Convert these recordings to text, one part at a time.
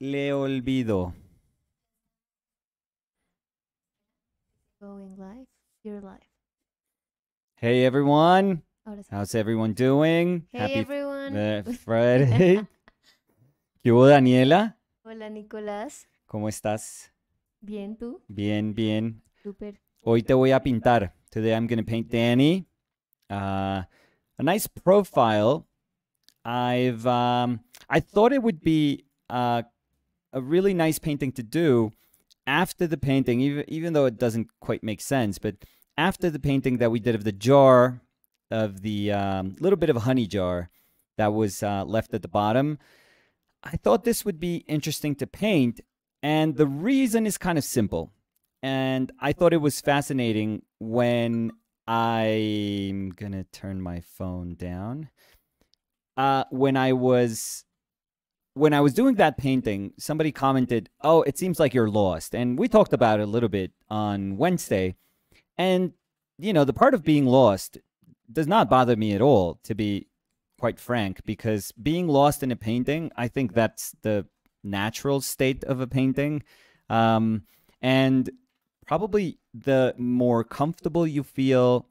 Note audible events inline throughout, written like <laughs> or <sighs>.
le olvido. Going live. You're live. Hey everyone, how's everyone doing? Hey Happy everyone. uh, <laughs> Friday. ¿Qué hubo, Daniela? Hola Nicolás. ¿Cómo estás? Bien tú. Bien, bien. Súper. Hoy te voy a pintar. Today I'm going to paint Danny. Uh, a nice profile. I've um, I thought it would be uh, a really nice painting to do after the painting, even even though it doesn't quite make sense, but after the painting that we did of the jar, of the um, little bit of a honey jar that was uh, left at the bottom, I thought this would be interesting to paint, and the reason is kind of simple. And I thought it was fascinating when I'm gonna turn my phone down. Uh, when I was when I was doing that painting, somebody commented, "Oh, it seems like you're lost," and we talked about it a little bit on Wednesday. And you know, the part of being lost does not bother me at all, to be quite frank, because being lost in a painting, I think that's the natural state of a painting. Um, and probably the more comfortable you feel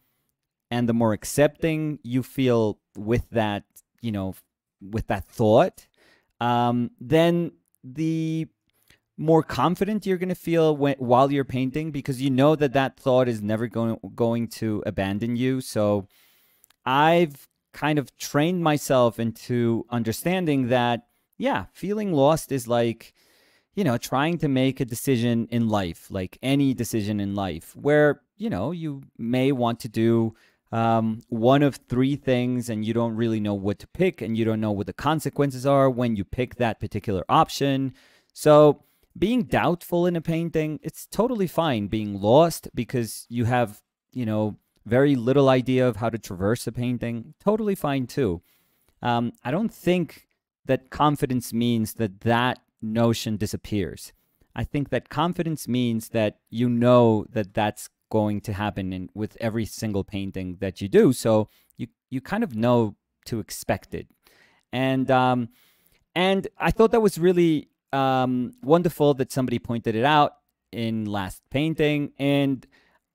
and the more accepting you feel with that, you know, with that thought, um, then the more confident you're going to feel when, while you're painting because you know that that thought is never going going to abandon you. So I've kind of trained myself into understanding that yeah, feeling lost is like you know, trying to make a decision in life, like any decision in life, where, you know, you may want to do um, one of three things and you don't really know what to pick and you don't know what the consequences are when you pick that particular option. So, being doubtful in a painting, it's totally fine being lost because you have, you know, very little idea of how to traverse a painting. Totally fine too. Um, I don't think that confidence means that that notion disappears. I think that confidence means that you know that that's going to happen in, with every single painting that you do. So you you kind of know to expect it, and um, and I thought that was really um, wonderful that somebody pointed it out in last painting, and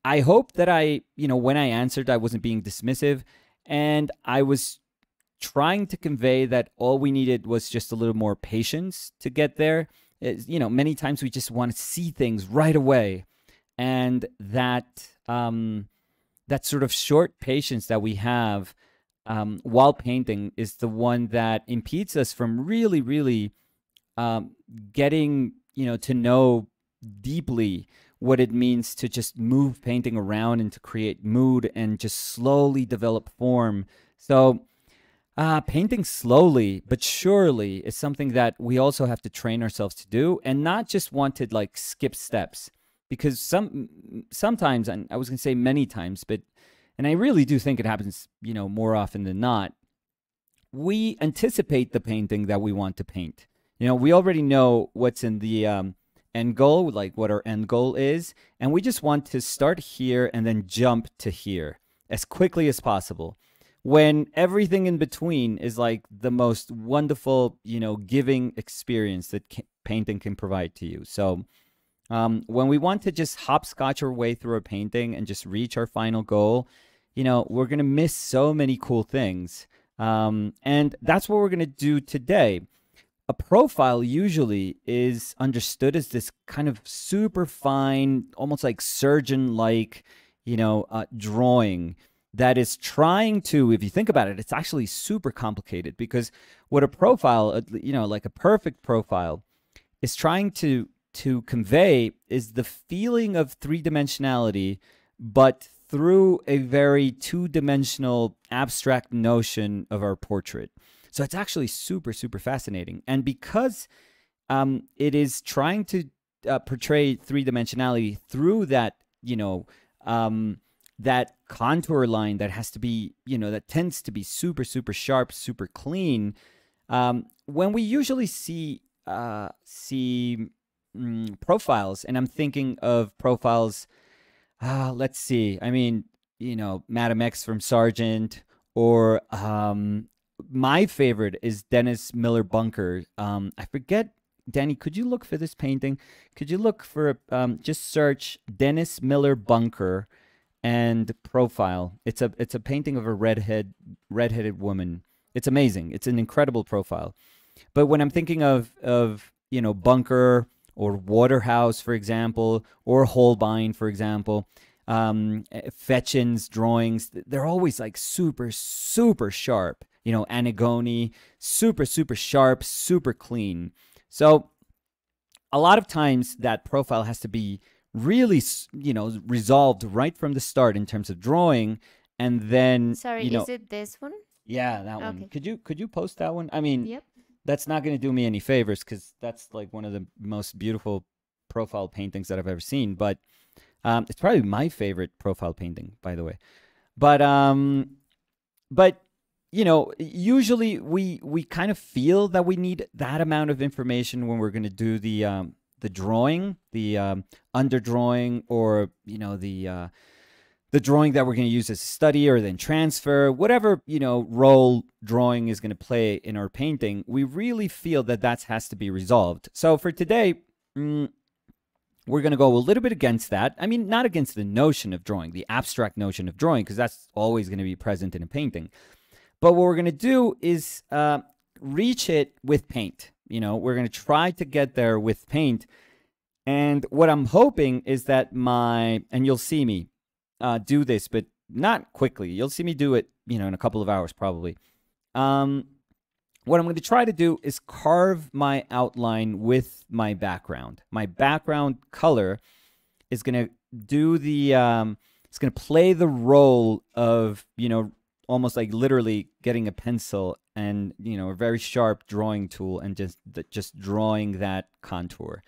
I hope that I you know when I answered I wasn't being dismissive, and I was trying to convey that all we needed was just a little more patience to get there. It's, you know, many times we just want to see things right away, and that um, that sort of short patience that we have um, while painting is the one that impedes us from really, really um, getting you know to know deeply what it means to just move painting around and to create mood and just slowly develop form. So uh, painting slowly but surely is something that we also have to train ourselves to do and not just want to like skip steps because some sometimes and I was going to say many times but and I really do think it happens you know more often than not we anticipate the painting that we want to paint you know we already know what's in the um, end goal like what our end goal is and we just want to start here and then jump to here as quickly as possible when everything in between is like the most wonderful, you know, giving experience that painting can provide to you. So, um, when we want to just hopscotch our way through a painting and just reach our final goal, you know, we're gonna miss so many cool things. Um, and that's what we're gonna do today. A profile usually is understood as this kind of super fine, almost like surgeon like, you know, uh, drawing that is trying to if you think about it it's actually super complicated because what a profile uh, you know like a perfect profile is trying to to convey is the feeling of three-dimensionality but through a very two-dimensional abstract notion of our portrait so it's actually super super fascinating and because um, it is trying to uh, portray three-dimensionality through that you know um, that contour line that has to be, you know, that tends to be super, super sharp, super clean. Um, when we usually see uh, see mm, profiles, and I'm thinking of profiles. Uh, let's see. I mean, you know, Madam X from Sargent, or um, my favorite is Dennis Miller Bunker. Um, I forget Danny, could you look for this painting? Could you look for um, just search Dennis Miller Bunker and profile? It's a it's a painting of a redhead redheaded woman. It's amazing. It's an incredible profile. But when I'm thinking of of you know Bunker or Waterhouse, for example, or Holbein, for example, um, eh, drawings, they're always like super super sharp. You know, Annigoni, super super sharp, super clean. So a lot of times that profile has to be really, you know, resolved right from the start in terms of drawing, and then Sorry, you know, is it this one? yeah, that one. Could you could you post that one? I mean, Yep. That's not going to do me any favors because that's like one of the most beautiful profile paintings that I've ever seen. But um, it's probably my favorite profile painting, by the way. But um, but you know, usually we we kind of feel that we need that amount of information when we're going to do the um, the drawing, the um, underdrawing, or you know the uh, the drawing that we're going to use as a study or then transfer, whatever you know role drawing is going to play in our painting. We really feel that that has to be resolved. So for today. Mm, we're going to go a little bit against that. I mean, not against the notion of drawing, the abstract notion of drawing, because that's always going to be present in a painting. But what we're going to do is uh, reach it with paint. You know, we're going to try to get there with paint. And what I'm hoping is that my, and you'll see me uh, do this, but not quickly. You'll see me do it, you know, in a couple of hours probably. Um, what I'm going to try to do is carve my outline with my background. My background color is going to do the, um, it's going to play the role of, you know, almost like literally getting a pencil and, you know, a very sharp drawing tool and just, just drawing that contour.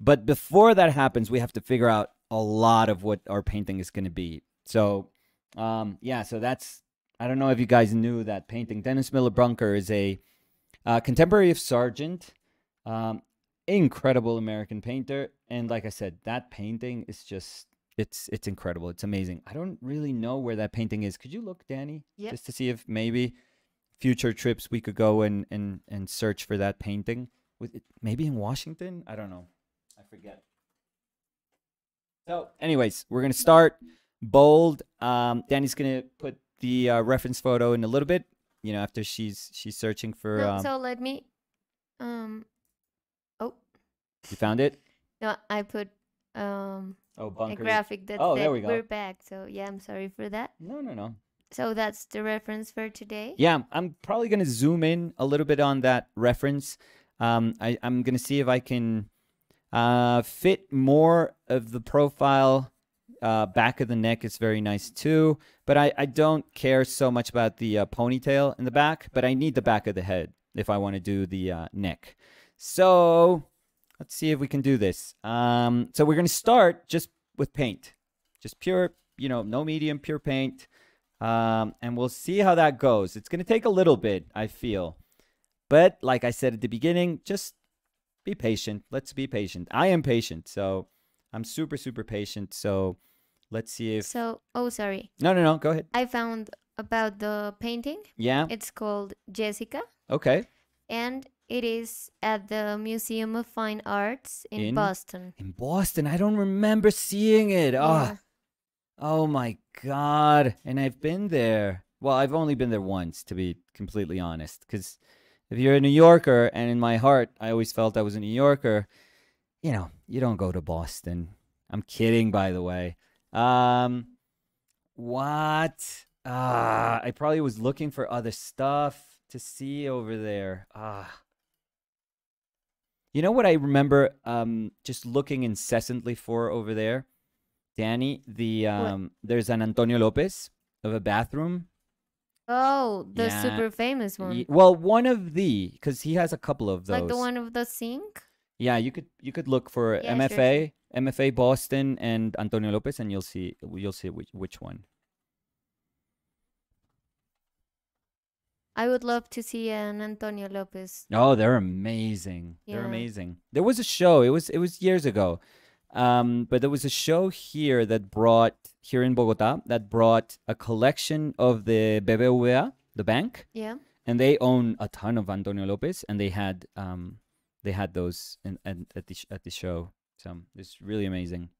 But before that happens, we have to figure out a lot of what our painting is going to be. So, um, yeah, so that's I don't know if you guys knew that painting. Dennis Miller Bunker is a uh, contemporary of Sargent, um, incredible American painter, and like I said, that painting is just it's it's incredible. It's amazing. I don't really know where that painting is. Could you look, Danny, Yep. just to see if maybe future trips we could go and and and search for that painting? With it, maybe in Washington? I don't know. I forget. So, anyways, we're gonna start bold. Um, Danny's gonna put the uh, reference photo in a little bit. You know, after she's she's searching for. No, um, so let me. Um. Oh you found it? no, I put um Oh, a bunker. graphic that Oh, said there we go. we're back. So yeah, I'm sorry for that. No, no, no. So that's the reference for today. Yeah, I'm probably gonna zoom in a little bit on that reference. Um, I, I'm gonna see if I can uh, fit more of the profile. Uh, back of the neck is very nice too, but I, I don't care so much about the uh, ponytail in the back. But I need the back of the head if I want to do the uh, neck. So let's see if we can do this. Um, so we're gonna start just with paint, just pure, you know, no medium, pure paint. Um, and we'll see how that goes. It's going to take a little bit, I feel. But like I said at the beginning, just be patient. Let's be patient. I am patient. So I'm super, super patient. So let's see if. So oh sorry, No, no, no. Go ahead. I found about the painting. Yeah. It's called Jessica, Okay. and it is at the Museum of Fine Arts in, In- Boston. In Boston. I don't remember seeing it. Oh, Yeah. oh my God. And I've been there. Well, I've only been there once, to be completely honest. Because if you're a New Yorker, and in my heart, I always felt I was a New Yorker, you know, you don't go to Boston. I'm kidding, by the way. Um, what? Ah, I probably was looking for other stuff to see over there. Ah. You know what I remember um just looking incessantly for over there? Danny, the um there's an Antonio Lopez of a bathroom. Oh, the Yeah. super famous one. Well, one of the cuz he has a couple of those. Like the one of the sink? Yeah, you could you could look for Yeah, sure, MFA, MFA Boston and Antonio Lopez and you'll see you'll see which which one. I would love to see an Antonio Lopez. Oh, they're amazing. They're amazing. There was a show. It was it was years ago. Um, but there was a show here that brought here in Bogota that brought a collection of the BBVA, the bank, Yeah. and they own a ton of Antonio Lopez, and they had um, they had those in, in, at the at the show. So it's really amazing.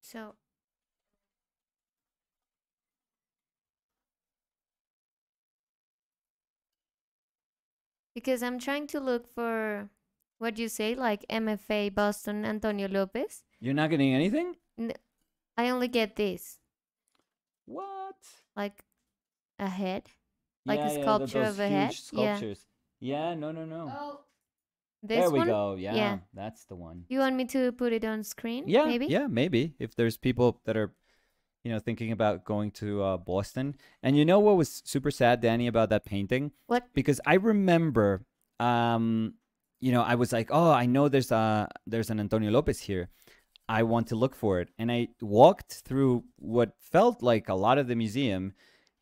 So because I'm trying to look for what you say, like MFA Boston Antonio Lopez. You're not getting anything? I only get this, What? like a head. Like a yeah, yeah, sculpture those of a head? huge Yeah. Sculptures. Yeah, no, no, no. Oh, this there we one. go. Yeah, Yeah. that's the one. You want me to put it on screen? Yeah, maybe. yeah, maybe if there's people that are, you know, thinking about going to uh, Boston. And you know what was super sad, Danny, about that painting? What? Because I remember, um, you know, I was like, oh, I know there's a there's an Antonio Lopez here. I want to look for it, and I walked through what felt like a lot of the museum,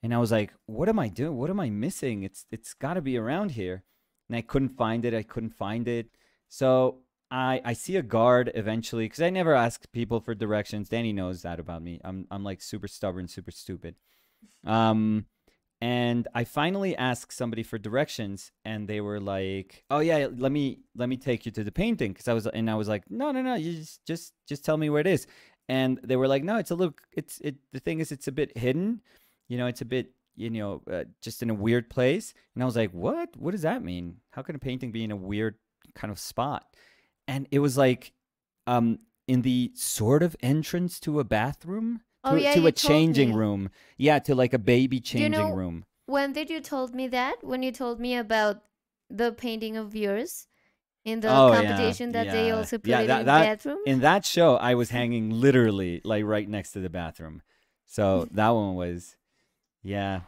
and I was like, what am I doing? What am I missing? It's it's got to be around here, and I couldn't find it. I couldn't find it. So I I see a guard eventually because I never ask people for directions. Danny knows that about me. I'm I'm like super stubborn, super stupid. Um, and I finally asked somebody for directions, and they were like, "Oh yeah, let me let me take you to the painting." Because I was and I was like, "No, no, no, you just just just tell me where it is." And they were like, "No, it's a little. It's it. The thing is, it's a bit hidden. You know, it's a bit." You know, uh, just in a weird place, and I was like, "What? What does that mean? How can a painting be in a weird kind of spot?" And it was like, um, in the sort of entrance to a bathroom, to, Oh, yeah, to a changing me. room, yeah, to like a baby changing you know- room. When did you told me that? When you told me about the painting of yours in the Oh, yeah, competition that they also put Yeah, that- in that- the bathroom? In that show, I was <laughs> hanging literally like right next to the bathroom. So <laughs> that one was, yeah,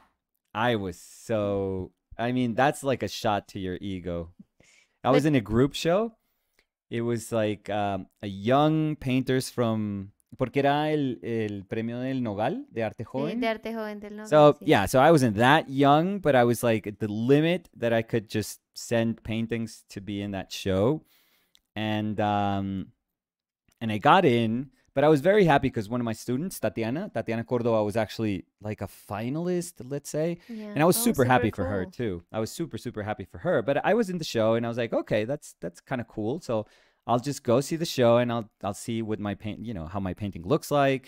I was so. I mean, that's like a shot to your ego. I was in a group show. It was like um, a young painters from. Porque era el, el premio del Nogal de Arte Sí, Joven. de arte joven del Nogal, So sí. yeah, so I wasn't that young, but I was like at the limit that I could just send paintings to be in that show, and um, and I got in. But I was very happy because one of my students, Tatiana, Tatiana Cordova, was actually like a finalist, let's say, Yeah. and I was Oh, super happy for her too. I was super super happy for her. But I was in the show, and I was like, okay, that's that's kind of cool. So I'll just go see the show, and I'll I'll see what my paint, you know, how my painting looks like.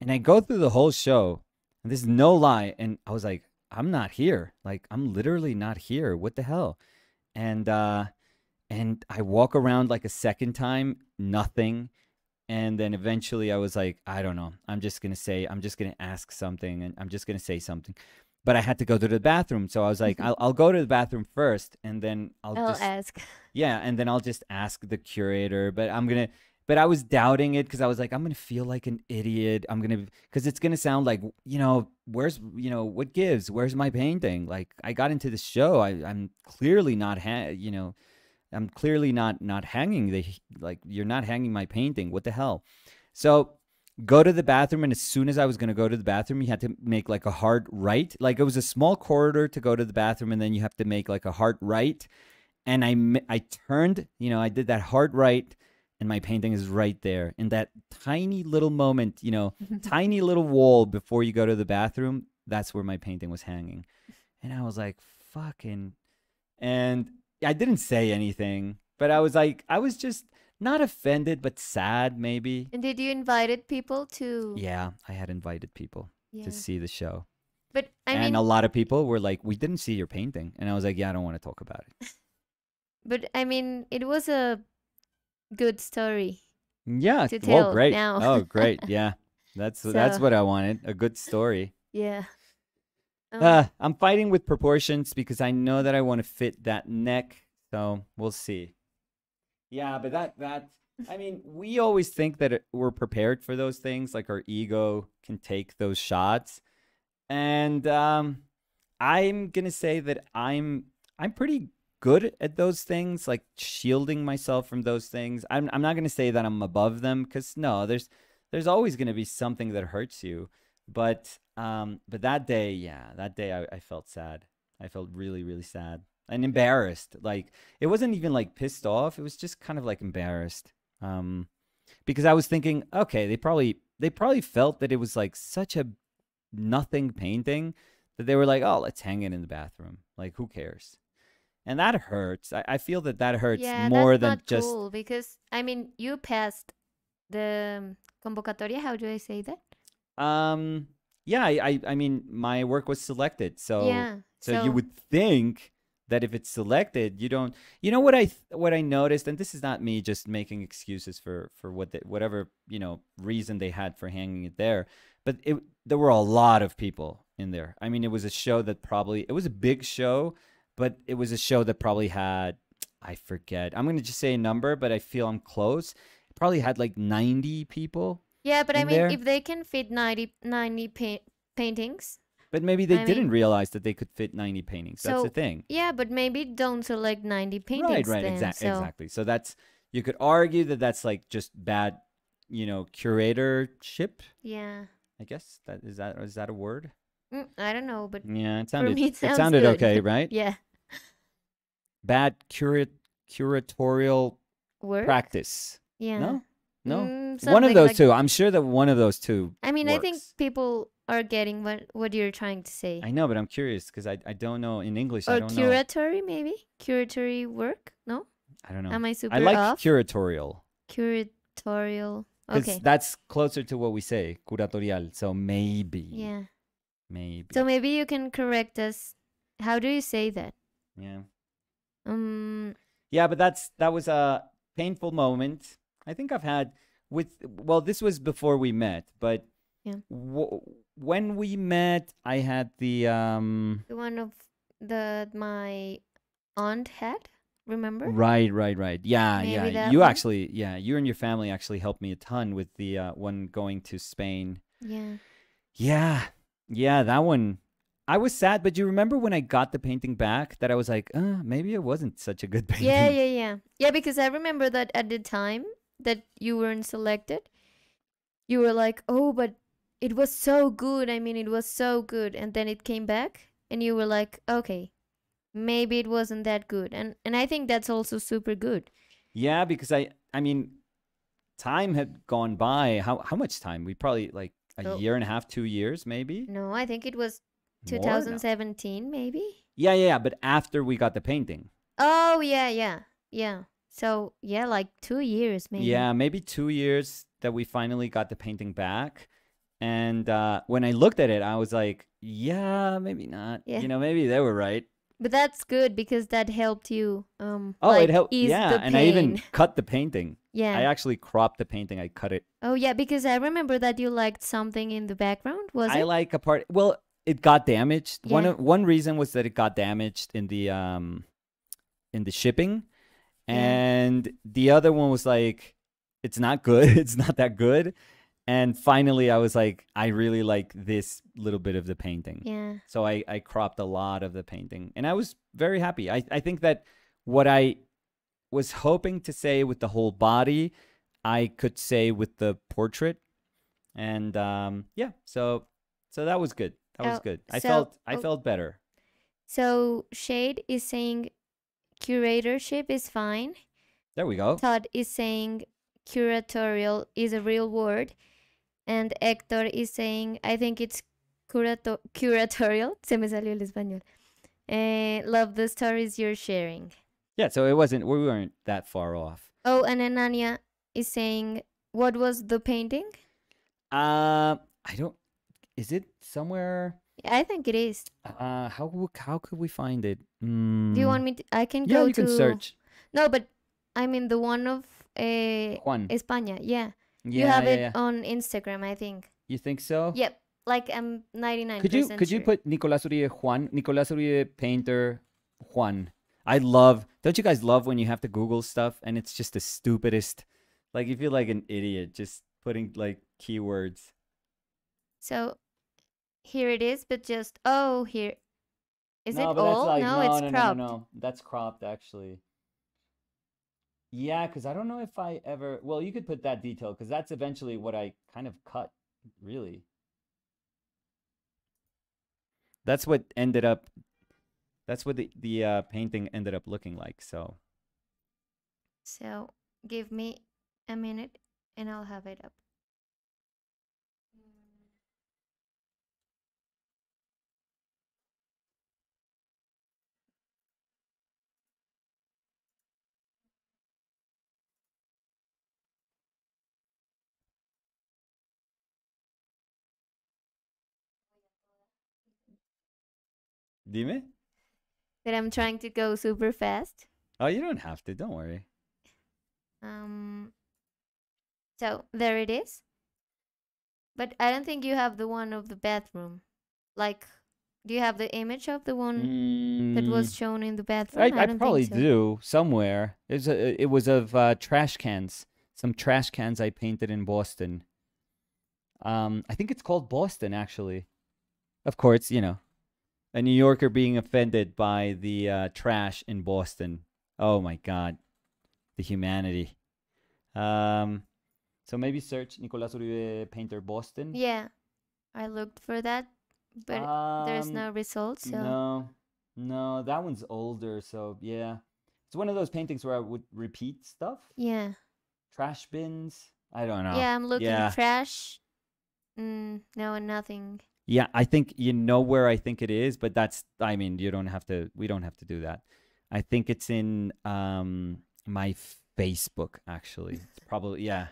And I go through the whole show, and this is no lie. And I was like, I'm not here. Like, I'm literally not here. What the hell? And uh and I walk around like a second time, nothing. And then eventually I was like, I don't know. I'm just gonna say, I'm just gonna ask something and I'm just gonna say something. But I had to go to the bathroom. So I was like, I'll, I'll go to the bathroom first and then I'll, I'll just ask. yeah, and then I'll just ask the curator, but I'm gonna. But I was doubting it because I was like, I'm gonna feel like an idiot. I'm gonna, because it's gonna sound like, you know, where's, you know, what gives? Where's my painting? Like, I got into the show. I, I'm clearly not, ha- you know, I'm clearly not not hanging the like. You're not hanging my painting. What the hell? So go to the bathroom, and as soon as I was gonna go to the bathroom, you had to make like a hard right. Like it was a small corridor to go to the bathroom, and then you have to make like a hard right and I I turned, you know, I did that hard right, and my painting is right there in that tiny little moment, you know, <laughs> tiny little wall before you go to the bathroom. That's where my painting was hanging, and I was like, "Fucking," and I didn't say anything, but I was like, I was just not offended, but sad, maybe. And did you invited people to? Yeah, I had invited people Yeah. to see the show, But I and mean, a lot of people were like, "We didn't see your painting," and I was like, "Yeah, I don't want to talk about it." <laughs> but I mean, it was a good story. Yeah. to well, great. now. oh, great. <laughs> Yeah. That's that's what I wanted. A good story. Yeah. Um, Uh, I'm fighting with proportions because I know that I want to fit that neck. So we'll see. Yeah, but that that I mean, we always think that we're prepared for those things. Like our ego can take those shots, and um, I'm gonna say that I'm I'm pretty good at those things, like shielding myself from those things. I'm I'm not gonna say that I'm above them because no, there's there's always gonna be something that hurts you. But um, but that day, yeah, that day I, I felt sad. I felt really really sad and embarrassed. Like it wasn't even like pissed off. It was just kind of like embarrassed. Um, because I was thinking, okay, they probably they probably felt that it was like such a nothing painting that they were like, oh, let's hang it in the bathroom. Like, who cares? And that hurts. I, I feel that that hurts yeah, more than not just. cool because I mean you passed the convocatoria. How do I say that? Um, yeah, I, I, mean, my work was selected, so yeah. so you would think that if it's selected, you don't. You know what I what I noticed, and this is not me just making excuses for for what they, whatever you know reason they had for hanging it there, but it there were a lot of people in there. I mean, it was a show that probably it was a big show, but it was a show that probably had I forget. I'm gonna just say a number, but I feel I'm close. It probably had like 90 people, Yeah, but I mean, there. if they can fit 90, 90 pa- paintings, but maybe they I didn't mean- realize that they could fit 90 paintings. That's the thing. yeah, but maybe don't select 90 paintings right, right, then. exactly, so, exactly. So that's you could argue that that's like just bad, you know, curatorship. Yeah. I guess that is that is that a word? Mm, I don't know, but Yeah, it sounded it it sounded good. okay, <laughs> right? yeah. Bad curate curatorial Work? practice. Yeah. No, no, Mm, one of those like- two. I'm sure that one of those two. I mean, I think people are getting what what you're trying to say. I know, but I'm curious because I, I don't know in English. I or don't know. curatory, maybe curatory work. No, I don't know. am I super I like off? curatorial Curatorial. Okay. that's closer to what we say, curatorial. So maybe, Yeah. maybe, So maybe you can correct us. How do you say that? yeah. Um. Yeah, but that's that was a painful moment. I think I've had with well, this was before we met, but Yeah. w- when we met, I had the um The one of the my aunt had. Remember? right, right, right. Yeah, Maybe yeah. You one? actually, yeah, you and your family actually helped me a ton with the uh, one going to Spain. Yeah. Yeah, yeah, that one. I was sad, but you remember when I got the painting back that I was like, uh, maybe it wasn't such a good <laughs> painting. Yeah, yeah, yeah. Yeah, because I remember that at the time that you weren't selected, you were like, "Oh, but it was so good. I mean, it was so good." And then it came back and you were like, "Okay, maybe it wasn't that good." And and I think that's also super good. Yeah, because I I mean, time had gone by. How how much time? We probably like a Oh. year and a half, two years, maybe. No, I think it was More? No. 2017 maybe. Yeah, yeah, yeah. But after we got the painting, Oh, yeah, yeah. Yeah. So, yeah, like 2 years maybe. yeah, maybe two years that we finally got the painting back. And uh, when I looked at it, I was like, yeah, maybe not. Yeah. You know, maybe they were right. But that's good because that helped you um Oh, like, it helped. Yeah, and I even <laughs> cut the painting. Yeah. I actually cropped the painting. I cut it. Oh yeah, because I remember that you liked something in the background. Was I it? like a part. Well, it got damaged. One Yeah. of, one reason was that it got damaged in the um in the shipping, Yeah. and the other one was like, it's not good. <laughs> It's not that good. And finally, I was like, I really like this little bit of the painting. yeah. So I, I cropped a lot of the painting, and I was very happy. I, I think that what I was hoping to say with the whole body, I could say with the portrait, and um, yeah, so so that was good. That was Oh, good. I so- felt I oh. felt better. So Shade is saying curatorship is fine. There we go. Todd is saying curatorial is a real word, and Hector is saying I think it's curato- curatorial. <laughs> Se me salió el español. Eh, love the stories you're sharing. Yeah, so it wasn't we weren't that far off. Oh, and Anania is saying what was the painting? Uh, I don't. Is it somewhere? I think it is. Uh, how how could we find it? Mm, Do you want me to? I can Yeah, go you to can search No, but I mean the one of uh, Juan. España. Yeah. yeah, you have yeah, it yeah. on Instagram, I think. You think so? Yep. Like I'm 99% Could you could you put Nicolás Uribe Juan? Nicolás Uribe painter Juan. I love. Don't you guys love when you have to Google stuff and it's just the stupidest? Like you feel like an idiot just putting like keywords. So here it is, but just oh here. Is no, it but all? Like, no, no, it's no, cropped. No, no, no, that's cropped actually. Yeah, because I don't know if I ever. Well, you could put that detail because that's eventually what I kind of cut. Really. That's what ended up. That's what the the uh, painting ended up looking like. So So give me a minute and I'll have it up. Dime? that I'm trying to go super fast. Oh, you don't have to. Don't worry. Um, so there it is. But I don't think you have the one of the bathroom. Like, do you have the image of the one that was Mm, shown in the bathroom? I, I don't probably so. do somewhere. It's a, it was of uh, trash cans. Some trash cans I painted in Boston. Um, I think it's called Boston actually. Of course, you know, a New Yorker being offended by the uh, trash in Boston. Oh my God, the humanity. Um, so maybe search Nicolas Uribe painter Boston. Yeah, I looked for that, but there's Um, no results. So No, no, that one's older. So yeah, it's one of those paintings where I would repeat stuff. yeah, Trash bins. I don't know. yeah, I'm looking yeah. trash. Mm, no, nothing. Yeah, I think you know where I think it is, but that's. I mean, you don't have to. We don't have to do that. I think it's in um my Facebook actually. It's <laughs> probably yeah.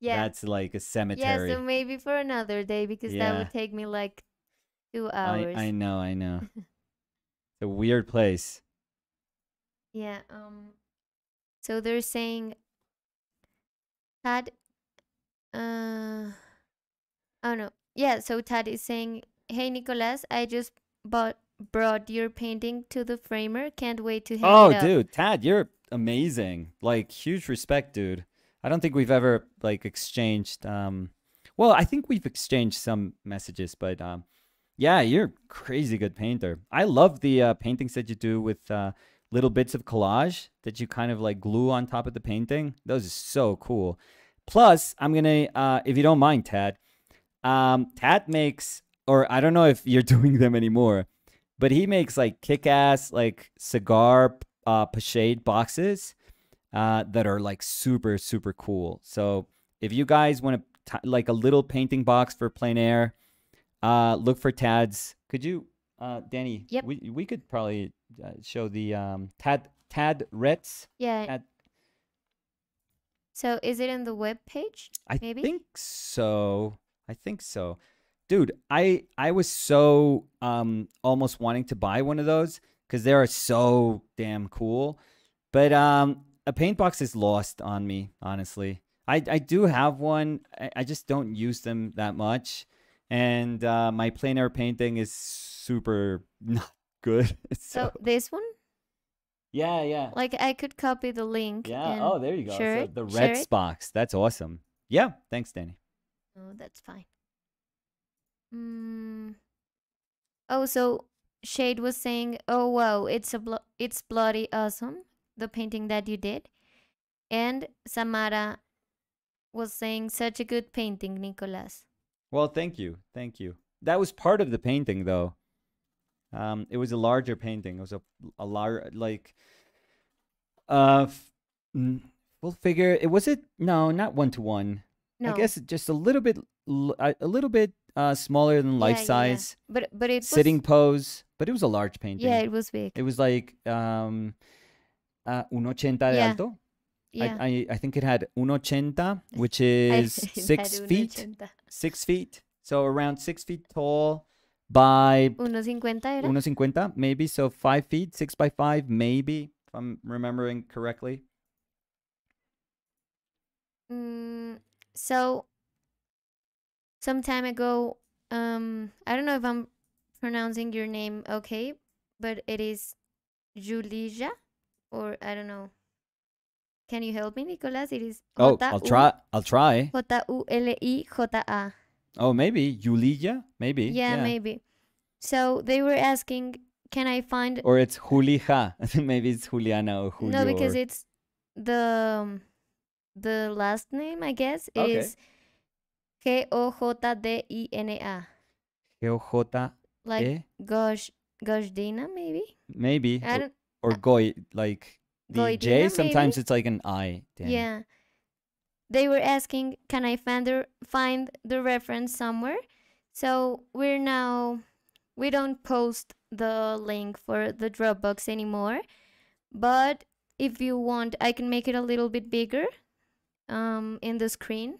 Yeah, That's like a cemetery. yeah. So maybe for another day because that would take me like two hours. I know, I know. <laughs> it's a weird place. Yeah. Um. So they're saying Tad. Uh. Oh no. Yeah. So Tad is saying, "Hey Nicolas, I just bought brought your painting to the framer. Can't wait to hang Oh, it up." dude, Tad, you're amazing. Like huge respect, dude. I don't think we've ever like exchanged um well, I think we've exchanged some messages, but um yeah, you're a crazy good painter. I love the uh, paintings that you do with uh little bits of collage that you kind of like glue on top of the painting. Those are so cool. Plus, I'm going to uh if you don't mind, Tad, um Tad makes or I don't know if you're <laughs> doing them anymore, but he makes like kick-ass like cigar uh pochade boxes uh that are like super super cool so if you guys want to like a little painting box for plein air uh look for tads could you uh danny Yep. we we could probably uh, show the um tad tad rets Yeah. Tad, So is it in the web page? i Maybe? think so i think so. Dude i i was so um almost wanting to buy one of those because they are so damn cool. But um a paint box is lost on me honestly. I i do have one. I, I just don't use them that much. And uh my plein air painting is super <laughs> not good <laughs> So so this one, yeah yeah. Like I could copy the link. yeah. oh there you go. So the reds box. That's awesome. Yeah. Thanks danny Oh, that's fine. Mm. Oh, so Shade was saying, "Oh wow, it's a blo- it's bloody awesome, the painting that you did," and Samara was saying, "Such a good painting, Nicolas." Well, thank you, thank you. That was part of the painting, though. Um, it was a larger painting. It was a a large like uh full figure. It was it no, not one to one. No, I guess just a little bit a, little bit uh smaller than life Yeah, yeah, yeah. size, but but it sitting was pose. But it was a large painting. yeah, it was big. It was like um uh, 180 de Yeah. alto. yeah, I, I I think it had 180, <laughs> which is <laughs> six feet. six feet, so around six feet tall by 1.50 era. 150, maybe. So five feet, six by five, maybe, if I'm remembering correctly. Mm, so some time ago, um, I don't know if I'm pronouncing your name okay, but it is Julija, or I don't know. Can you help me, Nicolas? It is Oh, I'll try. I'll try. J U L I J A. Oh, maybe Julija, maybe. Yeah, maybe. So they were asking, can I find Or it's Julija. <laughs> maybe it's Juliana or Julio. no because or... it's the um, the last name I guess Okay. is G O J D I N A. J Like Gosh Goshdina maybe? maybe. I or, don't or Goy, like the J. Sometimes maybe? it's like an I. Danny. Yeah. They were asking, can I find the find the reference somewhere? So we're now we don't post the link for the Dropbox anymore. But if you want, I can make it a little bit bigger um in the screen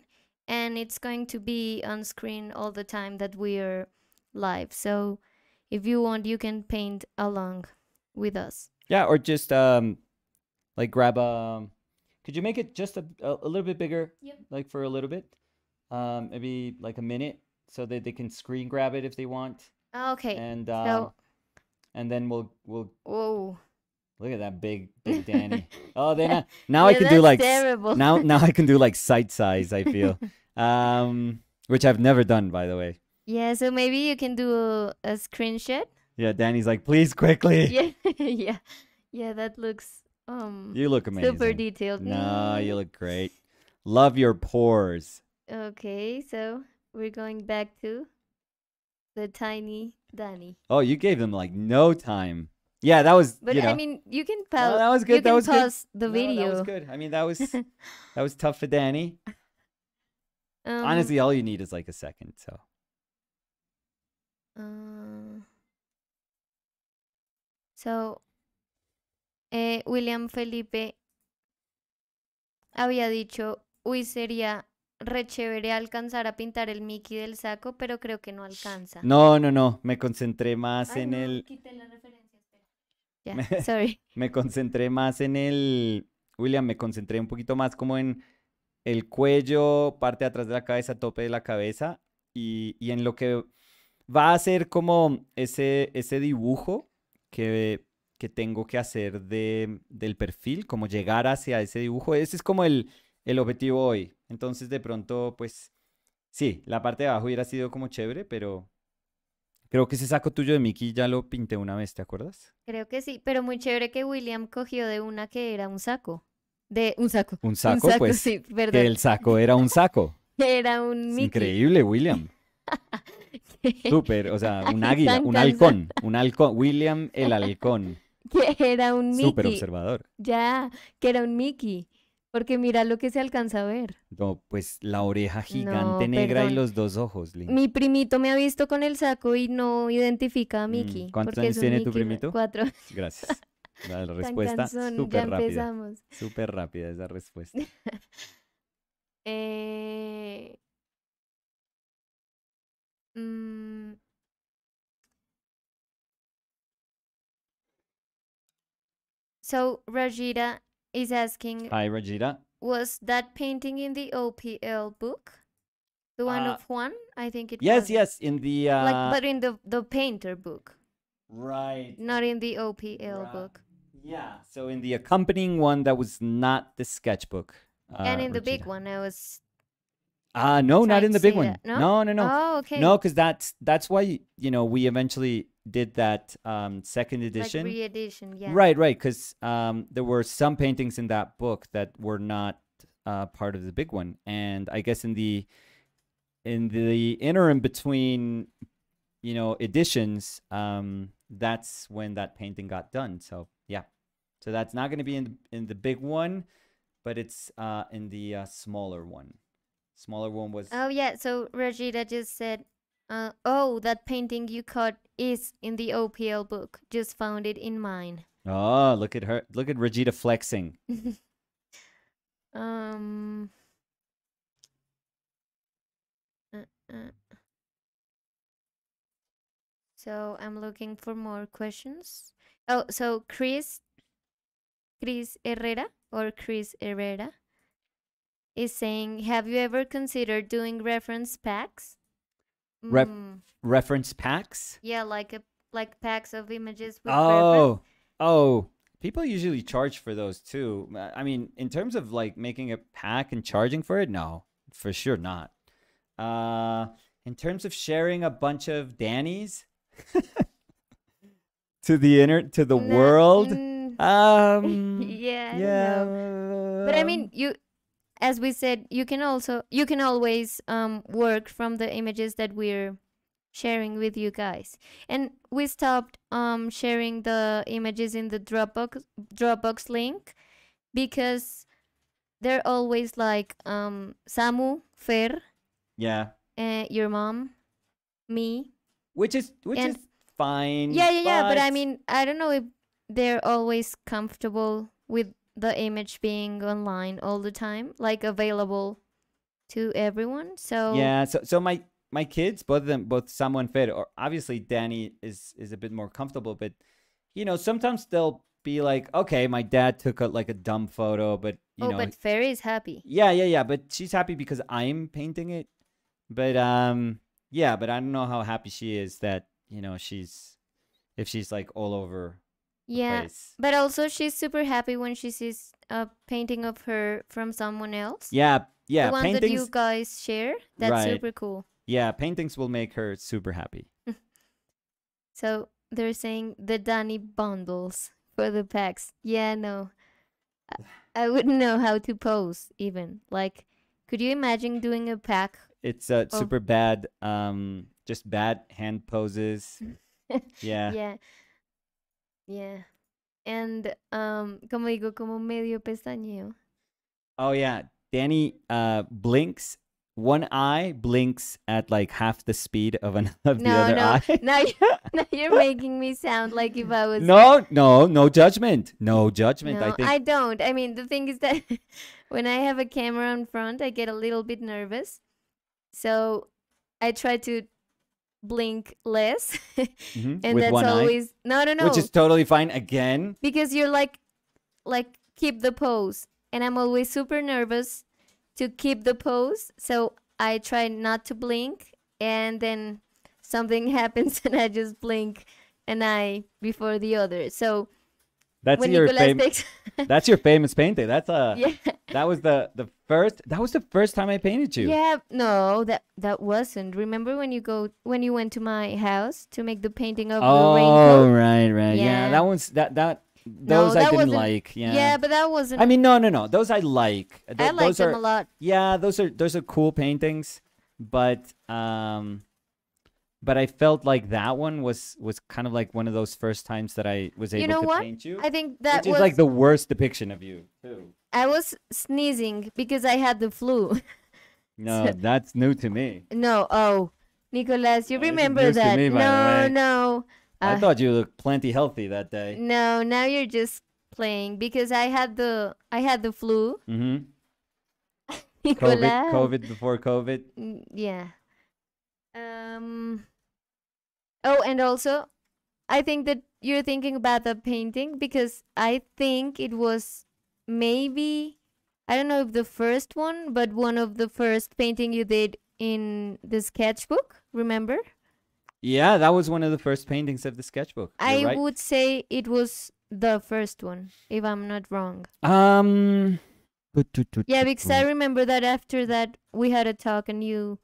and it's going to be on screen all the time that we're live. So if you want, you can paint along with us. Yeah, or just um, like grab a. Could you make it just a, a, little bit bigger? Yep. Like for a little bit, um, maybe like a minute, so that they can screen grab it if they want, Okay. and um, so, and then we'll we'll whoa. Look at that big big Danny. <laughs> oh, then I, <laughs> now I Yeah, can do like terrible. now <laughs> now I can do like sight size. I feel, um, which I've never done by the way. Yeah, so maybe you can do a, screenshot. Yeah, Danny's like, please quickly. Yeah, yeah, yeah. That looks um You look amazing. super detailed. No, you look great. Love your pores. Okay, so we're going back to the tiny Danny. Oh, you gave them like no time. Yeah, that was. But you know, I mean, you can no, pause. that was You good. That can was good. the No, video. that was good. I mean, that was <laughs> that was tough for Danny. Um, Honestly, all you need is like a second. So uh, so, eh, William Felipe había dicho, uy, sería re chévere alcanzar a pintar el Mickey del saco, pero creo que no alcanza. no, no, no. Me concentré más Ay, en no, el. quité la referencia, Ya, <laughs> sorry. Me concentré más en el. William, me concentré un poquito más como en el cuello, parte de atrás de la cabeza, tope de la cabeza y, y en lo que va a ser como ese, ese dibujo que, que tengo que hacer de, del perfil, como llegar hacia ese dibujo. Ese es como el, el objetivo hoy. Entonces, de pronto, pues sí, la parte de abajo hubiera sido como chévere, pero creo que ese saco tuyo de Mickey ya lo pinté una vez, ¿te acuerdas? Creo que sí, pero muy chévere que William cogió de una que era un saco. De un saco. Un Un saco, pues, sí, que perdón. el saco era un saco. <laughs> Era un Mickey. increíble, William. <laughs> Súper, o sea, un <laughs> águila, un halcón, un halcón, William el halcón, Que era un súper Mickey. observador. Ya, que era un Mickey. Porque mira lo que se alcanza a ver. No, pues la oreja gigante No, negra y los dos ojos. Mi primito me ha visto con el saco y no identifica a Mickey. Mm, ¿cuántos porque años tiene tu Mickey, primito? Cuatro. <laughs> Gracias. La respuesta súper rápida, súper rápida esa respuesta. <laughs> Eh, mm, so Rajita is asking, Hi, Rajita. was that painting in the OPL book? The one Uh, of Juan? I think it Yes, was. yes, yes, in the uh, Like, but in the the painter book, right. not in the OPL Right. book. Yeah, so in the accompanying one that was not the sketchbook. and uh, in the big one, I was. Ah, no, not in the big one. No? No, no, no. Oh, okay. No, because that's that's why you know we eventually did that um, second like edition. re-edition, yeah. Right, right, because um, there were some paintings in that book that were not uh, part of the big one, and I guess in the in the interim between you know editions, um, that's when that painting got done. So yeah, so that's not going to be in the, in the big one, but it's uh, in the uh, smaller one. Smaller one was Oh yeah, so Rajita just said, uh, "Oh, that painting you caught is in the OPL book. Just found it in mine." oh look at her look at Rajita flexing. <laughs> um. uh, uh. So I'm looking for more questions. Oh, so Chris, Chris Herrera or Chris Herrera is saying, "Have you ever considered doing reference packs?" Rep- Mm, Reference packs. yeah, like a like packs of images with reference. Oh, oh. People usually charge for those too. I mean, in terms of like making a pack and charging for it, no, for sure not. Uh, in terms of sharing a bunch of Dannies <laughs> to the inner to the Nah, world, mm, um, <laughs> yeah, yeah. know. But I mean, you, as we said, you can also you can always um work from the images that we're sharing with you guys. And we stopped um sharing the images in the Dropbox Dropbox link because they're always like um Samu, Fer, yeah, uh, your mom, me. which is which And- is fine. Yeah, yeah, yeah. But I mean, I don't know if they're always comfortable with the image being online all the time, like available to everyone. So Yeah, so so my my kids, both of them, both Samu and Fer, or obviously Danny is is a bit more comfortable, but you know, sometimes they'll be like, okay, my dad took a like a dumb photo, but you know oh, know, but Fairy is happy. yeah, yeah, yeah, but she's happy because I'm painting it. But um, yeah, but I don't know how happy she is that you know she's if she's like all over Yeah, place. but also she's super happy when she sees a painting of her from someone else. Yeah, yeah, the one that you guys share. That's Right. super cool. Yeah, paintings will make her super happy. <laughs> So they're saying the Danny bundles for the packs. Yeah, no. I, I wouldn't know how to pose even. Like, could you imagine doing a pack? It's uh, super bad. Um, just bad hand poses. <laughs> Yeah. Yeah. Yeah. And um como digo, como medio pestañeo. Oh yeah, Danny uh blinks. One eye blinks at like half the speed of an <laughs> of the other no. eye. <laughs> Now you're, <laughs> now you're making me sound like if I was no, no, no judgment. No judgment. I No, I don't. I mean, the thing is that when I have a camera in front, I get a little bit nervous. So I try to blink less. <laughs> Mhm, and with that's one eye, always No, no, no. which is totally fine. Again, because you're like like keep the pose and I'm always super nervous to keep the pose. So I try not to blink and then something <laughs> happens and I just blink an eye before the other. So that's when your Nicolas fam- takes <laughs> that's your famous painting. That's uh <laughs> Yeah. that was the the first that was the first time I painted you. Yeah, no, that that wasn't. Remember when you go when you went to my house to make the painting of the rainbow? Oh right, right. Yeah. Yeah. that one's that that No, those I that didn't like. Yeah. Yeah, but that wasn't. I mean, no, no, no. Those I like. I Th- like those them are, a lot. Yeah, those are those are cool paintings, but um, but I felt like that one was was kind of like one of those first times that I was able You know to what? paint you. I think that which was is like the worst depiction of you too. I was sneezing because I had the flu. <laughs> No, that's new to me. no, oh, Nicolas, you Oh, remember that? me, by the no, way. no. I Uh, thought you looked plenty healthy that day. no, now you're just playing because I had the I had the flu. Mm-hmm. <laughs> COVID, COVID before COVID. Yeah um oh and also i think that you're thinking about the painting because i think it was maybe i don't know if the first one but one of the first painting you did in the sketchbook remember Yeah, that was one of the first paintings of the sketchbook. You're i right. would say it was the first one if i'm not wrong Um. Yeah, because I remember that after that we had a talk and you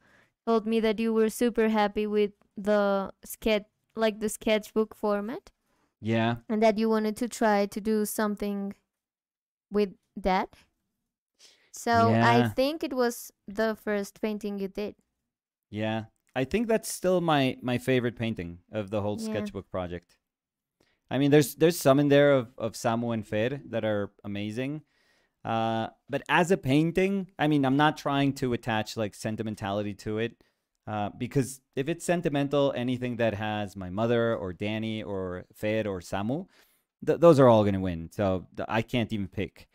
told me that you were super happy with the sketch like the sketchbook format Yeah. and that you wanted to try to do something with that. So I think it was the first painting you did. Yeah, I think that's still my my favorite painting of the whole Yeah. sketchbook project. I mean, there's there's some in there of of Samu and Fer that are amazing, uh, but as a painting, I mean, I'm not trying to attach like sentimentality to it, uh, because if it's sentimental, anything that has my mother or Danny or Fer or Samu, th- those are all gonna win. So th- I can't even pick.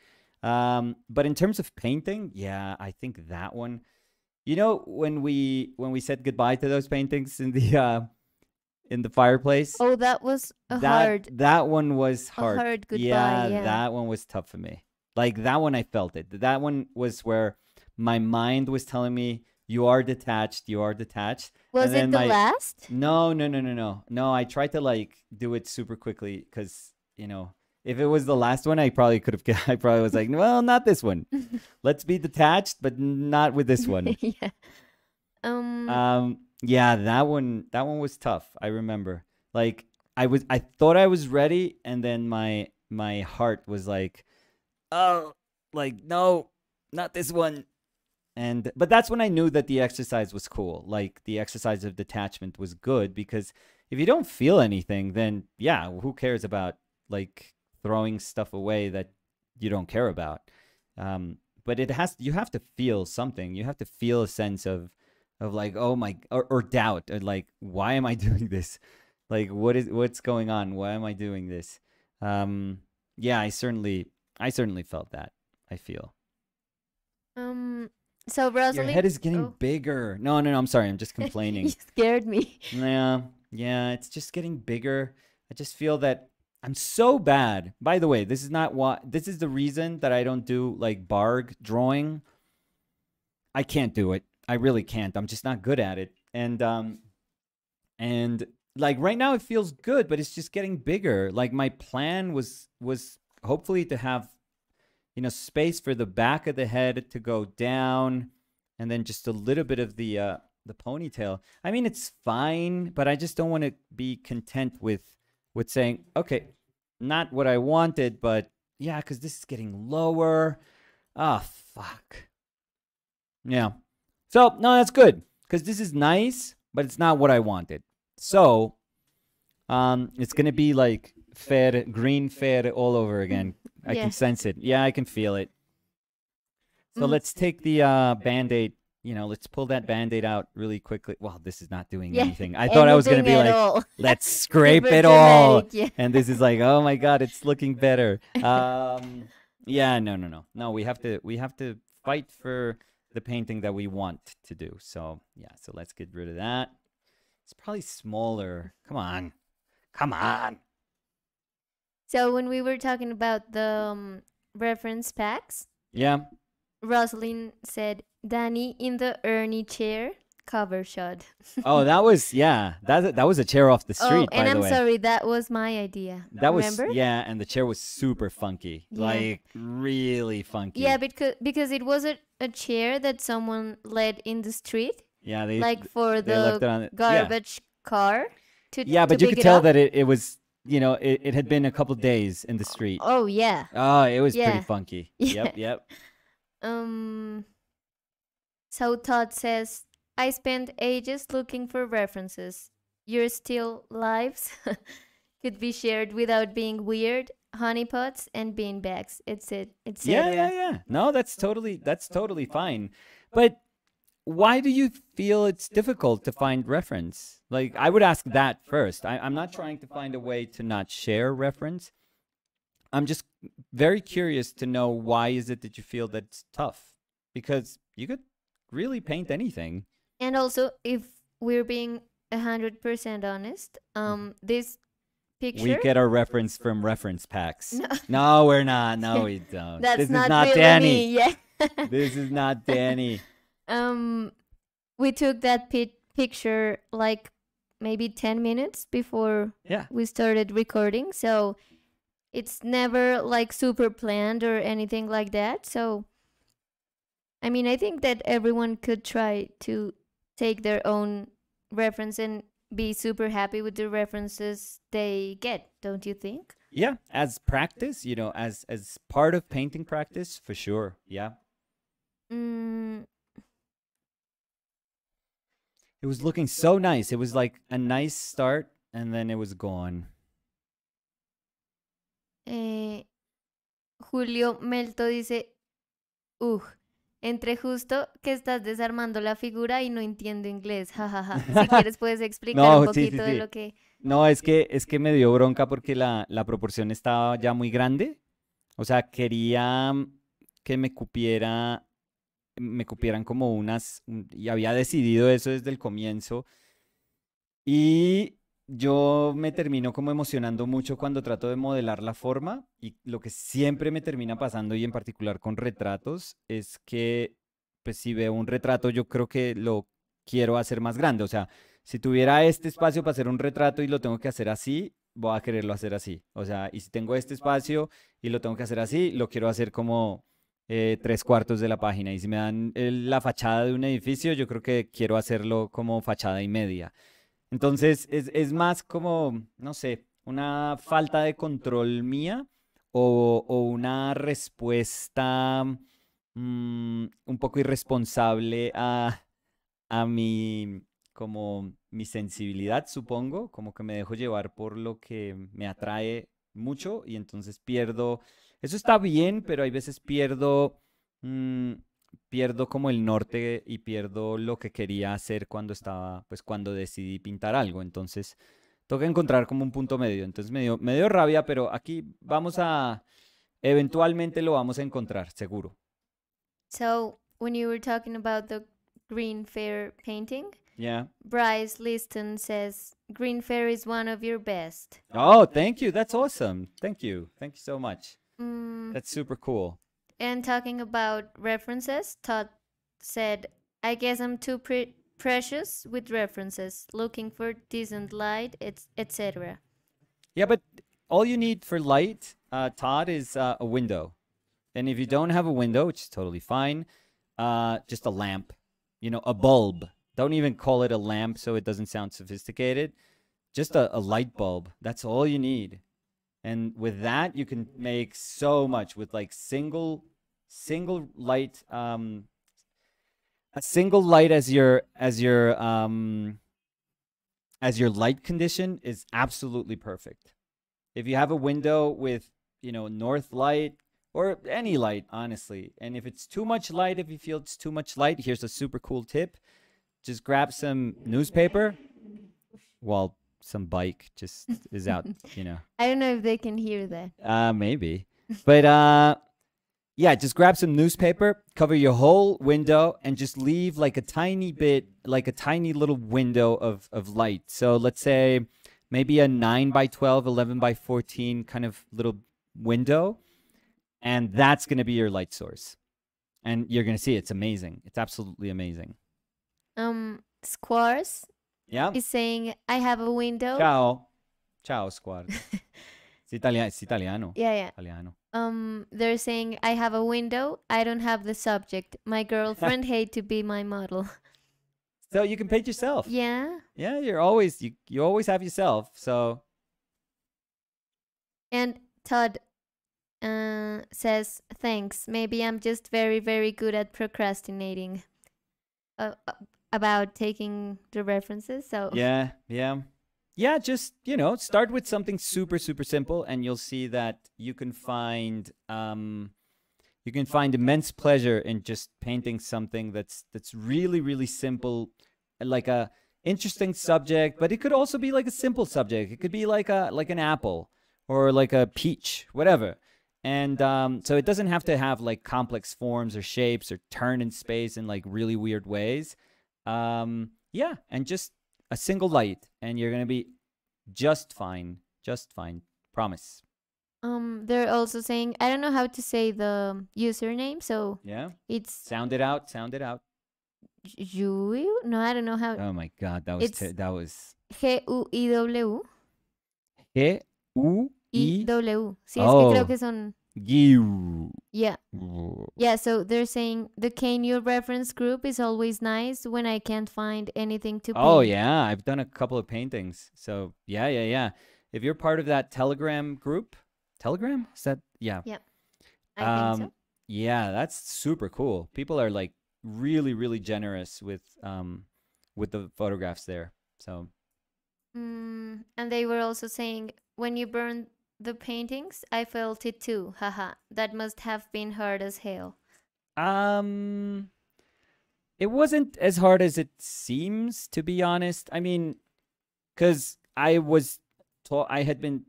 Um, but in terms of painting, yeah, I think that one. You know when we when we said goodbye to those paintings in the uh, in the fireplace. Oh, that was a that hard that one was a hard. hard goodbye. yeah, Yeah. that one was tough for me. Like that one, I felt it. That one was where my mind was telling me, "You are detached. You are detached." was it the my- last? No, no, no, no, no, no. I tried to like do it super quickly because you know if it was the last one, I probably could have. <laughs> I probably was like, "Well, not this one. <laughs> Let's be detached, but not with this one." <laughs> yeah. Um Um, yeah, that one that one was tough. I remember. Like I was I thought I was ready and then my my heart was like, "Oh, like no, not this one." And but that's when I knew that the exercise was cool. Like the exercise of detachment was good because if you don't feel anything, then yeah, who cares about like throwing stuff away that you don't care about? Um, but it has you have to feel something. You have to feel a sense of of like oh my or, or doubt or like why am i <laughs> doing this like what is what's going on why am i doing this um yeah i certainly i certainly felt that i feel Um, So Rosalie, Your head is getting oh. bigger. No, no, no. I'm sorry. I'm just <laughs> complaining. you scared me. Yeah, yeah, it's just getting bigger. I just feel that I'm so bad. By the way, this is not what this is the reason that I don't do like barg drawing. I can't do it. I really can't. I'm just not good at it. And um and like right now it feels good, but it's just getting bigger. Like my plan was was hopefully to have you know space for the back of the head to go down and then just a little bit of the uh the ponytail. I mean, it's fine, but I just don't want to be content with with saying, okay, not what I wanted, but yeah, because this is getting lower. Ah, fuck. Yeah. So no, that's good because this is nice, but it's not what I wanted. So, um, it's gonna be like fair, green fair all over again. I Yeah. can sense it. Yeah, I can feel it. So Mm. let's take the uh, band-aid. You know, let's pull that band-aid out really quickly. Well, this is not doing Yeah, anything. I thought I was gonna be like, all. <laughs> let's scrape it all. Yeah. And this is like, oh my god, it's looking better. <laughs> Um, yeah, no, no, no, no. We have to, we have to fight for the painting that we want to do. So yeah, so let's get rid of that. It's probably smaller. Come on, come on. So when we were talking about the um, reference packs, Yeah, Rosalind said, "Danny in the Ernie chair cover shot." Oh, that was yeah. That that was a chair off the oh, street, by and I'm way. sorry, that was my idea. That was yeah, and the chair was super funky, Yeah. like really funky. Yeah, because because it was a, a chair that someone led in the street, yeah, they like for they the the- yeah. garbage car. To Yeah, but to you could tell up. that it, it was you know it, it had been a couple days in the street. Oh yeah. Oh, it was Yeah. pretty funky. <laughs> Yeah. Yep, yep. Um. So Todd says, "I spent ages looking for references. Your still lives <laughs> could be shared without being weird. Honeypots and beanbags. It's it. It's Yeah, yeah, yeah. No, that's totally that's totally fine. But why do you feel it's difficult to find reference? Like I would ask that first. I, I'm not trying to find a way to not share reference. I'm just very curious to know why is it that you feel that it's tough? Because you could really paint anything. And also, if we're being a hundred percent honest, um, this picture. Mm-hmm. We get our reference from reference packs. No. <laughs> No, we're not. No, we <laughs> don't. That's this not, is not really Danny. me. Yeah. <laughs> This is not Danny. Um we took that pi- picture like maybe 10 minutes before Yeah. we started recording so it's never like super planned or anything like that so i mean i think that everyone could try to take their own reference and be super happy with the references they get don't you think Yeah, as practice, you know, as as part of painting practice, for sure. Yeah. mm, It was looking so nice. It was like a nice start and then it was gone. Eh, Julio Melto dice, Ugh, entre justo que estás desarmando la figura y no entiendo inglés, jajaja. Si quieres <laughs> puedes explicar No, un sí, sí, poquito de lo que... No, es que es que me dio bronca porque <laughs> la, la proporción estaba ya muy grande. O sea, quería que me cupiera me cupieran como unas un- y había decidido eso desde el comienzo. Y yo me termino como emocionando mucho cuando trato de modelar la forma y lo que siempre me termina pasando y en particular con retratos es que pues si veo un retrato yo creo que lo quiero hacer más grande, o sea, si tuviera este espacio para hacer un retrato y lo tengo que hacer así, voy a quererlo hacer así. O sea, y si tengo este espacio y lo tengo que hacer así, lo quiero hacer como eh, tres cuartos de la página. Y si me dan el- la fachada de un edificio, yo creo que quiero hacerlo como fachada y media. Entonces, es, es más como, no sé, una falta de control mía o, o una respuesta mm, un poco irresponsable a, a mi, como mi sensibilidad, supongo, como que me dejo llevar por lo que me atrae mucho y entonces pierdo, eso está bien, pero hay veces pierdo, mm, pierdo como el norte y pierdo lo que quería hacer cuando estaba, pues cuando decidí pintar algo, entonces toca encontrar como un punto medio, entonces me dio, me dio rabia, pero aquí vamos a, eventualmente lo vamos a encontrar, seguro. So, when you were talking about the green fair painting, Yeah. Bryce Liston says green fair is one of your best. Oh, thank you. That's awesome. Thank you. Thank you so much. Mm, That's super cool. and talking about references, Todd said, "I guess I'm too pre- precious with references, looking for decent light, etc." Yeah, but all you need for light, uh, Todd, is uh, a window. And if you don't have a window, which is totally fine, uh, just a lamp, you know, a bulb. Don't even call it a lamp so it doesn't sound sophisticated. Just a, a light bulb. That's all you need. And with that, you can make so much with like single, single light, um, a single light as your as your um, as your light condition is absolutely perfect. If you have a window with, you know, north light or any light, honestly, and if it's too much light, if you feel it's too much light, here's a super cool tip. Just grab some newspaper while some bike just is out, <laughs> you know. I don't know if they can hear that. Uh maybe. But uh yeah, just grab some newspaper, cover your whole window and just leave like a tiny bit like a tiny little window of of light. So let's say maybe a 9 by 12, 11 by 14 kind of little window and that's going to be your light source. And you're going to see it's amazing. It's absolutely amazing. Um, Squars Yeah? is saying, "I have a window." Ciao. Ciao, squad. <laughs> it's, Italiano. It's Italiano. Yeah, yeah. Italiano. Um, they're saying, "I have a window. I don't have the subject. My girlfriend <laughs> hate to be my model." So you can paint yourself. yeah. Yeah, you're always you you always have yourself. So And Todd uh, says, "Thanks. Maybe I'm just very, very good at procrastinating uh, uh, about taking the references." So <laughs> yeah, yeah. Yeah, just, you know, start with something super super simple and you'll see that you can find um you can find immense pleasure in just painting something that's that's really really simple like a interesting subject, but it could also be like a simple subject. It could be like a like an apple or like a peach, whatever. And um, so it doesn't have to have like complex forms or shapes or turn in space in like really weird ways. Um, yeah, and just a single light, and you're gonna be just fine, just fine. Promise. um, they're also saying, "I don't know how to say the username, so Yeah. it's Sound it out. Sound it out. Juiu. No, I don't know how. Oh my God, that was that was G U I W G U I W. Sí, es que creo Oh. que son. Yeah. Yeah, so they're saying the Canyon reference group is always nice when I can't find anything to paint. Oh yeah, I've done a couple of paintings. So yeah, yeah, yeah. If you're part of that Telegram group, Telegram is that? Yeah, Yeah. I think so. um, yeah, that's super cool. People are like really, really generous with um with the photographs there. So Mm, and they were also saying when you burned the paintings, I felt it too. Haha. That must have been hard as hell. um, it wasn't as hard as it seems, to be honest. I mean, because I was taught, I had been,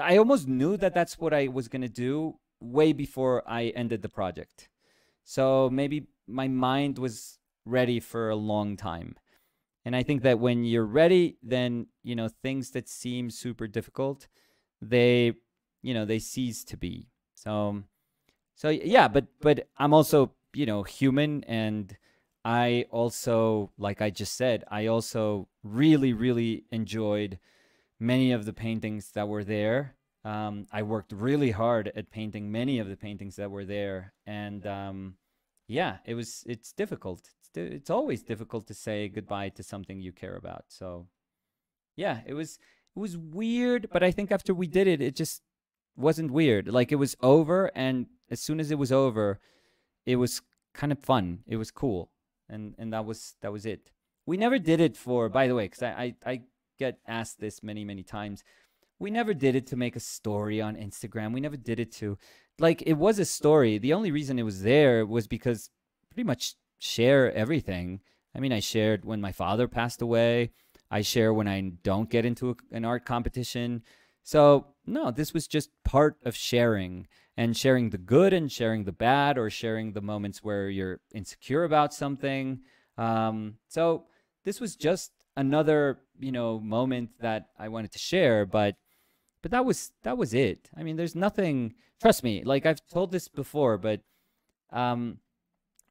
I almost knew that that's what I was gonna do way before I ended the project. So maybe my mind was ready for a long time. And I think that when you're ready, then, you know, things that seem super difficult, they, you know, they cease to be. So, so yeah, but, but I'm also, you know, human and I also, like I just said, I also really, really enjoyed many of the paintings that were there. Um, I worked really hard at painting many of the paintings that were there, and um, yeah, it was. It's difficult. It's, it's always difficult to say goodbye to something you care about. So, yeah, it was. It was weird, but I think after we did it, it just wasn't weird. Like it was over, and as soon as it was over, it was kind of fun. It was cool, and and that was that was it. We never did it for. By the way, because I, I I get asked this many many times. We never did it to make a story on Instagram. We never did it to, like, it was a story. The only reason it was there was because pretty much share everything. I mean, I shared when my father passed away. I share when I don't get into a, an art competition. So no, this was just part of sharing and sharing the good and sharing the bad or sharing the moments where you're insecure about something. Um, so this was just another, you know, moment that I wanted to share, but but that was that was it. I mean, there's nothing trust me, like I've told this before, but um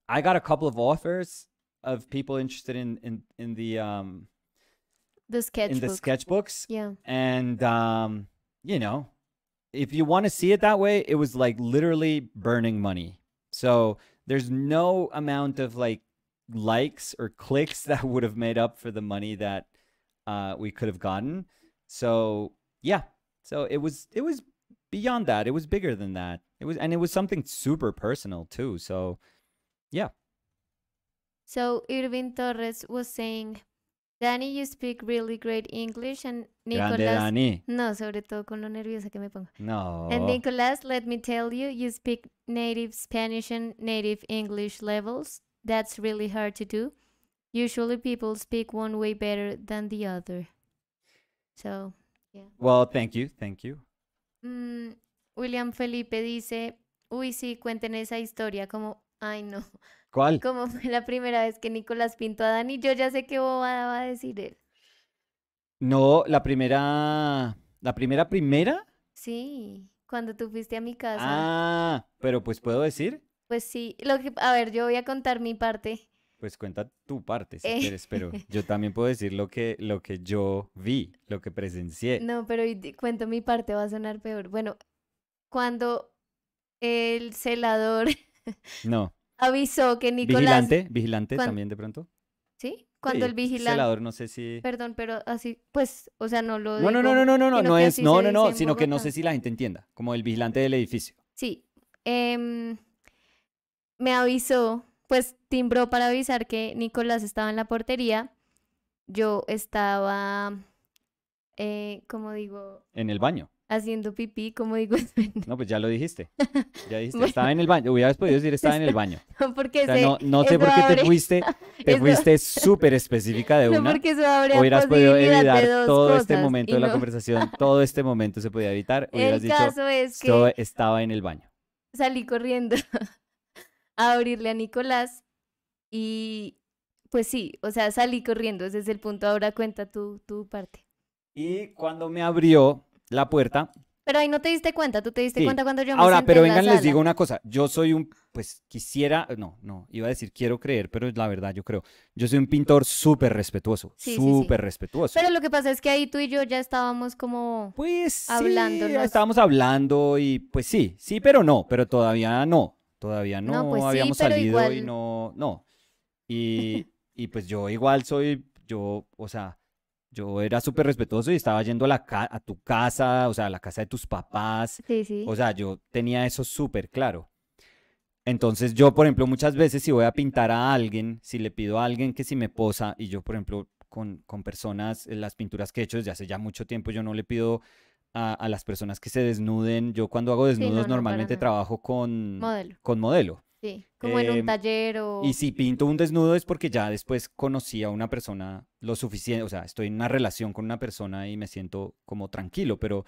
I got a couple of offers of people interested in in in the um The sketchbook. in the sketchbooks. Yeah. and um you know if you want to see it that way it was like literally burning money. So there's no amount of like likes or clicks <laughs> that would have made up for the money that uh we could have gotten. So yeah. So it was it was beyond that. It was bigger than that. It was and it was something super personal too. So yeah. So Irving Torres was saying, Danny, you speak really great English, and grande Nicolas. Dani No, sobre todo con lo nerviosa que me pongo. no And Nicolas, let me tell you, you speak native Spanish and native English levels. That's really hard to do. Usually people speak one way better than the other. So, yeah. well thank you thank you mm, William Felipe dice, uy, sí, cuenten esa historia, como, ay no, ¿cuál? como fue la primera vez que Nicolás pintó a Dani, yo ya sé qué bobada va a decir él. No, la primera, la primera primera. Sí, cuando tú fuiste a mi casa. Ah, pero pues puedo decir, Pues sí, lo que, a ver, yo voy a contar mi parte. pues cuenta tu parte si Eh. quieres, pero <laughs> yo también puedo decir lo que, lo que yo vi, lo que presencié. No, pero cuento mi parte, va a sonar peor. Bueno, cuando el celador No, avisó que Nicolás... vigilante, vigilante también de pronto. ¿Sí? Cuando Sí, el vigilante... Celador, no sé si. Perdón, pero así, pues, o sea, no lo No, no, no, digo, no, no, no, no, no es, no, no, no, sino que no sé si la gente entienda, como el vigilante del edificio. Sí. em, me avisó, pues timbró para avisar que Nicolás estaba en la portería. Yo estaba, eh, como digo, En el baño. Haciendo pipí, como digo, <laughs> No, pues ya lo dijiste. Ya dijiste, <laughs> Bueno. estaba en el baño. Hubieras podido decir estaba en el <laughs> baño. porque O sea, se- no, no sé por qué te abre- fuiste, te eso- fuiste súper específica de no, una. porque eso abre a hubieras podido evitar todo este cosas, momento y de la no. conversación, todo este momento se podía evitar, hubieras El dicho, caso es que "Esto estaba en el baño. salí corriendo a abrirle a Nicolás y pues sí, o sea, salí corriendo, ese es el punto. Ahora cuenta tu, tu parte. Y cuando me abrió la puerta, Pero ahí no te diste cuenta, tú te diste Sí. cuenta cuando yo me ahora, senté pero en la vengan, les sala. digo una cosa, yo soy un, pues quisiera, no, no, iba a decir quiero creer, pero es la verdad, yo creo, yo soy un pintor súper respetuoso, Sí, sí, sí. súper respetuoso. Pero lo que pasa es que ahí tú y yo ya estábamos como... Pues sí, hablándonos. estábamos hablando y pues sí, sí, pero no, pero todavía no, todavía no, No, pues habíamos salido y igual- no, no. Y, <laughs> y pues yo igual soy, yo, o sea, yo era súper respetuoso y estaba yendo a, la ca- a tu casa, o sea, a la casa de tus papás, Sí, sí. o sea, yo tenía eso súper claro. Entonces yo, por ejemplo, muchas veces si voy a pintar a alguien, si le pido a alguien que si me posa, y yo, por ejemplo, con, con personas, eh, las pinturas que he hecho desde hace ya mucho tiempo, yo no le pido a, a las personas que se desnuden. Yo cuando hago desnudos no, normalmente trabajo con, Modelo, con modelo. Sí. Como en Em, un taller o... Y si pinto un desnudo es porque ya después conocí a una persona lo suficiente, o sea, estoy en una relación con una persona y me siento como tranquilo, pero,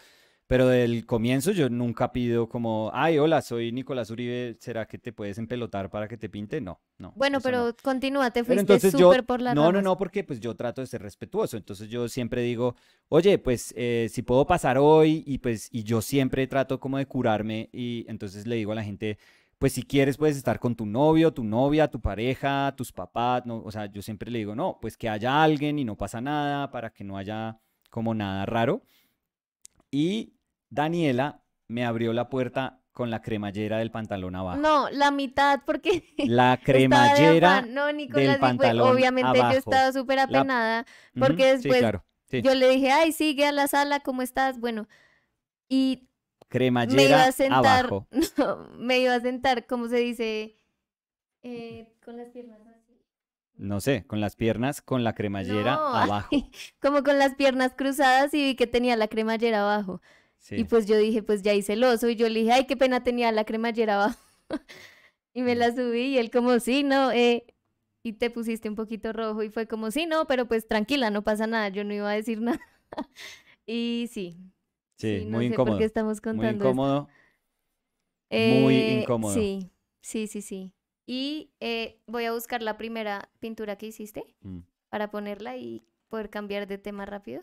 pero del comienzo yo nunca pido como, ay, hola, soy Nicolás Uribe, ¿será que te puedes empelotar para que te pinte? No, no. Bueno, eso no. pero continúa, te Pero fuiste súper por la no, no, no, porque pues yo trato de ser respetuoso, entonces yo siempre digo, oye, pues eh, si puedo pasar hoy y pues y yo siempre trato como de curarme y entonces le digo a la gente, pues si quieres puedes estar con tu novio, tu novia, tu pareja, tus papás, no, o sea, yo siempre le digo, no, pues que haya alguien y no pasa nada para que no haya como nada raro. Y Daniela me abrió la puerta con la cremallera del pantalón abajo. No, la mitad, porque... La <laughs> de cremallera. No, Nicolás, fue- pantalón obviamente yo abajo. estaba súper apenada. Porque sí, después claro, sí. Yo le dije, ay, sigue a la sala, ¿cómo estás? Bueno, y me iba cremallera a sentar, abajo. <laughs> no, me iba a sentar, ¿cómo se dice? Eh, con las piernas así. No sé, con las piernas, con la cremallera No, <laughs> abajo. Como con las piernas cruzadas y vi que tenía la cremallera abajo. Sí. Y pues yo dije, pues ya hice el oso. Y yo le dije, ay, qué pena tenía la cremallera abajo. <laughs> y me Mm. la subí y él como, sí, no, eh. Y te pusiste un poquito rojo y fue como, sí, no, pero pues tranquila, no pasa nada, yo no iba a decir nada. y sí, Sí, no muy sé incómodo. por qué estamos Muy contando esto. incómodo. muy Eh, incómodo. Sí, sí, sí, sí. Y eh, voy a buscar la primera pintura que hiciste Mm. para ponerla y poder cambiar de tema rápido.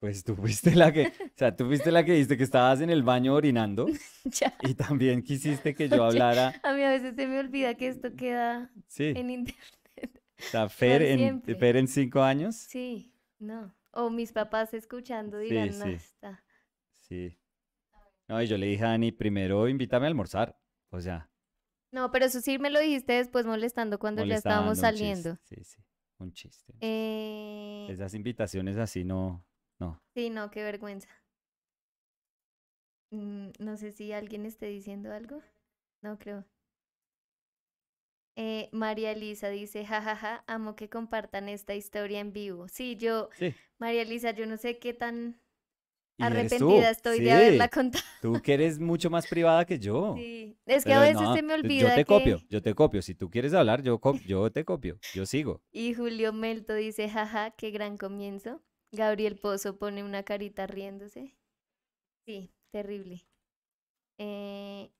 Pues tú fuiste la que, o sea, tú fuiste la que dijiste que estabas en el baño orinando <laughs> Ya. y también quisiste que yo <laughs> Oye, hablara. A mí a veces se me olvida que esto queda Sí, en internet. o sea, <laughs> Fer en. Fer en cinco años. Sí, no. O mis papás escuchando Sí, dirán, no, sí. está. Sí. No, y yo le dije a Dani, primero invítame a almorzar. O sea, No, pero eso sí me lo dijiste después molestando cuando ya estábamos chiste, saliendo. Sí, sí, un chiste. Eh, Esas invitaciones así no, no. sí, no, qué vergüenza. Mm, no sé si alguien esté diciendo algo. No creo. Eh, María Elisa dice, jajaja, amo que compartan esta historia en vivo. Sí, yo, Sí. María Elisa, yo no sé qué tan arrepentida estoy de haberla sí, contado. Tú que eres mucho más privada que yo. Sí. Es que a veces no, se me yo olvida te que... copio, yo te copio. Si tú quieres hablar, yo, yo te copio. Yo sigo. <laughs> Y Julio Melto dice, jaja, qué gran comienzo. Gabriel Pozo pone una carita riéndose. Sí, terrible. Eh,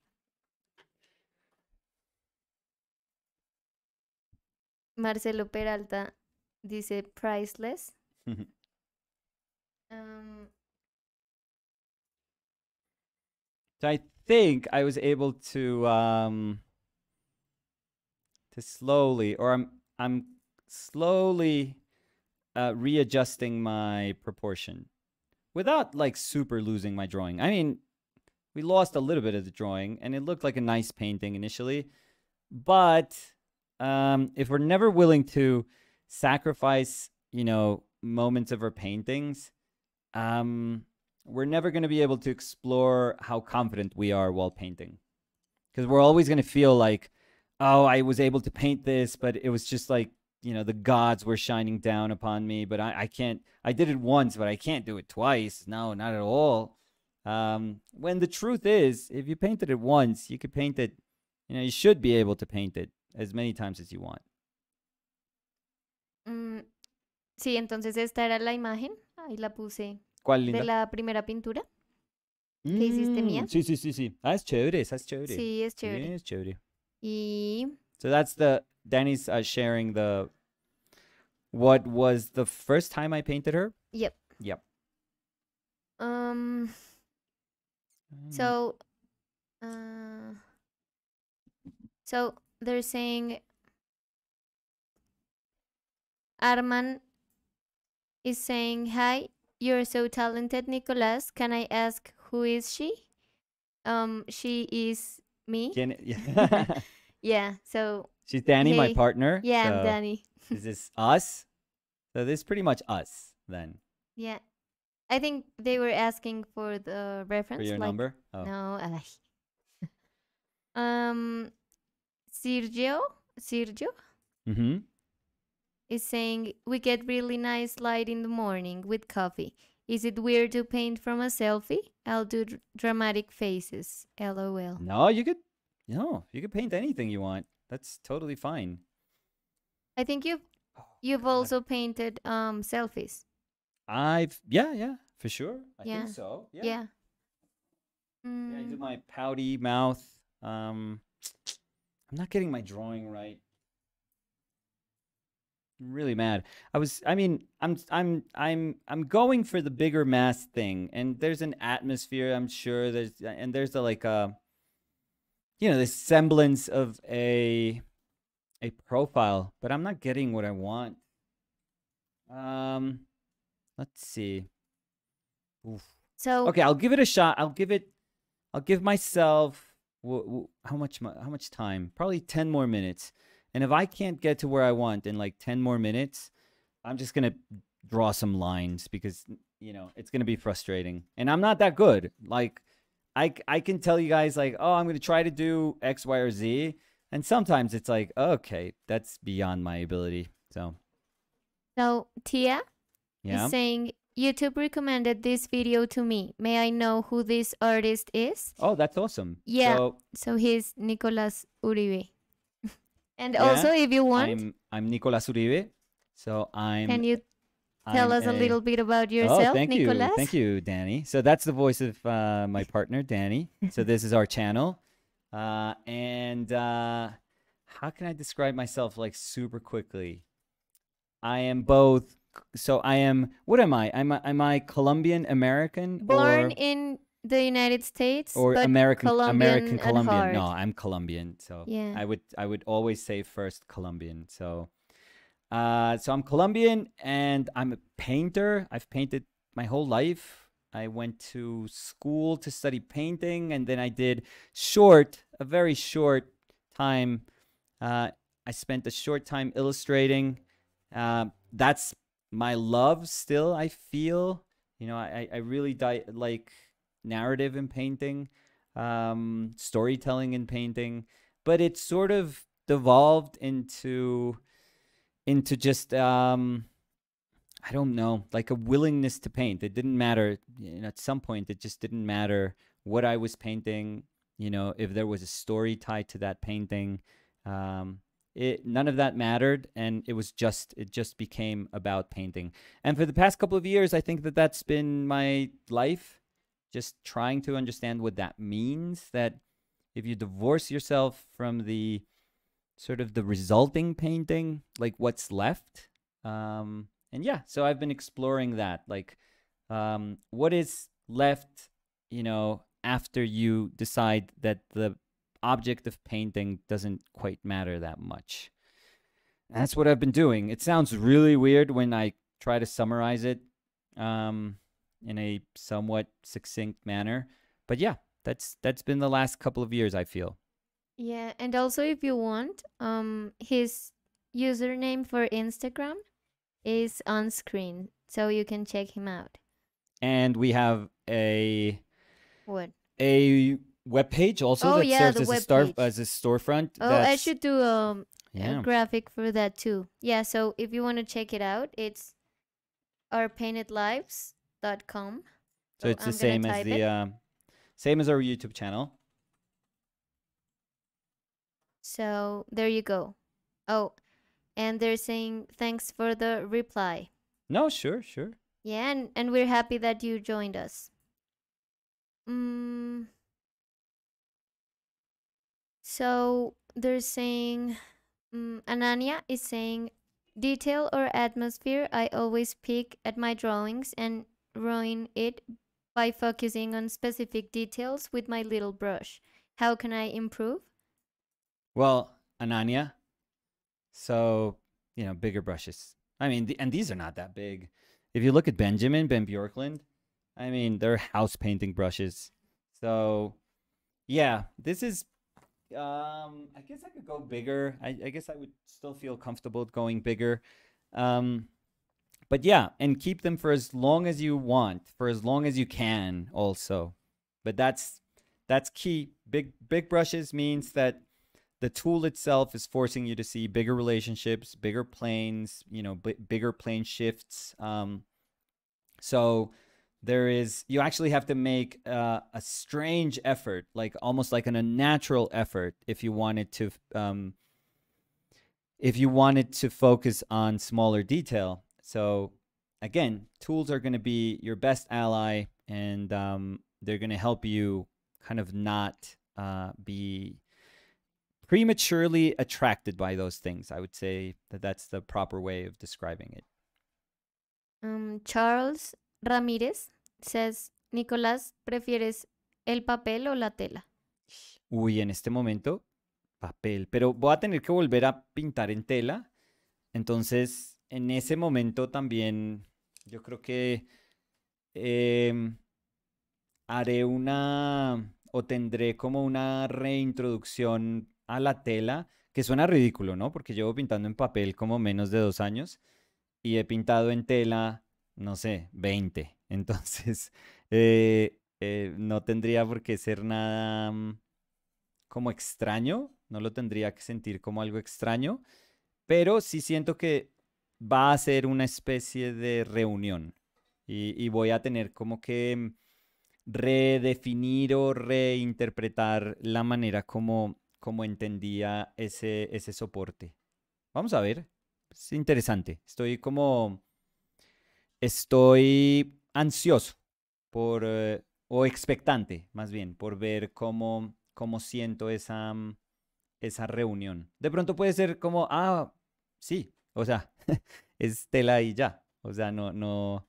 Marcelo Peralta dice, priceless. <laughs> Um, So I think I was able to um to slowly or I'm I'm slowly uh, readjusting my proportion without like super losing my drawing. I mean, we lost a little bit of the drawing and it looked like a nice painting initially, but um if we're never willing to sacrifice, you know, moments of our paintings, um we're never going to be able to explore how confident we are while painting. Because we're always going to feel like oh i was able to paint this but it was just like you know the gods were shining down upon me but i, I can't i did it once but i can't do it twice. No not at all. Um, when the truth is if you painted it once you could paint it you know you should be able to paint it as many times as you want. Mm, sí, entonces esta era la imagen. Ahí la puse ¿Cuál de linda? la primera pintura. hiciste mía? Mm, sí sí sí sí ah es chévere esa es chévere Sí, es Sí, chévere. es chévere Y So that's the Danny's uh, sharing the what was the first time I painted her. Yep. Yep. um, Mm, So, uh, so they're saying Arman is saying, "Hi, you're so talented, Nicolas. Can I ask who is she?" Um, she is me. ¿quién- yeah. <laughs> <laughs> Yeah. So She's Danny, my partner. yeah, so I'm Danny. <laughs> Is this us? So this is pretty much us then Yeah, I think they were asking for the reference. for your like, number. Oh. No, um, Sergio, Sergio Mm-hmm. Is saying we get really nice light in the morning with coffee. Is it weird to paint from a selfie? I'll do dr- dramatic faces. LOL. No, you could. No, you could paint anything you want. That's totally fine. I think you've Oh, you've God. also painted um selfies. I've yeah yeah for sure. I Yeah. think so. Yeah. Yeah. Yeah, I do Mm, my pouty mouth. Um, I'm not getting my drawing right. Really mad. I was. I mean, I'm. I'm. I'm. I'm going for the bigger mass thing, and there's an atmosphere. I'm sure there's, and there's a like a, you know, the semblance of a, a profile, but I'm not getting what I want. Um, let's see. Oof. so Okay, I'll give it a shot. I'll give it. I'll give myself how much? How much time? Probably ten more minutes. And if I can't get to where I want in like ten more minutes, I'm just gonna draw some lines because you know it's gonna be frustrating. And I'm not that good. Like, I, I can tell you guys like, oh, I'm gonna try to do X, Y, or Z, and sometimes it's like, okay, that's beyond my ability. So so Tia yeah. is saying YouTube recommended this video to me. May I know who this artist is? Oh, that's awesome. Yeah. So So he's Nicolas Uribe. And Yeah, also, if you want, I'm I'm Nicolas Uribe. So I'm can you Tell I'm us a a- little bit about Oh, yourself, thank Nicolas. you, thank you, Danny. So that's the voice of uh, my <laughs> partner, Danny. So this is our channel, uh, and uh, how can I describe myself like super quickly? I am both. So I am. What am I? I'm. Am I Colombian American Born or, in the United States, or but American Colombian American Colombian? No. I'm Colombian. So Yeah. I would I would always say first Colombian. So uh, so I'm Colombian and I'm a painter. I've painted my whole life. I went to school to study painting and then I did short, a very short time. Uh, I spent a short time illustrating. Um, that's my love still, I feel. You know, I, I really di- like narrative in painting, um, storytelling in painting, but it sort of devolved into into just um I don't know, like a willingness to paint. It didn't matter, you know, at some point it just didn't matter what I was painting, you know, if there was a story tied to that painting. Um it none of that mattered and it was just it just became about painting. And for the past couple of years I think that that's been my life just trying to understand what that means that if you divorce yourself from the sort of the resulting painting, like what's left. Um, and yeah, so I've been exploring that, like um, what is left, you know, after you decide that the object of painting doesn't quite matter that much. And that's what I've been doing. It sounds really weird when I try to summarize it um, in a somewhat succinct manner, but yeah, that's that's been the last couple of years. I feel. Yeah, and also if you want, um, his username for Instagram is on screen, so you can check him out. and we have a What? a web page also Oh, that yeah, serves as a star as a storefront. Oh, I should do um, yeah. a graphic for that too. Yeah, so if you want to check it out, it's ourpaintedlives.com. so oh, it's the I'm gonna same as the um, same as our YouTube channel. So there you go. Oh, and they're saying thanks for the reply. No, sure, sure. Yeah, and, and we're happy that you joined us. Mm. So they're saying, mm, Anania is saying, detail or atmosphere, I always pick at my drawings and ruin it by focusing on specific details with my little brush. How can I improve? Well, Ananya. So you know, bigger brushes. I mean, the, and these are not that big. If you look at Benjamin Ben Bjorklund, I mean, they're house painting brushes. So yeah, this is. Um, I guess I could go bigger. I, I guess I would still feel comfortable going bigger. Um, but yeah, and keep them for as long as you want, for as long as you can, also. But that's that's key. Big big brushes means that the tool itself is forcing you to see bigger relationships, bigger planes, you know, bigger plane shifts. Um, so there is you actually have to make uh, a strange effort, like almost like an unnatural effort, if you wanted to um, if you wanted to focus on smaller detail. So again, tools are going to be your best ally, and um, they're going to help you kind of not uh, be prematurely attracted by those things. I would say that that's the proper way of describing it. Um, Charles Ramírez says, Nicolás, ¿prefieres el papel o la tela? Uy, en este momento, papel. Pero voy a tener que volver a pintar en tela. Entonces, en ese momento también, yo creo que em, haré una o tendré como una reintroducción a la tela, que suena ridículo, ¿no? Porque llevo pintando en papel como menos de dos años y he pintado en tela, no sé, 20. <laughs> Entonces, eh, eh, no tendría por qué ser nada mm, como extraño, no lo tendría que sentir como algo extraño, pero sí siento que va a ser una especie de reunión y, voy a tener como que mm, redefinir o reinterpretar la manera como, como entendía ese, ese soporte. Vamos a ver, es interesante, estoy como estoy ansioso por, eh, o expectante más bien, por ver cómo, cómo siento esa, mm, esa reunión. De pronto puede ser como, ah, sí, o sea, <laughs> es tela y ya. O sea, no, no,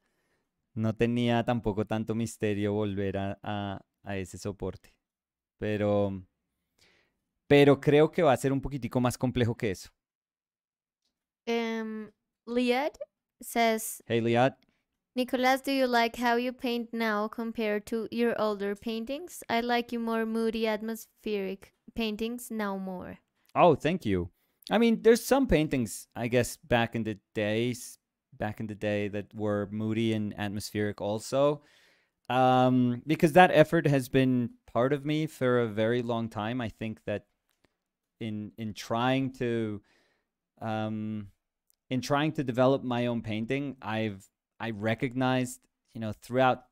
no tenía tampoco tanto misterio volver a, a, a ese soporte. Pero, pero creo que va a ser un poquitico más complejo que eso. Um, Liad says, Hey, Liat. Nicolas, do you like how you paint now compared to your older paintings? I like you more moody, atmospheric paintings now more. Oh, thank you. I mean, there's some paintings, I guess, back in the days, back in the day that were moody and atmospheric also. Um, because that effort has been part of me for a very long time. I think that in in trying to um in trying to develop my own painting, I've I recognized, you know, throughout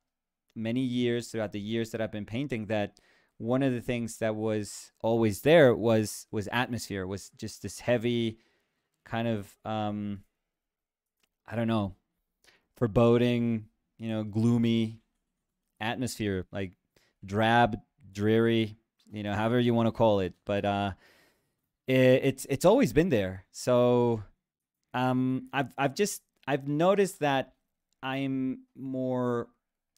many years, throughout the years that I've been painting, that one of the things that was always there was was atmosphere, was just this heavy kind of um I don't know, foreboding, you know, gloomy atmosphere, like drab, dreary, you know, however you want to call it. But uh it, it's it's always been there. So um I've I've just I've noticed that I'm more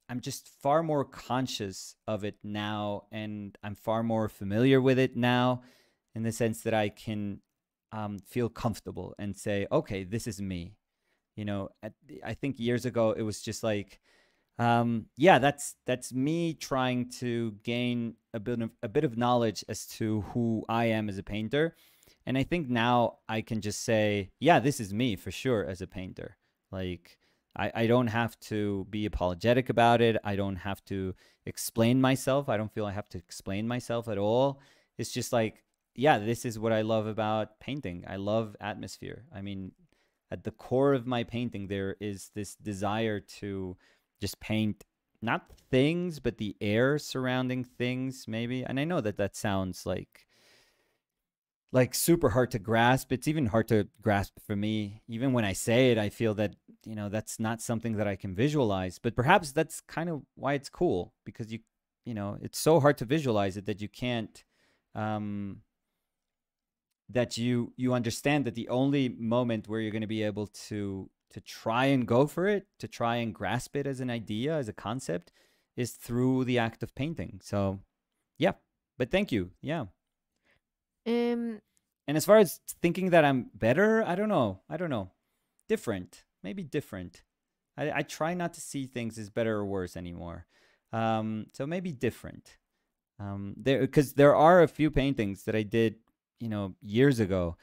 I'm just far more conscious of it now and I'm far more familiar with it now in the sense that I can um, feel comfortable and say, okay, this is me. You know, at, I think years ago it was just like, um, yeah, that's that's me trying to gain a bit of a bit of knowledge as to who I am as a painter, and I think now I can just say, yeah, this is me for sure as a painter. Like I, I don't have to be apologetic about it. I don't have to explain myself. I don't feel I have to explain myself at all. It's just like, yeah, this is what I love about painting. I love atmosphere. I mean, at the core of my painting, there is this desire to just paint not things, but the air surrounding things, maybe. And I know that that sounds like like super hard to grasp. It's even hard to grasp for me. Even when I say it, I feel that, you know, that's not something that I can visualize. But perhaps that's kind of why it's cool because you, you know, it's so hard to visualize it that you can't um that you you understand that the only moment where you're going to be able to to try and go for it, to try and grasp it as an idea, as a concept is through the act of painting. So, yeah. But thank you. Yeah. Um, And as far as thinking that I'm better, I don't know. I don't know. Different. Maybe different. I, I try not to see things as better or worse anymore. Um, so maybe different. Um, there because there are a few paintings that I did, you know, years ago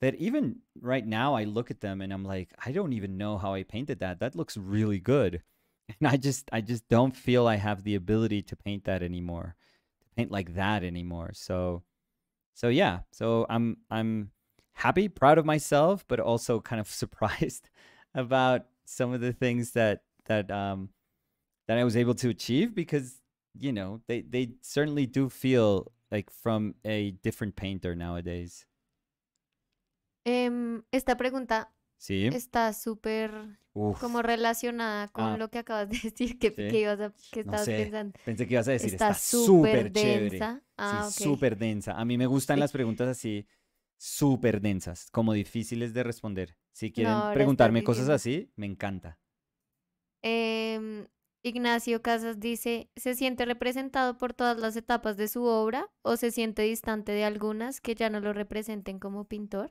that even right now I look at them and I'm like, I don't even know how I painted that. That looks really good. <laughs> And I just I just don't feel I have the ability to paint that anymore. To paint like that anymore. So so yeah, so I'm I'm happy, proud of myself, but also kind of <laughs> surprised about some of the things that that um that I was able to achieve because you know they they certainly do feel like from a different painter nowadays. em, esta pregunta Sí. está súper como relacionada con Ah. lo que acabas de <laughs> decir que, Sí. que ibas a, que No estabas sé, pensando. pensé que ibas a decir Está súper chévere. densa. Ah, sí, ok. súper densa. A mí me gustan Sí. las preguntas así, súper densas, como difíciles de responder. Si quieren preguntarme cosas así, me encanta. Em, Ignacio Casas dice, ¿se siente representado por todas las etapas de su obra o se siente distante de algunas que ya no lo representen como pintor?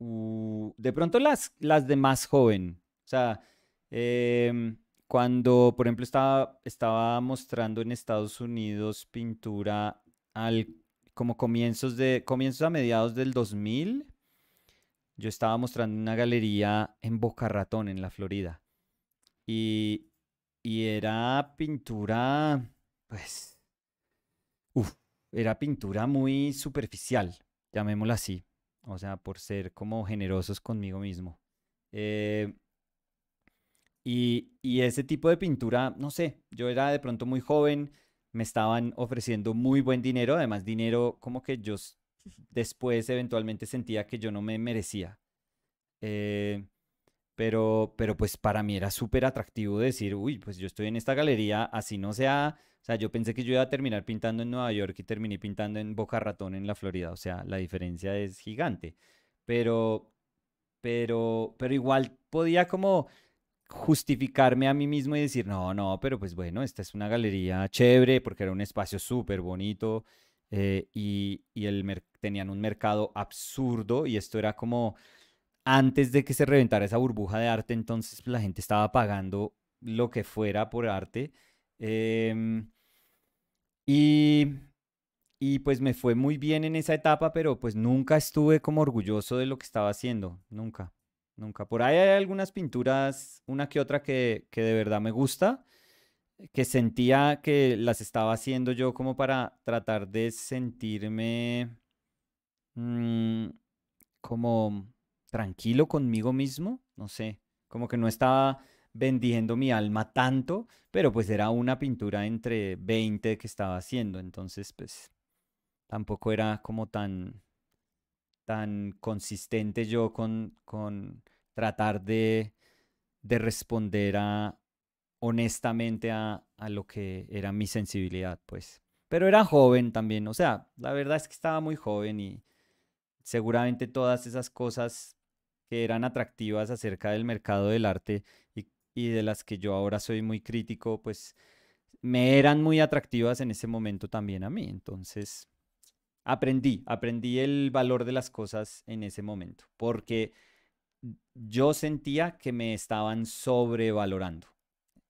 De pronto las, las de más joven. O sea, em, cuando, por ejemplo, estaba, estaba mostrando en Estados Unidos pintura al, como comienzos de, comienzos a mediados del 2000, yo estaba mostrando una galería en Boca Ratón, en la Florida. Y, y era pintura, pues, uf, era pintura muy superficial, llamémosla así. O sea, por ser como generosos conmigo mismo. Eh, y, y ese tipo de pintura, no sé, yo era de pronto muy joven, me estaban ofreciendo muy buen dinero, además dinero como que yo después eventualmente sentía que yo no me merecía. Eh, pero, pero pues para mí era súper atractivo decir, uy, pues yo estoy en esta galería, así no sea, o sea, yo pensé que yo iba a terminar pintando en Nueva York y terminé pintando en Boca Ratón en la Florida, o sea, la diferencia es gigante, pero, pero, pero igual podía como justificarme a mí mismo y decir, no, no, pero pues bueno, esta es una galería chévere porque era un espacio súper bonito eh, y, y el tenían un mercado absurdo y esto era como antes de que se reventara esa burbuja de arte, entonces la gente estaba pagando lo que fuera por arte. Em, y, y pues me fue muy bien en esa etapa, pero pues nunca estuve como orgulloso de lo que estaba haciendo, nunca. Nunca. Por ahí hay algunas pinturas, una que otra que, que de verdad me gusta, que sentía que las estaba haciendo yo como para tratar de sentirme mm, como tranquilo conmigo mismo, no sé, como que no estaba vendiendo mi alma tanto, pero pues era una pintura entre 20 que estaba haciendo, entonces pues tampoco era como tan tan consistente yo con, con tratar de, de responder a, honestamente a, a, lo que era mi sensibilidad, pues. Pero era joven también, o sea, la verdad es que estaba muy joven y seguramente todas esas cosas que eran atractivas acerca del mercado del arte y, y de las que yo ahora soy muy crítico, pues me eran muy atractivas en ese momento también a mí. Entonces, aprendí, aprendí el valor de las cosas en ese momento, porque yo sentía que me estaban sobrevalorando.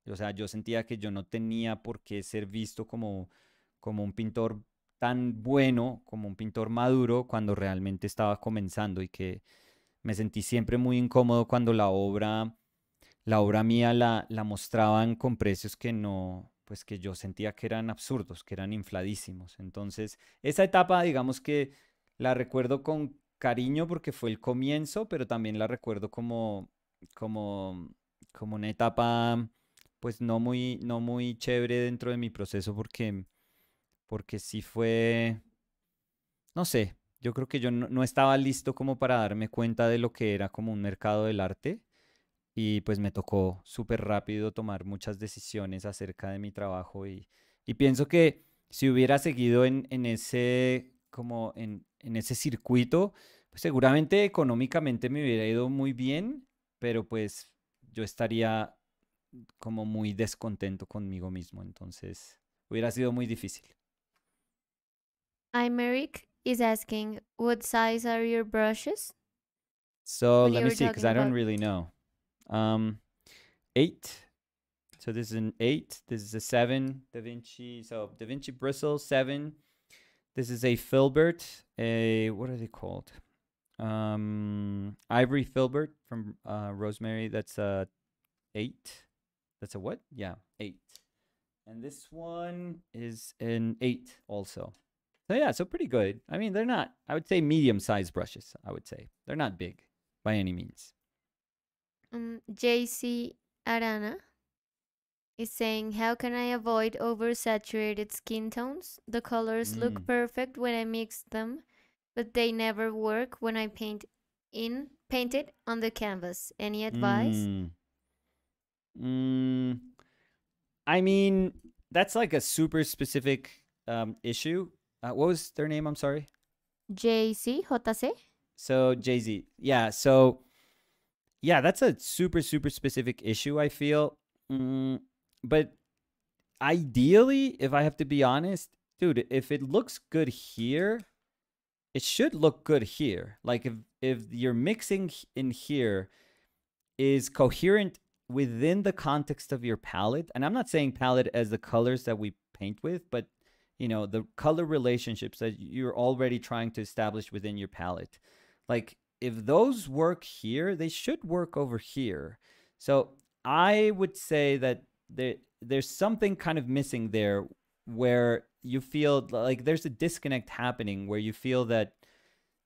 O sea, yo sentía que yo no tenía por qué ser visto como, como un pintor tan bueno, como un pintor maduro, cuando realmente estaba comenzando y que me sentí siempre muy incómodo cuando la obra, la obra mía la, la mostraban con precios que no, pues que yo sentía que eran absurdos, que eran infladísimos. Entonces, esa etapa, digamos que la recuerdo con cariño porque fue el comienzo, pero también la recuerdo como, como, como una etapa, pues no muy, no muy chévere dentro de mi proceso porque, porque sí fue, no sé, yo creo que yo no, no estaba listo como para darme cuenta de lo que era como un mercado del arte y pues me tocó súper rápido tomar muchas decisiones acerca de mi trabajo y, y pienso que si hubiera seguido en, en ese como en, en, ese circuito, pues seguramente económicamente me hubiera ido muy bien, pero pues yo estaría como muy descontento conmigo mismo, entonces hubiera sido muy difícil. I'm Eric is asking, what size are your brushes? So let me see, because I don't really know. Um, eight. So this is an eight. This is a seven. Da Vinci. So Da Vinci bristle seven. This is a filbert. A what are they called? Um, ivory filbert from uh, Rosemary. That's a eight. That's a what? Yeah, eight. And this one is an eight also. So yeah, so pretty good. I mean, they're not. I would say medium-sized brushes. I would say they're not big by any means. Um, JC Arana is saying, How can I avoid oversaturated skin tones? The colors mm. look perfect when I mix them, but they never work when I paint in paint it on the canvas. Any advice? Mm. Mm. I mean, that's like a super specific um, issue. Uh, what was their name? I'm sorry. JC JC. So Jay Z, yeah. So yeah, that's a super super specific issue. I feel, mm, but ideally, if I have to be honest, dude, if it looks good here, it should look good here. Like if if your mixing in here is coherent within the context of your palette, and I'm not saying palette as the colors that we paint with, but you know the color relationships that you're already trying to establish within your palette. Like if those work here, they should work over here. So I would say that there there's something kind of missing there where you feel like there's a disconnect happening where you feel that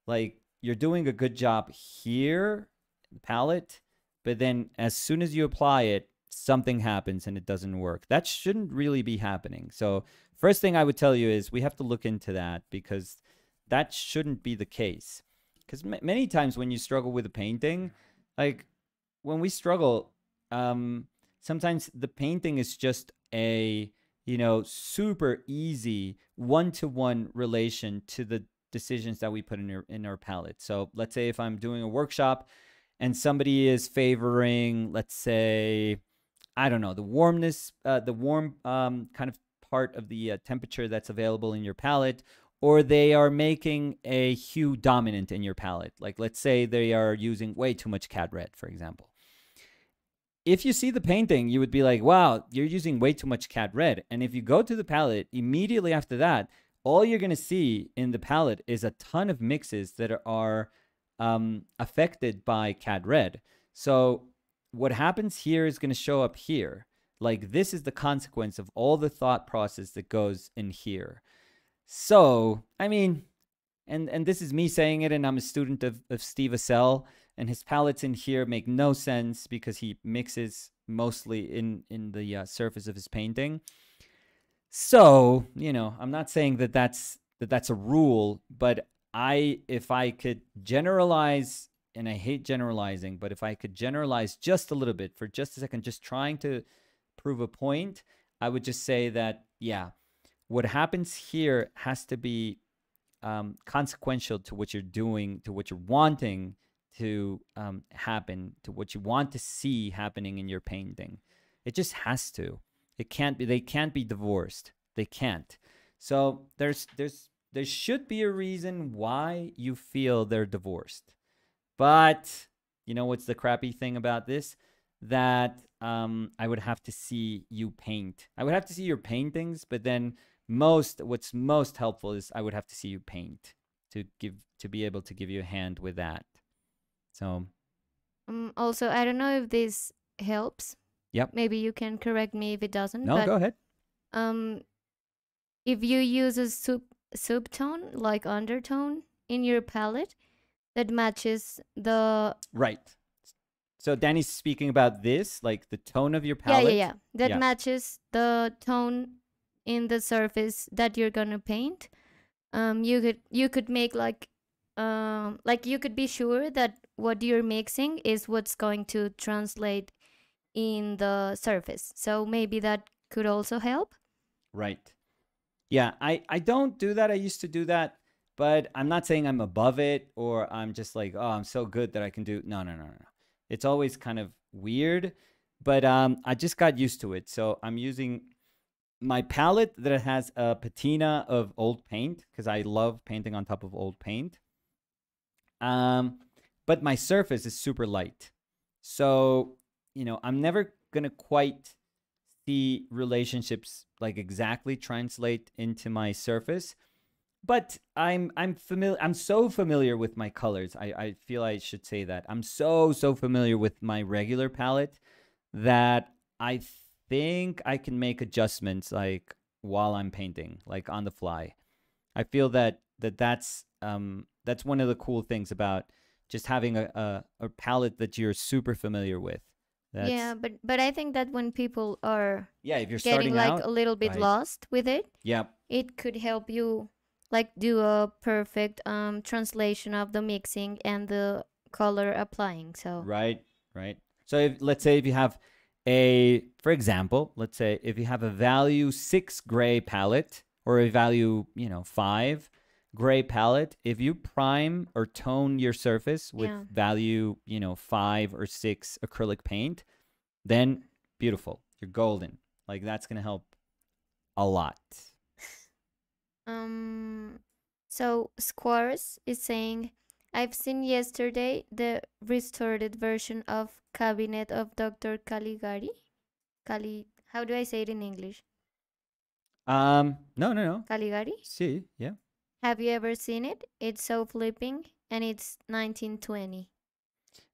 like you're doing a good job here palette but then as soon as you apply it something happens and it doesn't work. That shouldn't really be happening. So first thing i would tell you is we have to look into that because that shouldn't be the case because m- many times when you struggle with a painting like when we struggle, um, sometimes the painting is just a you know super easy one to one relation to the decisions that we put in our in our palette. So let's say if I'm doing a workshop and somebody is favoring, let's say, I don't know, the warmness, uh, the warm um, kind of part of the uh, temperature that's available in your palette, or they are making a hue dominant in your palette. Like let's say they are using way too much cad red, for example. If you see the painting, you would be like, wow, you're using way too much cad red. And if you go to the palette immediately after that, all you're going to see in the palette is a ton of mixes that are um, affected by cad red. So what happens here is going to show up here. Like this is the consequence of all the thought process that goes in here. So, I mean, and and this is me saying it, and I'm a student of, of Steve Assael, and his palettes in here make no sense because he mixes mostly in in the uh, surface of his painting. So, you know, I'm not saying that that's that that's a rule, but I if I could generalize and I hate generalizing, but if I could generalize just a little bit for just a second just trying to prove a point, I would just say that yeah, what happens here has to be um, consequential to what you're doing, to what you're wanting to um, happen, to what you want to see happening in your painting. It just has to. It can't be. They can't be divorced. They can't. So there's there's there should be a reason why you feel they're divorced. But you know what's the crappy thing about this? That um, I would have to see you paint. I would have to see your paintings, but then most what's most helpful is I would have to see you paint to give to be able to give you a hand with that. So Um, also, I don't know if this helps. Yep. Maybe you can correct me if it doesn't. no, but go ahead. um, if you use a sub subtone like undertone in your palette that matches the Right. So Danny's speaking about this, like the tone of your yeah palette. yeah yeah that Yeah. matches the tone in the surface that you're gonna paint. Um, you could you could make like um like you could be sure that what you're mixing is what's going to translate in the surface. So maybe that could also help. Right. Yeah, I I don't do that. I used to do that, but I'm not saying I'm above it or I'm just like, oh, I'm so good that I can do. No, no, no, no. It's always kind of weird, but um, I just got used to it. So I'm using my palette that has a patina of old paint because I love painting on top of old paint. Um, but my surface is super light, so you know I'm never gonna quite see relationships like exactly translate into my surface. But i'm i'm familiar i'm so familiar with my colors i i feel i should say that. I'm so so familiar with my regular palette that i think i can make adjustments like while i'm painting like on the fly i feel that that that's um that's one of the cool things about just having a a, a palette that you're super familiar with that's, yeah, but but I think that when people are yeah if you're getting like out a little bit right. lost with it, yeah it could help you like do a perfect um translation of the mixing and the color applying. So Right, right. So if, let's say if you have a, for example, let's say if you have a value six gray palette or a value, you know, five gray palette, if you prime or tone your surface with Yeah. value, you know, five or six acrylic paint, then beautiful. You're golden. Like that's going to help a lot. Um, so Squares is saying, I've seen yesterday the restored version of Cabinet of Dr. Caligari. Cali, how do I say it in English? Um, no, no, no. Caligari? See, yeah. Have you ever seen it? It's so flipping, and it's 1920.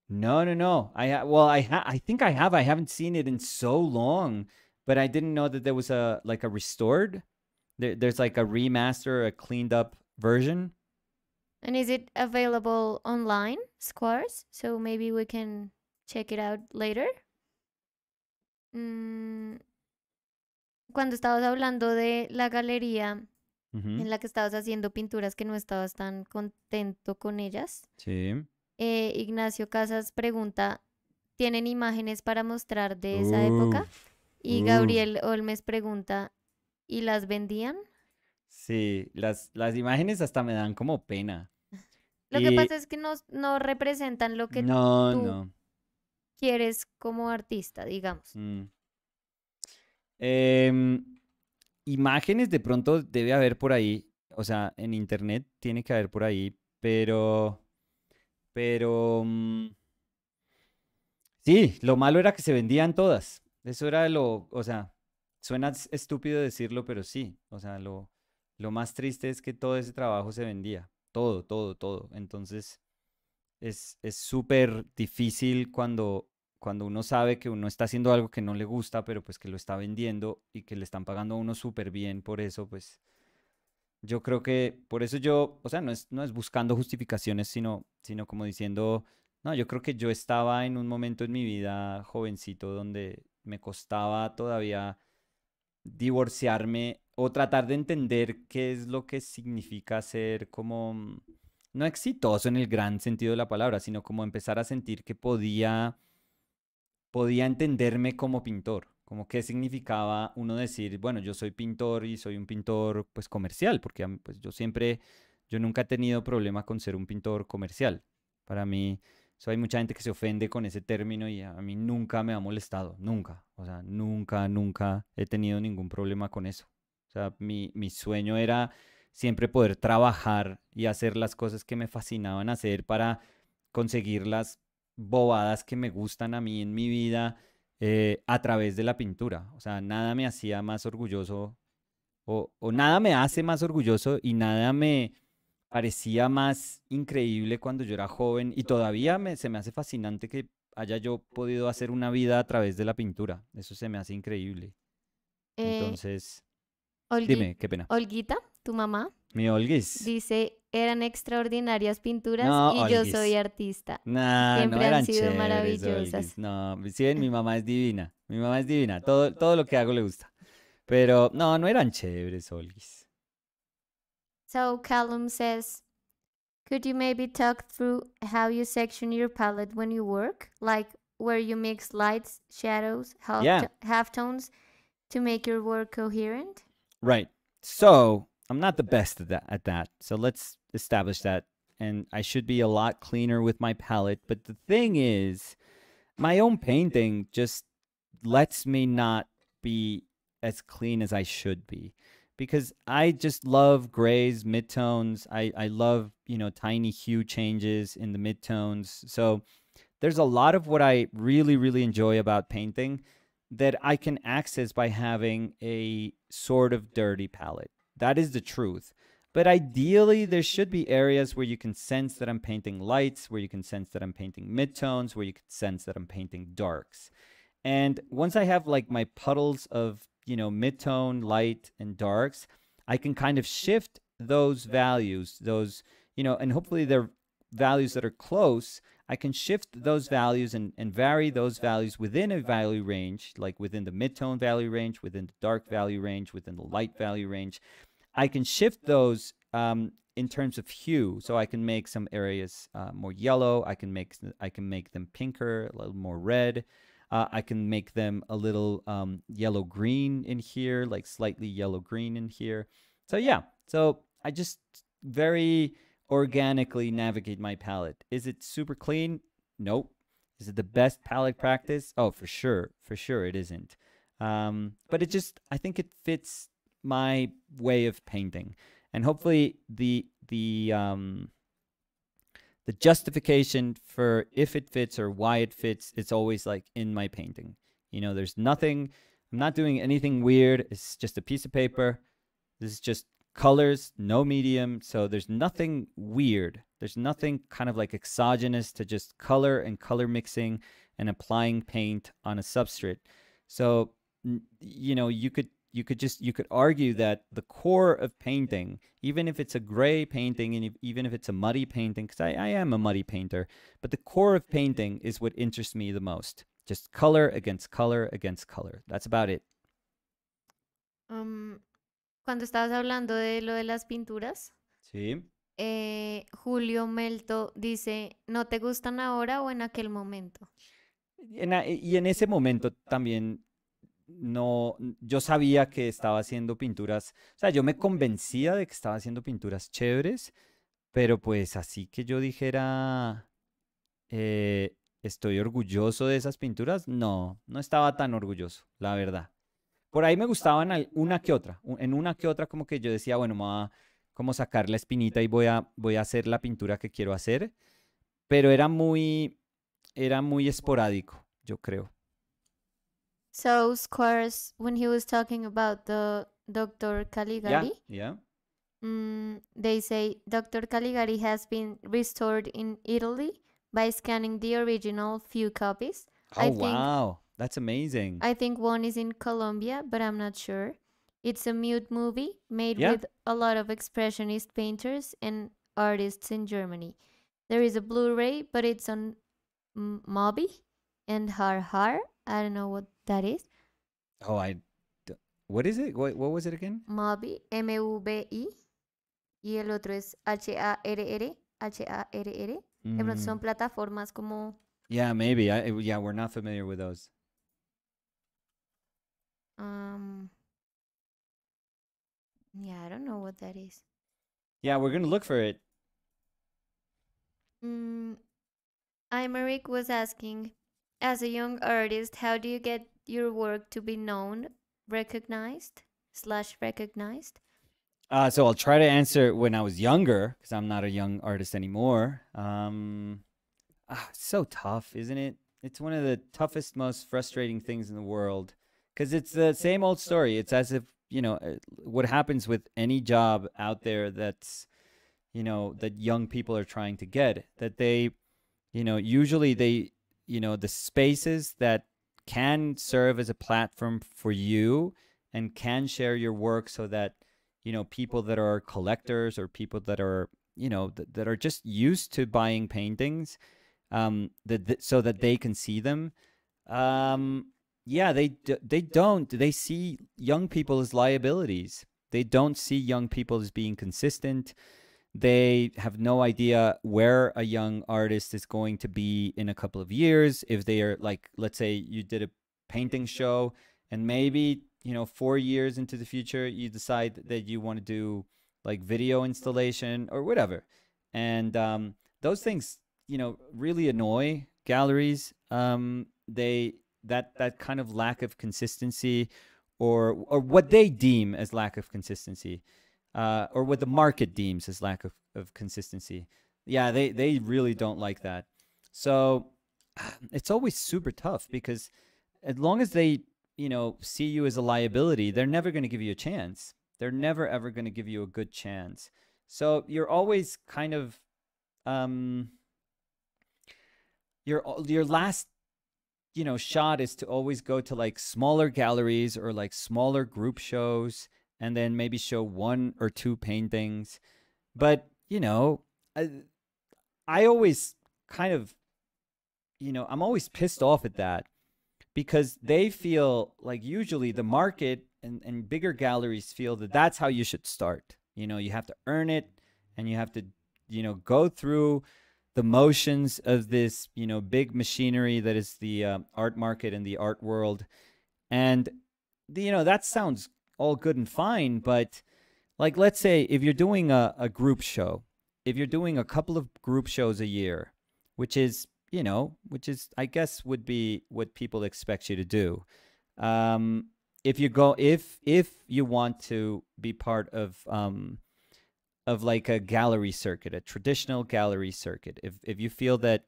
No, no, no. I ha- well, I ha- I think I have. I haven't seen it in so long, but I didn't know that there was a like a restored. There, there's like a remaster, a cleaned up version. And is it available online, Squares? So maybe we can check it out later. Mm, cuando estabas hablando de la galería en la que estabas haciendo pinturas que no estabas tan contento con ellas, Sí. eh, Ignacio Casas pregunta, tienen imágenes para mostrar de esa Uh, época. Y uh. Gabriel Olmes pregunta, ¿y las vendían? Sí, las, las imágenes hasta me dan como pena. Lo que pasa es que no, no representan lo que no, tú- no. quieres como artista, digamos. Mm. Em, imágenes de pronto debe haber por ahí, o sea, en internet tiene que haber por ahí, pero, pero, mm, sí, lo malo era que se vendían todas. Eso era lo, o sea, suena estúpido decirlo, pero sí, o sea, lo, lo más triste es que todo ese trabajo se vendía, todo, todo, todo. Entonces, es es súper difícil cuando cuando uno sabe que uno está haciendo algo que no le gusta, pero pues que lo está vendiendo y que le están pagando a uno súper bien por eso, pues yo creo que por eso yo, o sea, no es, no es buscando justificaciones, sino, sino como diciendo, no, yo creo que yo estaba en un momento en mi vida jovencito donde me costaba todavía divorciarme o tratar de entender qué es lo que significa ser como, mm, no exitoso en el gran sentido de la palabra, sino como empezar a sentir que podía podía entenderme como pintor, como qué significaba uno decir, bueno, yo soy pintor y soy un pintor pues comercial, porque pues yo siempre, yo nunca he tenido problema con ser un pintor comercial. Para mí, hay mucha gente que se ofende con ese término y a mí nunca me ha molestado, nunca, o sea, nunca, nunca he tenido ningún problema con eso. O sea, mi, mi sueño era siempre poder trabajar y hacer las cosas que me fascinaban hacer para conseguir las bobadas que me gustan a mí en mi vida eh, a través de la pintura. O sea, nada me hacía más orgulloso o, o nada me hace más orgulloso y nada me parecía más increíble cuando yo era joven y todavía me, se me hace fascinante que haya yo podido hacer una vida a través de la pintura. Eso se me hace increíble. Eh, Entonces, Olgui- dime, qué pena. Olguita, tu mamá, Mi Olguis. dice, eran extraordinarias pinturas No, y yo soy artista. Nah, Siempre no han sido chéveres, maravillosas. Olguis. No, si ven, mi <laughs> mamá es divina. Mi mamá es divina. Todo, todo lo que hago le gusta. Pero no, no eran chéveres, Olguis. So Callum says, could you maybe talk through how you section your palette when you work? Like where you mix lights, shadows, half Yeah. halftones to make your work coherent? Right. So I'm not the best at that. At that. So let's establish that. And I should be a lot cleaner with my palette. But the thing is, my own painting just lets me not be as clean as I should be. Because I just love grays, midtones. I, I love, you know, tiny hue changes in the midtones. So there's a lot of what I really, really enjoy about painting that I can access by having a sort of dirty palette. That is the truth. But ideally, there should be areas where you can sense that I'm painting lights, where you can sense that I'm painting midtones, where you can sense that I'm painting darks. And once I have like my puddles of, you know, midtone, light, and darks, I can kind of shift those values, those, you know, and hopefully they're values that are close. I can shift those values and, and vary those values within a value range, like within the midtone value range, within the dark value range, within the light value range. I can shift those um, in terms of hue, so I can make some areas uh, more yellow. I can make I can make them pinker, a little more red. Uh, I can make them a little um, yellow green in here, like slightly yellow green in here. So yeah, so I just very organically navigate my palette. Is it super clean? Nope. Is it the best palette practice? Oh, for sure, for sure it isn't. Um, but it just I think it fits my way of painting, and hopefully the the um, the justification for if it fits or why it fits it's always like in my painting you know there's nothing i'm not doing anything weird it's just a piece of paper this is just colors no medium so there's nothing weird. There's nothing kind of like exogenous to just color and color mixing and applying paint on a substrate. So you know you could you could just you could argue that the core of painting even if it's a gray painting and even if it's a muddy painting because I, I am a muddy painter but the core of painting is what interests me the most. Just color against color against color. That's about it. Um, cuando estabas hablando de lo de las pinturas, sí eh, Julio Melto dice, ¿no te gustan ahora o en aquel momento? en a- y en ese momento también no, yo sabía que estaba haciendo pinturas, o sea, yo me convencía de que estaba haciendo pinturas chéveres, pero pues así que yo dijera, eh, estoy orgulloso de esas pinturas, no, no estaba tan orgulloso, la verdad. Por ahí me gustaban una que otra, en una que otra como que yo decía, bueno, me voy a como sacar la espinita y voy a, voy a hacer la pintura que quiero hacer, pero era muy, era muy esporádico, yo creo. So Squares, when he was talking about the Dr. Yeah, Caligari, yeah. mm, they say Dr. Caligari has been restored in Italy by scanning the original few copies. Oh, I think wow. That's amazing. I think one is in Colombia, but I'm not sure. It's a mute movie made Yeah. with a lot of expressionist painters and artists in Germany. There is a Blu-ray, but it's on Mubi and Har Har. I don't know what that is. Oh, I. d- What is it? What, what was it again? Mubi, M-U-B-I. Y el otro es H-A-R-R, H-A-R-R. Pronto son Mm, plataformas como... yeah, maybe. I, yeah, we're not familiar with those. Um, yeah, I don't know what that is. Yeah, we're gonna look for it. Mm, Imeric was asking, as a young artist, how do you get your work to be known, recognized, slash recognized? Uh, so I'll try to answer when I was younger, because I'm not a young artist anymore. Um, ah, so tough, isn't it? It's one of the toughest, most frustrating things in the world, because it's the same old story. It's as if you know uh, what happens with any job out there that's you know that young people are trying to get that they you know usually they you know the spaces that can serve as a platform for you and can share your work so that you know people that are collectors or people that are you know th- that are just used to buying paintings um that th- so that they can see them um yeah they they don't. They see young people as liabilities. They don't see young people as being consistent. They have no idea where a young artist is going to be in a couple of years. If they are like let's say you did a painting show and maybe you know 4 years into the future you decide that you want to do like video installation or whatever. And um, those things you know really annoy galleries. Um, they that that kind of lack of consistency or or what they deem as lack of consistency uh, or what the market deems as lack of, of consistency. Yeah, they, they really don't like that. So <sighs> it's always super tough because as long as they, you know, see you as a liability, they're never going to give you a chance. They're never ever going to give you a good chance. So you're always kind of um your your last you know shot is to always go to like smaller galleries or like smaller group shows and then maybe show one or two paintings. But, you know, I, I always kind of, you know, I'm always pissed off at that because they feel like usually the market and, and bigger galleries feel that that's how you should start. You know, you have to earn it and you have to, you know, go through the motions of this, you know, big machinery that is the uh, art market and the art world. And, the, you know, that sounds all good and fine, but like let's say if you're doing a, a group show, if you're doing a couple of group shows a year, which is, you know, which is I guess would be what people expect you to do. Um, if you go if if you want to be part of um of like a gallery circuit, a traditional gallery circuit, if if you feel that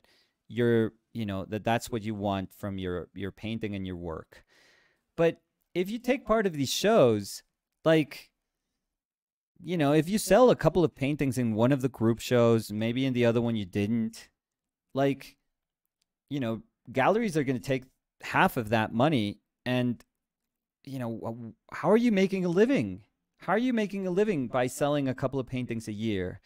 you're, you know, that that's what you want from your your painting and your work. But if you take part of these shows, like, you know, if you sell a couple of paintings in one of the group shows, maybe in the other one you didn't, like, you know, galleries are going to take half of that money. And, you know, how are you making a living? How are you making a living by selling a couple of paintings a year?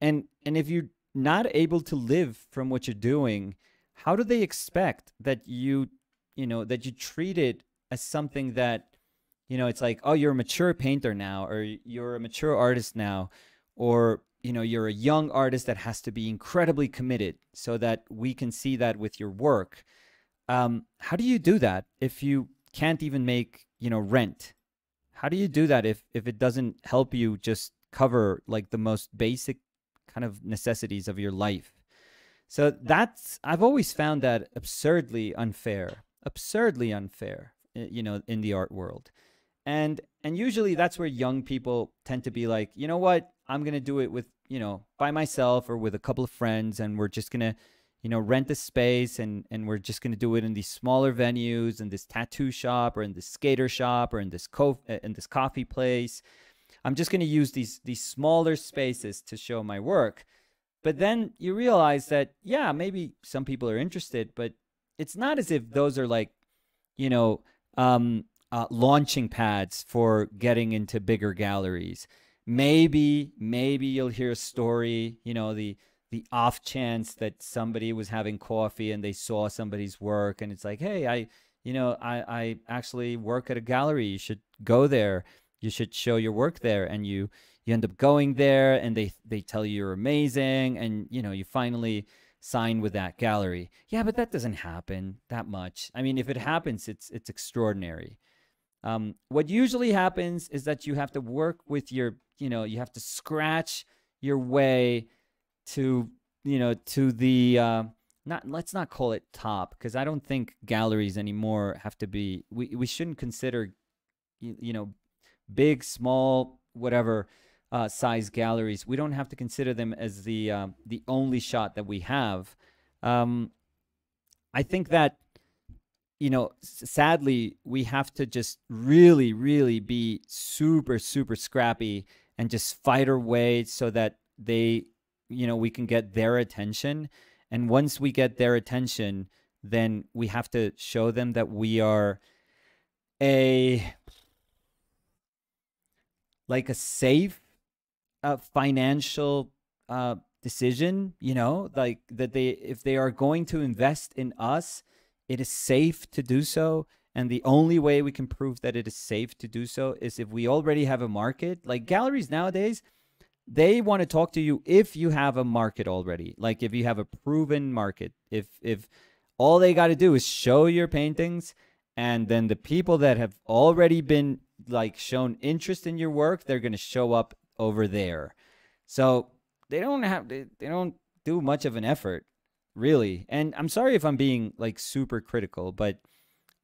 And and if you're not able to live from what you're doing, how do they expect that you, you know, that you treat it as something that you know it's like oh you're a mature painter now or you're a mature artist now or you know you're a young artist that has to be incredibly committed so that we can see that with your work um, how do you do that if you can't even make you know rent? How do you do that if if it doesn't help you just cover like the most basic kind of necessities of your life? So that's I've always found that absurdly unfair, absurdly unfair, you know, in the art world. And and usually that's where young people tend to be like, "You know what? I'm going to do it with, you know, by myself or with a couple of friends and we're just going to you know, rent a space and and we're just going to do it in these smaller venues in this tattoo shop or in this skater shop or in this co- uh, in this coffee place. I'm just going to use these these smaller spaces to show my work. But then you realize that yeah, maybe some people are interested, but it's not as if those are like, you know, um, uh, launching pads for getting into bigger galleries. Maybe maybe you'll hear a story, you know, the the off chance that somebody was having coffee and they saw somebody's work and it's like, hey, I, you know, I, I actually work at a gallery. You should go there. You should show your work there. And you, you end up going there and they, they tell you you're amazing. And, you know, you finally sign with that gallery. Yeah, but that doesn't happen that much. I mean, if it happens, it's, it's extraordinary. Um, what usually happens is that you have to work with your, you know, you have to scratch your way to you know to the uh, not let's not call it top because I don't think galleries anymore have to be we we shouldn't consider you, you know big small whatever uh, size galleries. We don't have to consider them as the uh, the only shot that we have. Um, I think that you know sadly we have to just really really be super super scrappy and just fight our way so that they you know we can get their attention. And once we get their attention then we have to show them that we are a like a safe uh, financial uh, decision you know like that they if they are going to invest in us it is safe to do so. And the only way we can prove that it is safe to do so is if we already have a market. Like galleries nowadays they want to talk to you if you have a market already like if you have a proven market. If if all they got to do is show your paintings and then the people that have already been like shown interest in your work they're going to show up over there. So they don't have they, they don't do much of an effort really. And i'm sorry if i'm being like super critical but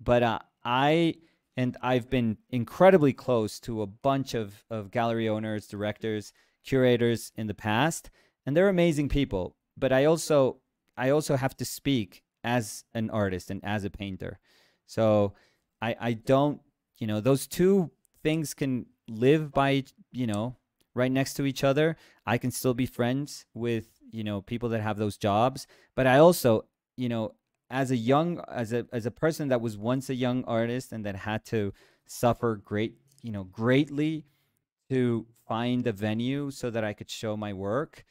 but uh, i and i've been incredibly close to a bunch of of gallery owners directors curators in the past, and they're amazing people. But I also I also have to speak as an artist and as a painter. So I I don't you know those two things can live by you know right next to each other. I can still be friends with you know people that have those jobs, but I also you know as a young as a as a person that was once a young artist and that had to suffer great you know greatly to find a venue so that I could show my work,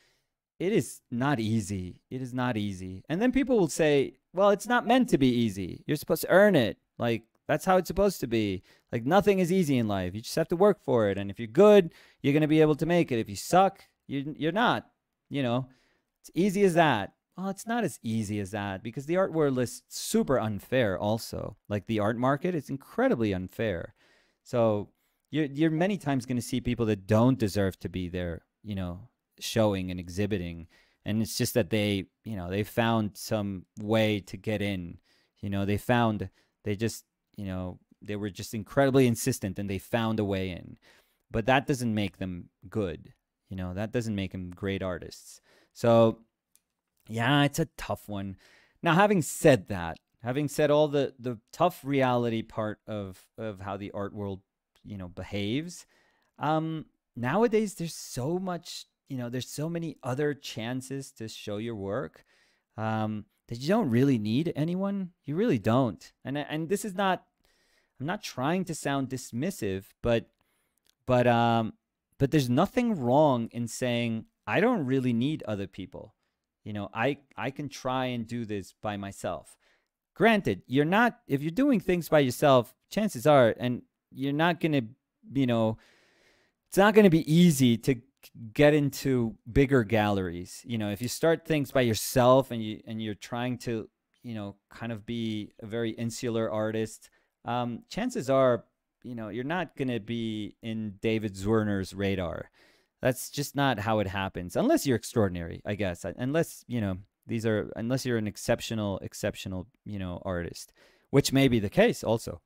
it is not easy. It is not easy. And then people will say, well, it's not meant to be easy. You're supposed to earn it. Like, that's how it's supposed to be. Like, nothing is easy in life. You just have to work for it. And if you're good, you're going to be able to make it. If you suck, you, you're not. You know, it's easy as that. Well, it's not as easy as that because the art world is super unfair, also. Like, the art market is incredibly unfair. So, you're you're many times going to see people that don't deserve to be there, you know, showing and exhibiting, and it's just that they, you know, they found some way to get in. You know, they found they just, you know, they were just incredibly insistent and they found a way in. But that doesn't make them good. You know, that doesn't make them great artists. So, yeah, it's a tough one. Now, having said that, having said all the the tough reality part of of how the art world you know behaves. Um nowadays there's so much you know there's so many other chances to show your work um that you don't really need anyone. You really don't. And and this is not i'm not trying to sound dismissive but but um but there's nothing wrong in saying i don't really need other people. You know i i can try and do this by myself. Granted you're not if you're doing things by yourself chances are and you're not going to, you know, it's not going to be easy to get into bigger galleries. You know, if you start things by yourself and you and you're trying to, you know, kind of be a very insular artist, um, chances are, you know, you're not going to be in David Zwirner's radar. That's just not how it happens, unless you're extraordinary, I guess. Unless, you know, these are, unless you're an exceptional, exceptional, you know, artist, which may be the case also.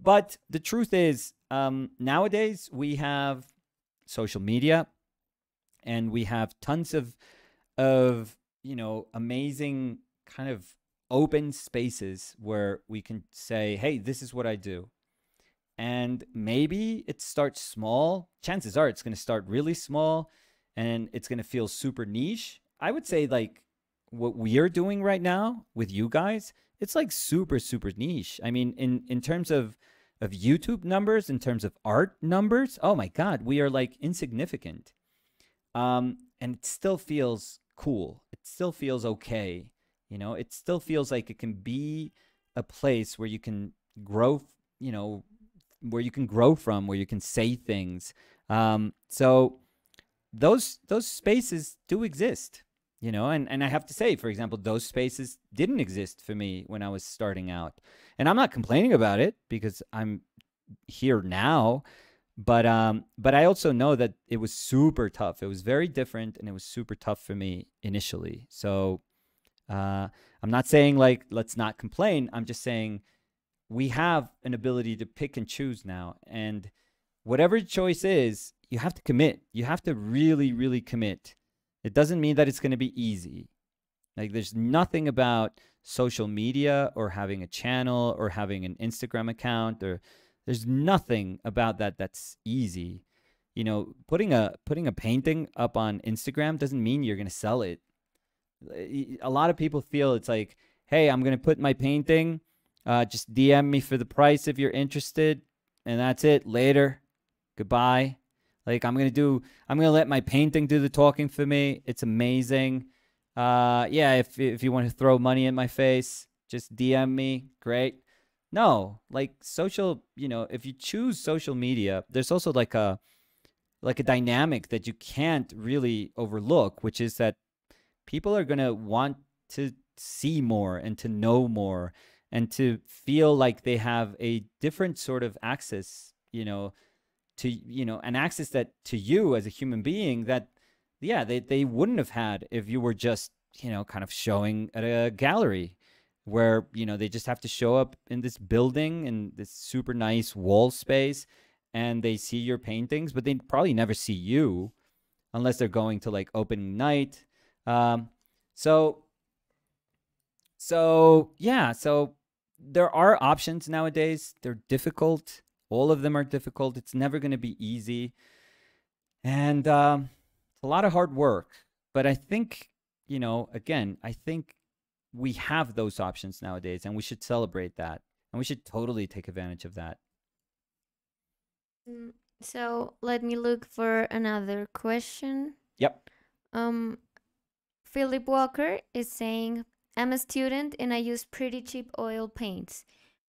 But the truth is, um, nowadays we have social media and we have tons of, of, you know, amazing kind of open spaces where we can say, hey, this is what I do. And maybe it starts small. Chances are it's going to start really small and it's going to feel super niche. I would say, like, what we're doing right now with you guys, it's like super, super niche. I mean, in, in terms of, of YouTube numbers, in terms of art numbers, oh my God, we are like insignificant. Um, and it still feels cool. It still feels okay. You know, it still feels like it can be a place where you can grow, you know, where you can grow from, where you can say things. Um, so those those spaces do exist, you know, and, and I have to say, for example, those spaces didn't exist for me when I was starting out. And I'm not complaining about it because I'm here now. But um, but I also know that it was super tough. It was very different, and it was super tough for me initially. So uh, I'm not saying like let's not complain. I'm just saying we have an ability to pick and choose now, and whatever choice is, you have to commit. You have to really, really commit. It doesn't mean that it's going to be easy. Like there's nothing about social media or having a channel or having an Instagram account or there's nothing about that that's easy. You know, putting a putting a painting up on Instagram doesn't mean you're going to sell it a lot of people feel it's like, hey, I'm gonna put my painting. Uh, just DM me for the price if you're interested, and that's it. Later, goodbye. Like I'm gonna do, I'm gonna let my painting do the talking for me. It's amazing. Uh, yeah, if if you want to throw money in my face, just DM me. Great. No, like social, you know, if you choose social media, there's also like a like a dynamic that you can't really overlook, which is that people are to want to see more and to know more and to feel like they have a different sort of access, you know, to, you know, an access that to you as a human being that, yeah, they, they wouldn't have had if you were just, you know, kind of showing at a gallery where, you know, they just have to show up in this building in this super nice wall space and they see your paintings, but they probably never see you unless they're going to like opening night um, so, so yeah, so there are options nowadays. They're difficult. All of them are difficult. It's never going to be easy, and um, it's a lot of hard work. But I think, you know, again, I think we have those options nowadays, and we should celebrate that, and we should totally take advantage of that. Mm, so let me look for another question. Yep. Um, Philip Walker is saying, I'm a student and I use pretty cheap oil paints.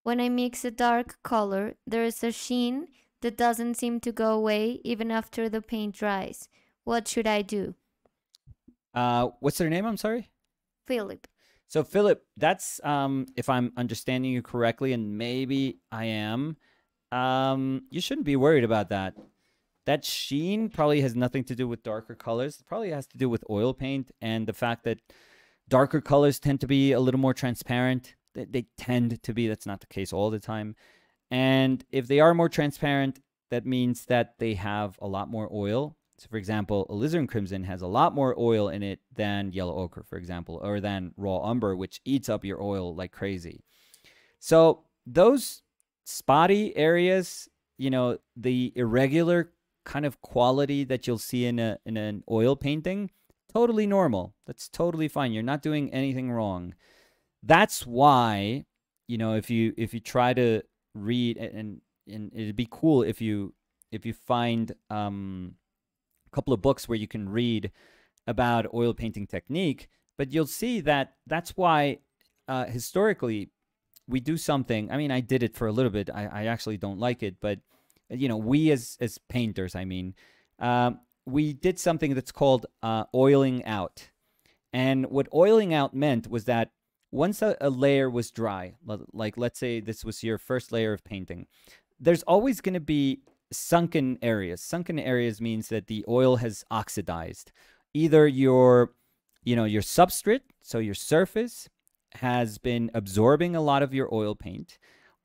When I mix a dark color, there is a sheen that doesn't seem to go away even after the paint dries. What should I do? Uh, what's their name? I'm sorry? Philip. So, Philip, that's, um, if I'm understanding you correctly, and maybe I am, um, you shouldn't be worried about that. That sheen probably has nothing to do with darker colors. It probably has to do with oil paint and the fact that darker colors tend to be a little more transparent. They, they tend to be. That's not the case all the time. And if they are more transparent, that means that they have a lot more oil. So, for example, alizarin crimson has a lot more oil in it than yellow ochre, for example, or than raw umber, which eats up your oil like crazy. So, those spotty areas, you know, the irregular kind of quality that you'll see in a in an oil painting, totally normal. That's totally fine. You're not doing anything wrong. That's why, you know, if you if you try to read and and it'd be cool if you if you find um, a couple of books where you can read about oil painting technique, but you'll see that that's why uh, historically we do something. I mean, I did it for a little bit. I, I actually don't like it, but you know, we as as painters, I mean, um, we did something that's called uh, oiling out. And what oiling out meant was that once a, a layer was dry, like let's say this was your first layer of painting, there's always going to be sunken areas. Sunken areas means that the oil has oxidized. Either your, you know, your substrate, so your surface has been absorbing a lot of your oil paint,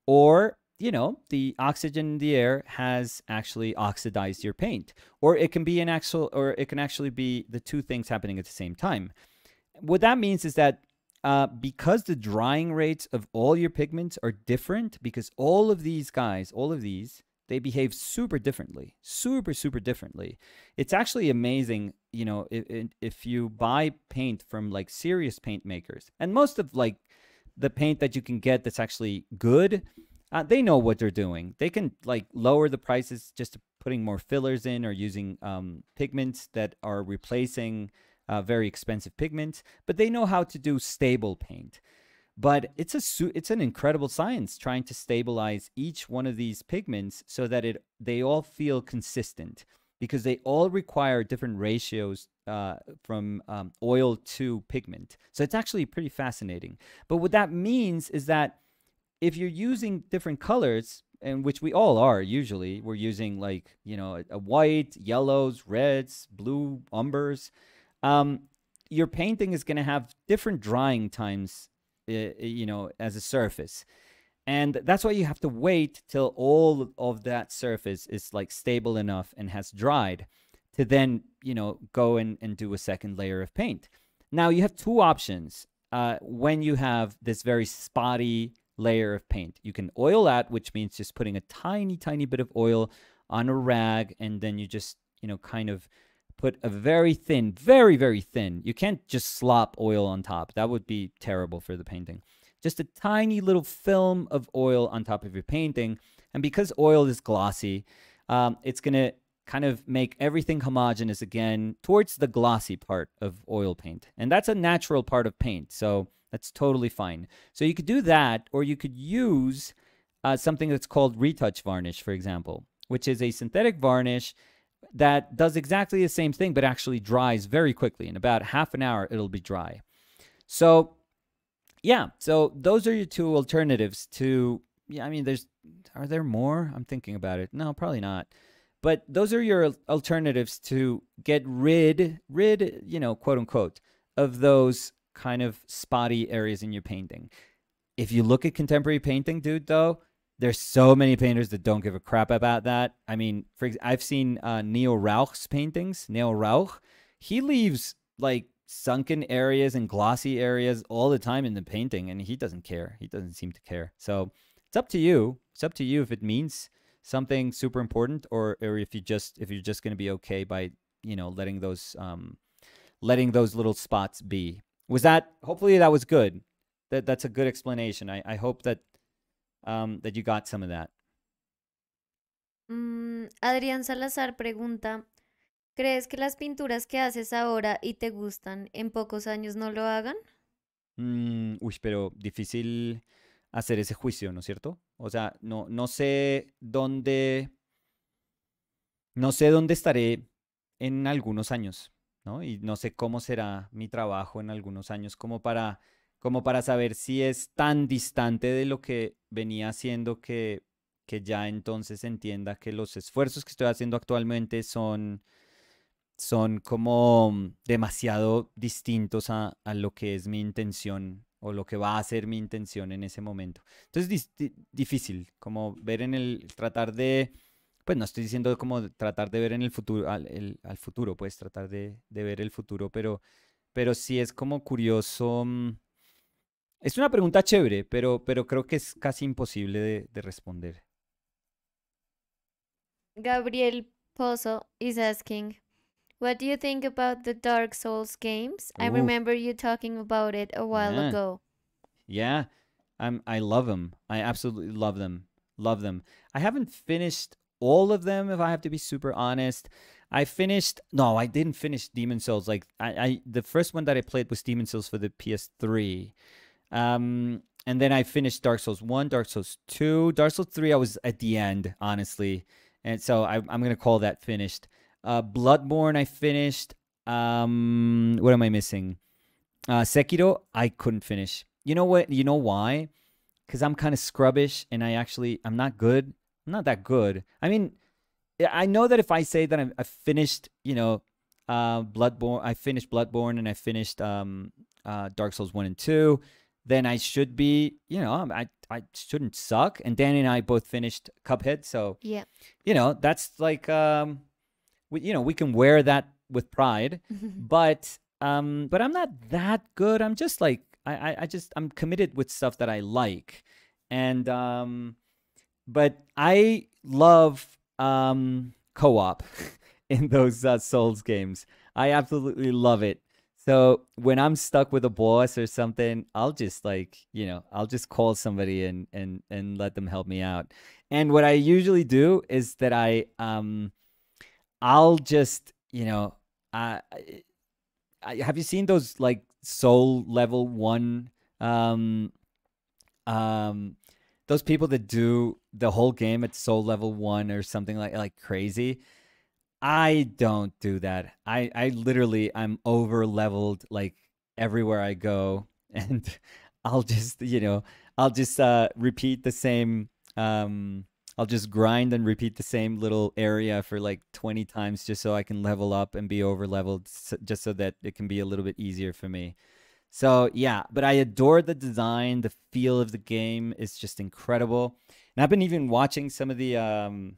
or you know, the oxygen in the air has actually oxidized your paint. Or it can be an actual, or it can actually be the two things happening at the same time. What that means is that uh, because the drying rates of all your pigments are different, because all of these guys, all of these, they behave super differently, super, super differently. It's actually amazing, you know, if, if you buy paint from like serious paint makers, and most of like the paint that you can get that's actually good, uh, they know what they're doing. They can like lower the prices just putting more fillers in or using um, pigments that are replacing uh, very expensive pigment, but they know how to do stable paint. But it's a it's an incredible science trying to stabilize each one of these pigments so that it they all feel consistent because they all require different ratios uh, from um, oil to pigment. So it's actually pretty fascinating. But what that means is that if you're using different colors, and which we all are usually, we're using like you know a, a white, yellows, reds, blue, umbers um, your painting is going to have different drying times, uh, you know, as a surface. And that's why you have to wait till all of that surface is like stable enough and has dried to then, you know, go and, and do a second layer of paint. Now you have two options uh, when you have this very spotty layer of paint. You can oil that, which means just putting a tiny, tiny bit of oil on a rag and then you just, you know, kind of put a very thin, very, very thin. You can't just slop oil on top. That would be terrible for the painting. Just a tiny little film of oil on top of your painting. And because oil is glossy, um, it's going to kind of make everything homogeneous again towards the glossy part of oil paint. And that's a natural part of paint. So that's totally fine. So you could do that, or you could use uh, something that's called retouch varnish, for example, which is a synthetic varnish that does exactly the same thing, but actually dries very quickly. In about half an hour, it'll be dry. So, yeah, so those are your two alternatives to, yeah, I mean, there's, are there more? I'm thinking about it. No, probably not. But those are your alternatives to get rid, rid, you know, quote unquote, of those kind of spotty areas in your painting. If you look at contemporary painting, dude, though, there's so many painters that don't give a crap about that. I mean, for I've seen uh, Neo Rauch's paintings. Neo Rauch, he leaves like sunken areas and glossy areas all the time in the painting, and he doesn't care. He doesn't seem to care. So it's up to you. It's up to you if it means something super important, or or if you just if you're just gonna be okay by you know letting those um letting those little spots be. Was that hopefully that was good. That that's a good explanation. I I hope that um, that you got some of that. Mm, Adrián Salazar pregunta, ¿crees que las pinturas que haces ahora y te gustan en pocos años no lo hagan? Mm, uy, pero difícil hacer ese juicio, ¿no es cierto? O sea, no, no sé dónde, no sé dónde estaré en algunos años, ¿no? Y no sé cómo será mi trabajo en algunos años como para como para saber si es tan distante de lo que venía haciendo que, que ya entonces entienda que los esfuerzos que estoy haciendo actualmente son, son como demasiado distintos a, a lo que es mi intención o lo que va a ser mi intención en ese momento. Entonces, difícil, como ver en el, tratar de, pues no estoy diciendo como tratar de ver en el futuro, al, el, al futuro, pues tratar de, de, ver el futuro, pero, pero sí es como curioso mm, es una pregunta chévere, pero, pero creo que es casi imposible de, de responder. Gabriel Pozo is asking, What do you think about the Dark Souls games? I remember you talking about it a while yeah. ago. Yeah, I'm, I love them. I absolutely love them. Love them. I haven't finished all of them, if I have to be super honest. I finished. No, I didn't finish Demon Souls. Like I, I the first one that I played was Demon Souls for the PS3. Um, and then I finished Dark Souls 1, Dark Souls 2. Dark Souls 3, I was at the end, honestly. And so I, am going to call that finished. Uh, Bloodborne, I finished. Um, what am I missing? Uh, Sekiro, I couldn't finish. you know what? You know why? Because I'm kind of scrubbish, and I actually I'm not good. I'm not that good. I mean, I know that if I say that I'm, I finished, you know, uh, Bloodborne, I finished Bloodborne, and I finished um, uh, Dark Souls one and two, then I should be, you know, I I shouldn't suck. And Danny and I both finished Cuphead, so Yeah. you know that's like um, we, you know, we can wear that with pride. <laughs> But um but i'm not that good. I'm just like I, I i just i'm committed with stuff that i like. And um but i love um co-op <laughs> in those uh, souls games. I absolutely love it so when i'm stuck with a boss or something i'll just like you know i'll just call somebody and and and let them help me out. And what i usually do is that i um i'll just you know I, I, have you seen those like soul level one um um those people that do the whole game at soul level one or something like like crazy i don't do that i i literally i'm over leveled like everywhere i go <laughs> and i'll just you know i'll just uh repeat the same um I'll just grind and repeat the same little area for like 20 times just so I can level up and be over leveled s- just so that it can be a little bit easier for me. So, yeah, but I adore the design, the feel of the game is just incredible. And I've been even watching some of the um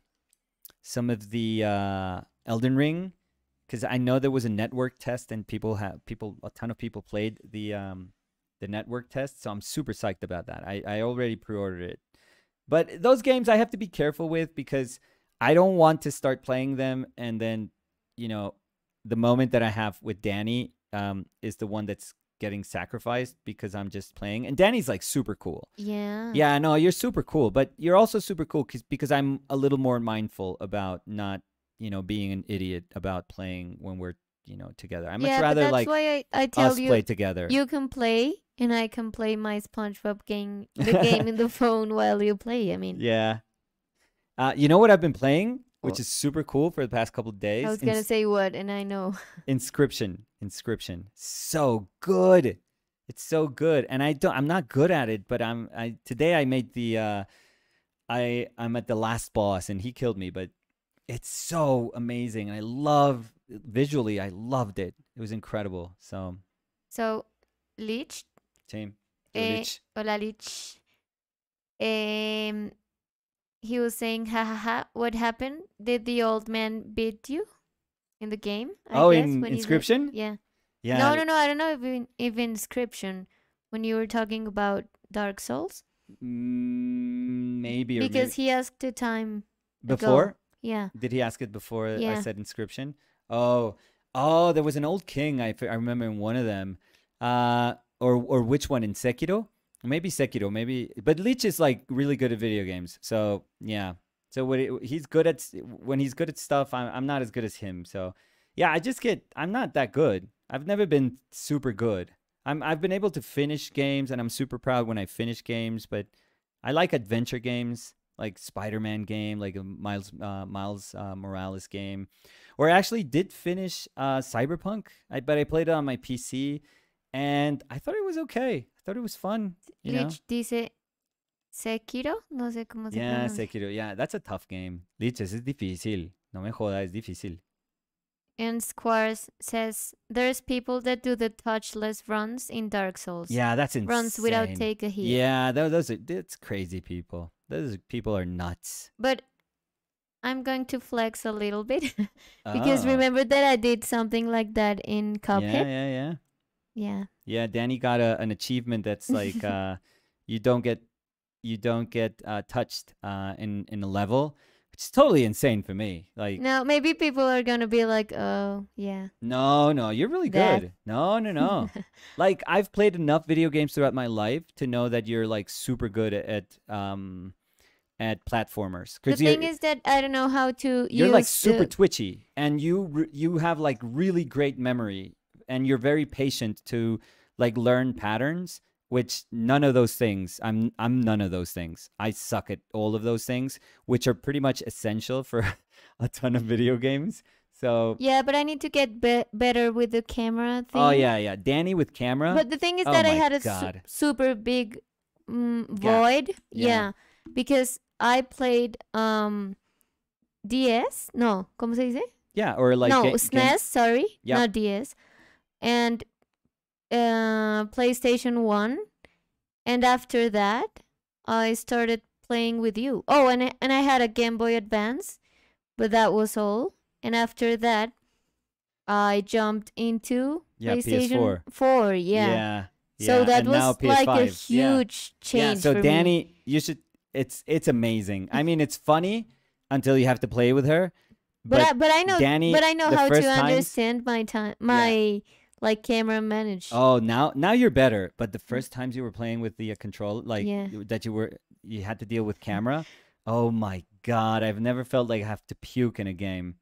some of the uh Elden Ring cuz I know there was a network test and people have people a ton of people played the um the network test, so I'm super psyched about that. I I already pre-ordered it. But those games I have to be careful with because I don't want to start playing them and then, you know, the moment that I have with Danny um, is the one that's getting sacrificed because I'm just playing. And Danny's like super cool. yeah. Yeah, no, you're super cool, but you're also super cool because because I'm a little more mindful about not, you know, being an idiot about playing when we're, you know, together. I much yeah, rather that's like why I, I tell us you play together. you can play and I can play my SpongeBob game the <laughs> game in the phone while you play. I mean, yeah. Uh, you know what I've been playing, which is super cool for the past couple of days. I was gonna Ins- say what, and I know. <laughs> Inscryption, Inscryption, so good. It's so good, and I don't. I'm not good at it, but I'm. I today I made the. uh I I'm at the last boss, and he killed me, but it's so amazing. and I love visually. I loved it. It was incredible. So, So, Lich, team. Eh, hola Lich. Um, he was saying, ha ha ha, what happened? Did the old man beat you in the game? I Oh, guess, in Inscryption? Yeah. yeah. No, no, no. I don't know if in, if inscryption when you were talking about Dark Souls Mm, maybe or maybe- because he asked the time. ago. Yeah. Did he ask it before I said inscryption? Oh, oh, there was an old king. I, I remember in one of them. Uh, or or which one in Sekiro? Maybe Sekiro. Maybe, but Leech is like really good at video games. So yeah. So what he- he's good at when he's good at stuff, I'm I'm not as good as him. So yeah, I just get I'm not that good. I've never been super good. I'm I've been able to finish games, and I'm super proud when I finish games. But I like adventure games like Spider-Man game, like a Miles uh, Miles uh, Morales game, or I actually did finish uh, Cyberpunk. I but I played it on my PC, and I thought it was okay. I thought it was fun. You know? Dice Sekiro. No sé cómo se Yeah, pronuncia. Sekiro. Yeah, that's a tough game. Lich, es difícil. No me jodas, es difícil. And Squares says there's people that do the touchless runs in Dark Souls. Yeah, that's insane. Runs without take a hit. Yeah, those, those are that's crazy people. Those people are nuts. But I'm going to flex a little bit <laughs> because Oh. remember that I did something like that in Yeah, Cuphead. yeah, yeah. Yeah. Yeah, Danny got a, an achievement that's like <laughs> uh, you don't get you don't get uh, touched uh, in in a level, which is totally insane for me. Like No, maybe people are gonna be like, oh yeah. no, no, you're really That- good. No, no, no. <laughs> like I've played enough video games throughout my life to know that you're like super good at, at um at platformers. the thing is that I don't know how to you're like super the- twitchy and you you have like really great memory and you're very patient to like learn patterns which none of those things i'm i'm none of those things i suck at all of those things which are pretty much essential for <laughs> a ton of video games So Yeah, but I need to get be- better with the camera thing. oh yeah, yeah. Danny with camera. But the thing is Oh that I had a su- super big mm, void. Yeah. Yeah. because I played um DS. No, ¿cómo se dice? yeah, or like no, SNES. sorry, Yep. not DS. And uh, PlayStation One, and after that, I started playing with you. Oh, and I, and I had a Game Boy Advance, but that was all. And after that, I jumped into Yeah, PlayStation PS4. 4. Yeah. yeah. So yeah, that and was like a PS5. Yeah. huge change. Yeah, so for me. Danny, you should. It's it's amazing. I mean, it's funny until you have to play with her. but I, but I know Danny, but I know how to times- understand my time my like camera manage. oh, now now you're better. But the first times you were playing with the uh, control, like Yeah. that you were you had to deal with camera. Oh my god, I've never felt like I have to puke in a game.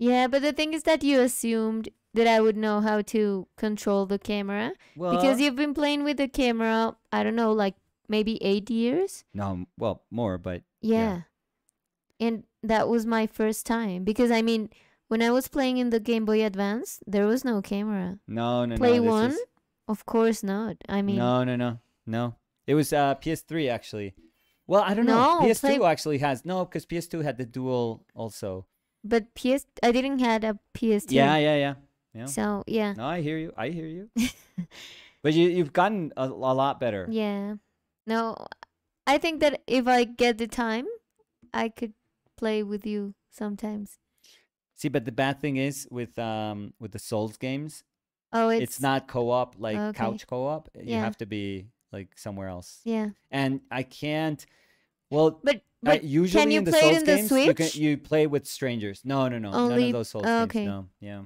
Yeah, but the thing is that you assumed that I would know how to control the camera Well, because you've been playing with the camera. I don't know, like maybe eight years. no, well, more, but Yeah. And that was my first time because I mean, when I was playing in the Game Boy Advance, there was no camera. no, no, Play no. this one? is- Of course not. I mean, no, no, no, no. It was uh, PS3 actually. Well, I don't know. No, PS2 play- actually has no, because PS2 had the dual also. but PS I didn't had a PS2. Yeah, yeah, yeah. Yeah. So yeah. No, I hear you. I hear you. <laughs> but you you've gotten a, a lot better. Yeah. No, I think that if I get the time, I could play with you sometimes. See, but the bad thing is with um with the Souls games, Oh, it's, it's, not co-op like Okay. couch co-op. You Yeah. have to be like somewhere else. Yeah. And I can't. Well, But I, but usually you in the play it Souls in the games, you can you play with strangers. No, no, no, none Only- of those Souls oh, games. okay. No, yeah.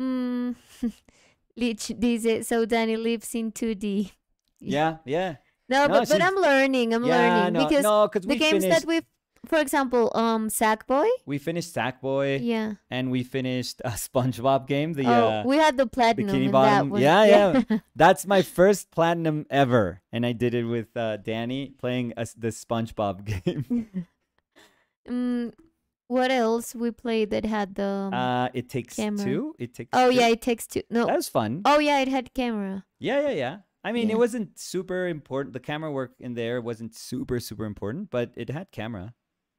mm, <laughs> Lich dice so Danny lives in 2D. Yeah, yeah. No, No, but but I'm learning. I'm yeah, learning no, because no, the games finished that we've, for example, um, Sackboy. we finished Sackboy Yeah. and we finished a <laughs> SpongeBob game. The oh, uh, we had the platinum. Bikini Bottom. That was, Yeah, <laughs> yeah. That's my first platinum ever, and I did it with uh, Danny playing a, the SpongeBob <laughs> game. mm, what else we played that had the? um, uh, it takes camera. two. It takes. oh two. yeah, it takes two. No. that was fun. Oh yeah, it had camera. Yeah, yeah, yeah. I mean, Yeah. it wasn't super important. The camera work in there wasn't super super important, but it had camera.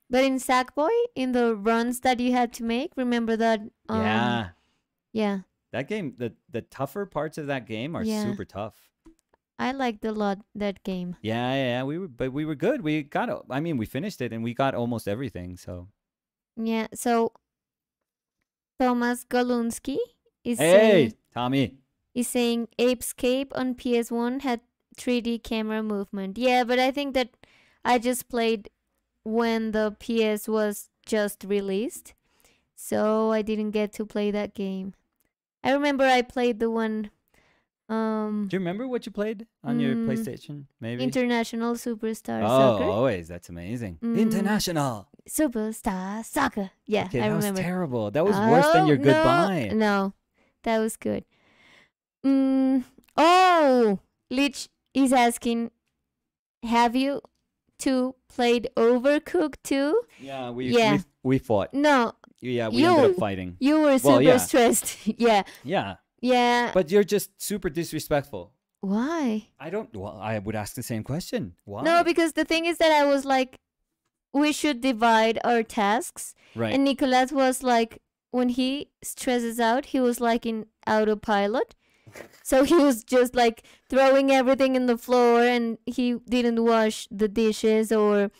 But in Sackboy, in the runs that you had to make, remember that? Um, yeah, Yeah. that game. The the tougher parts of that game are Yeah. super tough. I liked a lot that game. Yeah, yeah, yeah. We were, but we were good. We got. I mean, we finished it and we got almost everything. So Yeah. So Thomas Golunski is hey, saying Tommy. is saying Ape Escape on PS1 had 3D camera movement. Yeah, but I think that I just played when the PS was just released. So I didn't get to play that game. I remember I played the one um Do you remember what you played on your Mm, PlayStation? Maybe. International Superstar oh, Soccer. always. That's amazing. Mm. International. Superstar Soccer. Yeah, Okay, I that was terrible. That was worse than Oh, your no, goodbye. No, that was good. Mm, oh, Lich is asking, have you two played Overcooked too? Yeah, we Yeah. we we fought. No, Yeah, we ended up fighting. you were Well, super yeah. stressed. <laughs> yeah, Yeah, yeah. but you're just super disrespectful. Why? I don't. Well, I would ask the same question. Why? No, because the thing is that I was like, we should divide our tasks. right. And Nicolas was like, when he stresses out, he was like in autopilot. So he was just like throwing everything in the floor and he didn't wash the dishes or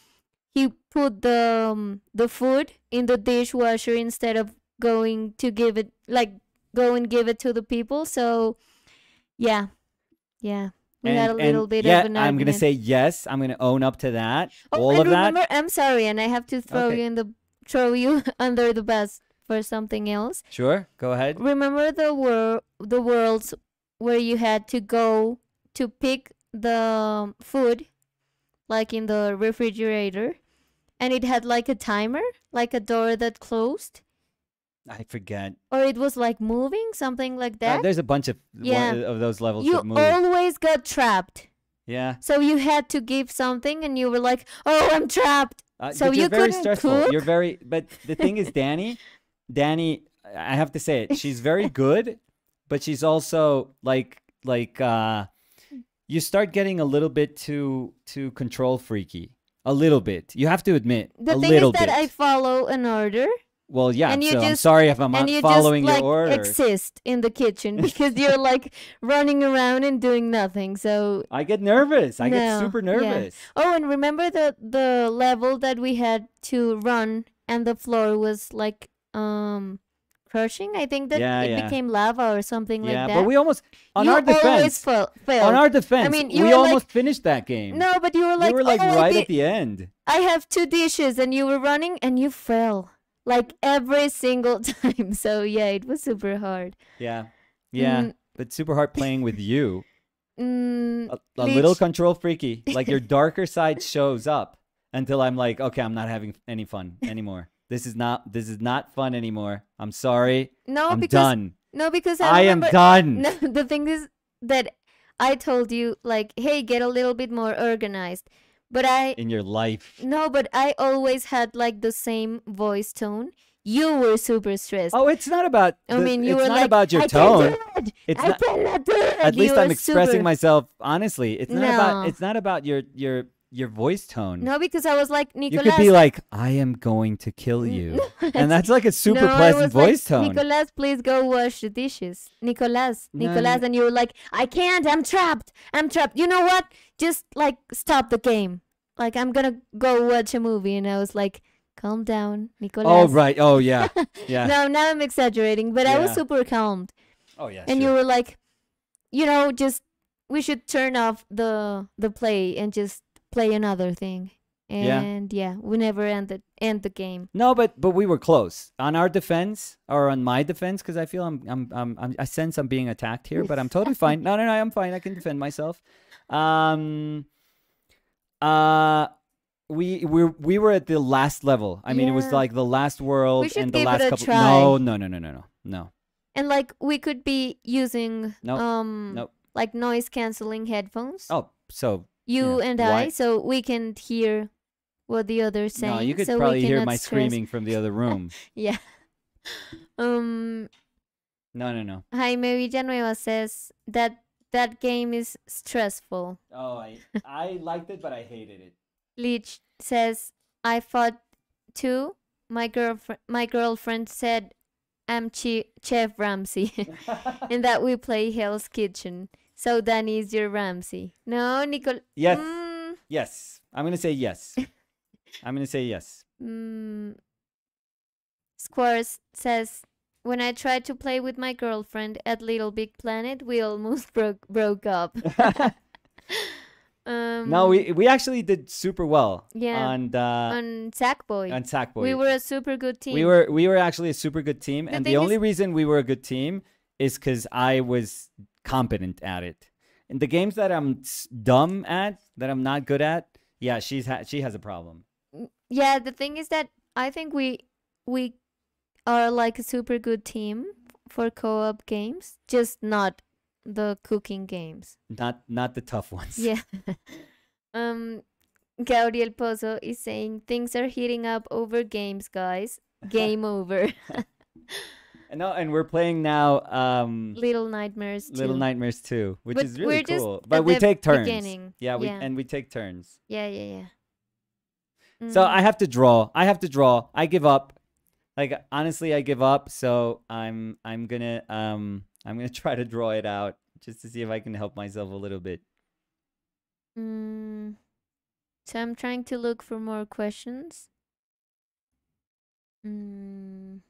he put the um, the food in the dishwasher instead of going to give it like go and give it to the people. So yeah. Yeah. We had a little bit yeah, of an I'm gonna say yes. I'm gonna own up to that. Oh, All and of that. remember, I'm sorry, and I have to throw Okay. you in the throw you <laughs> under the bus for something else. Sure. Go ahead. Remember the wor- the worlds where you had to go to pick the food, like in the refrigerator, and it had like a timer, like a door that closed, I forget. or it was like moving, something like Uh, that. there's a bunch of Yeah. of those levels you that move. always got trapped. yeah. So you had to give something, and you were like, "Oh, I'm trapped." Uh, So you very couldn't stressful. cook? You're very. But the thing is, <laughs> Danny, Danny, I have to say it. <laughs> She's very good, but she's also like like uh you start getting a little bit too too control freaky. A little bit. You have to admit. The a thing little is that bit. I follow an order, well, yeah. and you so I'm just- sorry if I'm and not you following just like your orders. exist in the kitchen <laughs> because you're like running around and doing nothing. So I get nervous. I get No, super yeah. nervous. Oh, and remember the the level that we had to run and the floor was like um crushing? I think that Yeah, it yeah. became lava or something yeah, like that. but we almost on you our defense. fail. On our defense, I mean, you we were like- almost finished that game. no, but you were like, we were like "Oh, right the- at the end. I have two dishes and you were running and you fell like every single <laughs> time. So yeah, it was super hard. Yeah. Yeah. Mm, But super hard playing with you. <laughs> mm, A, a little control freaky. Like your <laughs> darker side shows up until I'm like, okay, I'm not having any fun anymore. This is not this is not fun anymore. I'm sorry. no, I'm because done. no, because I, I am done. <laughs> No, the thing is that I told you like, hey, get a little bit more organized. But I in your life. no, but I always had like the same voice tone. You were super stressed. Oh, it's not about. I mean, you it's were not like, about your I tone. Can't do it. It's I not. cannot do it. At You least I'm expressing super- myself honestly. It's not about. It's not about your your your voice tone. No, because I was like, Nicolas. you could be like, I am going to kill <laughs> you, and that's like a super no, pleasant was like, voice tone. Nicolas, please go wash the dishes. Nicolas, No, Nicolas, and you were like, I can't. I'm trapped. I'm trapped. You know what? Just like stop the game. Like I'm gonna go watch a movie, and I was like, calm down, Nicolas. oh right. Oh yeah. <laughs> Yeah. No, now I'm exaggerating, but I was super calmed, Oh yeah. and sure. you were like, you know, just we should turn off the the play and just play another thing. And yeah, we never ended end the game. No, but but we were close on our defense or on my defense because I feel I'm, I'm I'm I'm I sense I'm being attacked here, but I'm totally <laughs> fine. No, no, no, I'm fine. I can defend myself. Um, uh, we we we were at the last level. I mean, it was like the last world should and the give it last a couple. try. No, no, no, no, no, no, no. And like we could be using Nope, um nope. like noise canceling headphones. Oh, so you yeah, and why- I, so we can hear what the other's saying. no, you could so probably hear my stress. screaming from the other room. <laughs> Yeah. um No, no, no. Jaime Villanueva says that that game is stressful. Oh, I I liked it, but I hated it. Leech says I fought too. My girlfriend my girlfriend said I'm Chi- Chef Ramsay <laughs> and that we play Hell's Kitchen. So Danny is your Ramsay. No, Nicole. yes, Mm, yes. I'm gonna say yes. <laughs> I'm gonna say yes. mm. Squares says when I tried to play with my girlfriend at Little Big Planet, we almost <laughs> broke broke up. <laughs> um, no, we we actually did super well. Yeah. On uh, on Sackboy. on Sackboy. We were a super good team. we were we were actually a super good team, The and the only reason we were a good team is because I was competent at it. In the games that I'm dumb at, that I'm not good at, yeah, she's ha- she has a problem. Yeah, the thing is that I think we we are like a super good team for co-op games, just not the cooking games. Not not the tough ones. Yeah. <laughs> <laughs> um Gabriel Pozo is saying things are heating up over games, guys. <laughs> Game over. And no, and we're playing now. Um, Little Nightmares Little too. Nightmares 2, which But is really cool. But we take turns. beginning. Yeah, we Yeah. and we take turns. Yeah, yeah, yeah. So Mm, I have to draw. I have to draw. I give up. Like honestly, I give up. So I'm I'm gonna um I'm gonna <laughs> try to draw it out just to see if I can help myself a little bit. Mm, so I'm trying to look for more questions. Mm,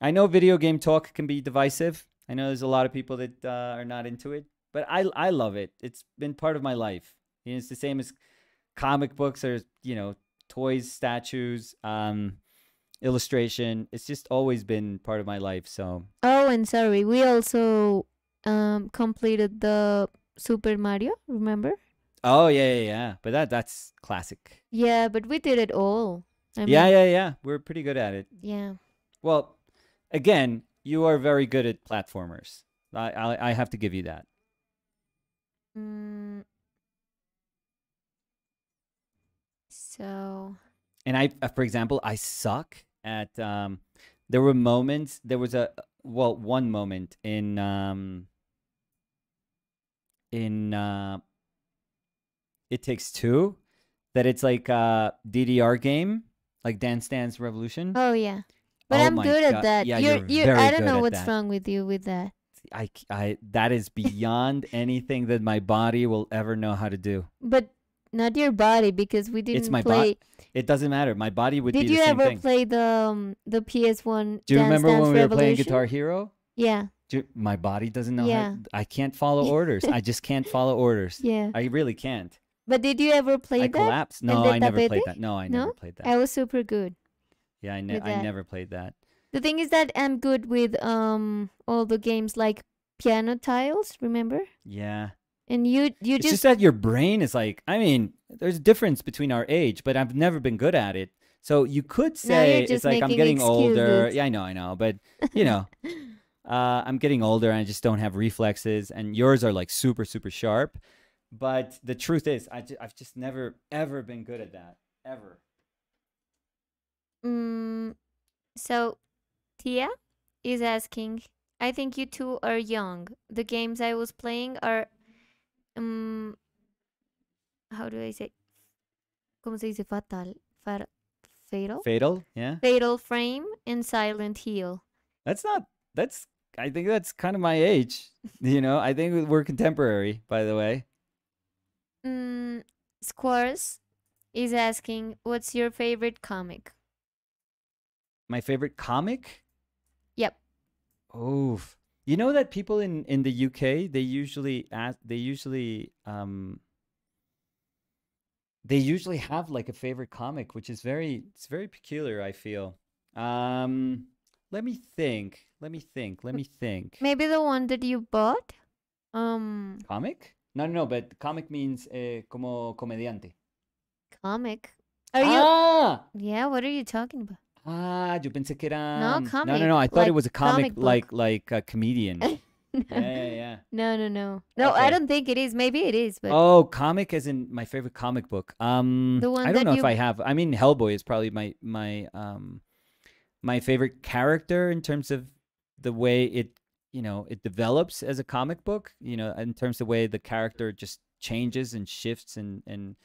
I know video game talk can be divisive. I know there's a lot of people that uh, are not into it, but I I love it. It's been part of my life. You know, it's the same as comic books or you know toys, statues, um, illustration. It's just always been part of my life. So Oh, and sorry, we also um completed the Super Mario, remember? oh yeah yeah yeah. But that that's classic. Yeah, but we did it all. I yeah mean, yeah yeah. We're pretty good at it. yeah. Well, again, you are very good at platformers. I I, I have to give you that. Mm. So, and I, uh, for example, I suck at. Um, there were moments. There was a well, one moment in um, in uh, It Takes Two that it's like a DDR game, like Dance Dance Revolution. Oh yeah. But Oh I'm good at that. Yeah, you're, you're you very I don't know at what's that. wrong with you with that. I, I that is beyond anything that my body will ever know how to do. But not your body because we didn't it's my bo- play. It doesn't matter. My body would Did be you the same ever thing. play the um, the PS1 Do you Dance remember Dance when we were playing Guitar Hero? Yeah. You- my body doesn't know Yeah. how. I can't follow <laughs> orders. I just can't follow orders. Yeah. I really can't. But did you ever play I that? collapse. No, I never played that. No, I No? never played that. I was super good. Yeah, I, ne- I never played that. The thing is that I'm good with um all the games like piano tiles, remember? Yeah. And you you it's just, just that your brain is like, I mean, there's a difference between our age, but I've never been good at it. So you could say it's like I'm getting older. Yeah, I know, I know, but you know, <laughs> uh, I'm getting older and I just don't have reflexes, and yours are like super, super sharp. But the truth is, I ju- I've just never, ever been good at that, ever. Mm, so Tia is asking, I think you two are young. The games I was playing are um how do I say ¿Cómo se dice fatal? Far, fatal? Fatal, yeah. Fatal Frame and Silent Hill. That's not. That's. I think that's kind of my age. <laughs> You know, I think we're contemporary. By the way, Mm, Squares is asking, what's your favorite comic? My favorite comic. Yep. Oof. You know that people in in the UK they usually ask they usually um they usually have like a favorite comic, which is very it's very peculiar. I feel. Um, let me think. Let me think. Let me think. Maybe the one that you bought? Um, Comic? No, no, no. But comic means eh, como comediante. comic. Are you? ah, Yeah, what are you talking about? Ah. Yo pensé que era. No, No, no, no. I thought like it was a comic, comic like like a comedian. <laughs> yeah, yeah, yeah. No, no, no. No, I don't think it is. Maybe it is, but Oh, comic as in my favorite comic book. Um, The one I don't know if I have. I mean, Hellboy is probably my my um my favorite character in terms of the way it you know it develops as a comic book. You know, in terms of the way the character just changes and shifts and and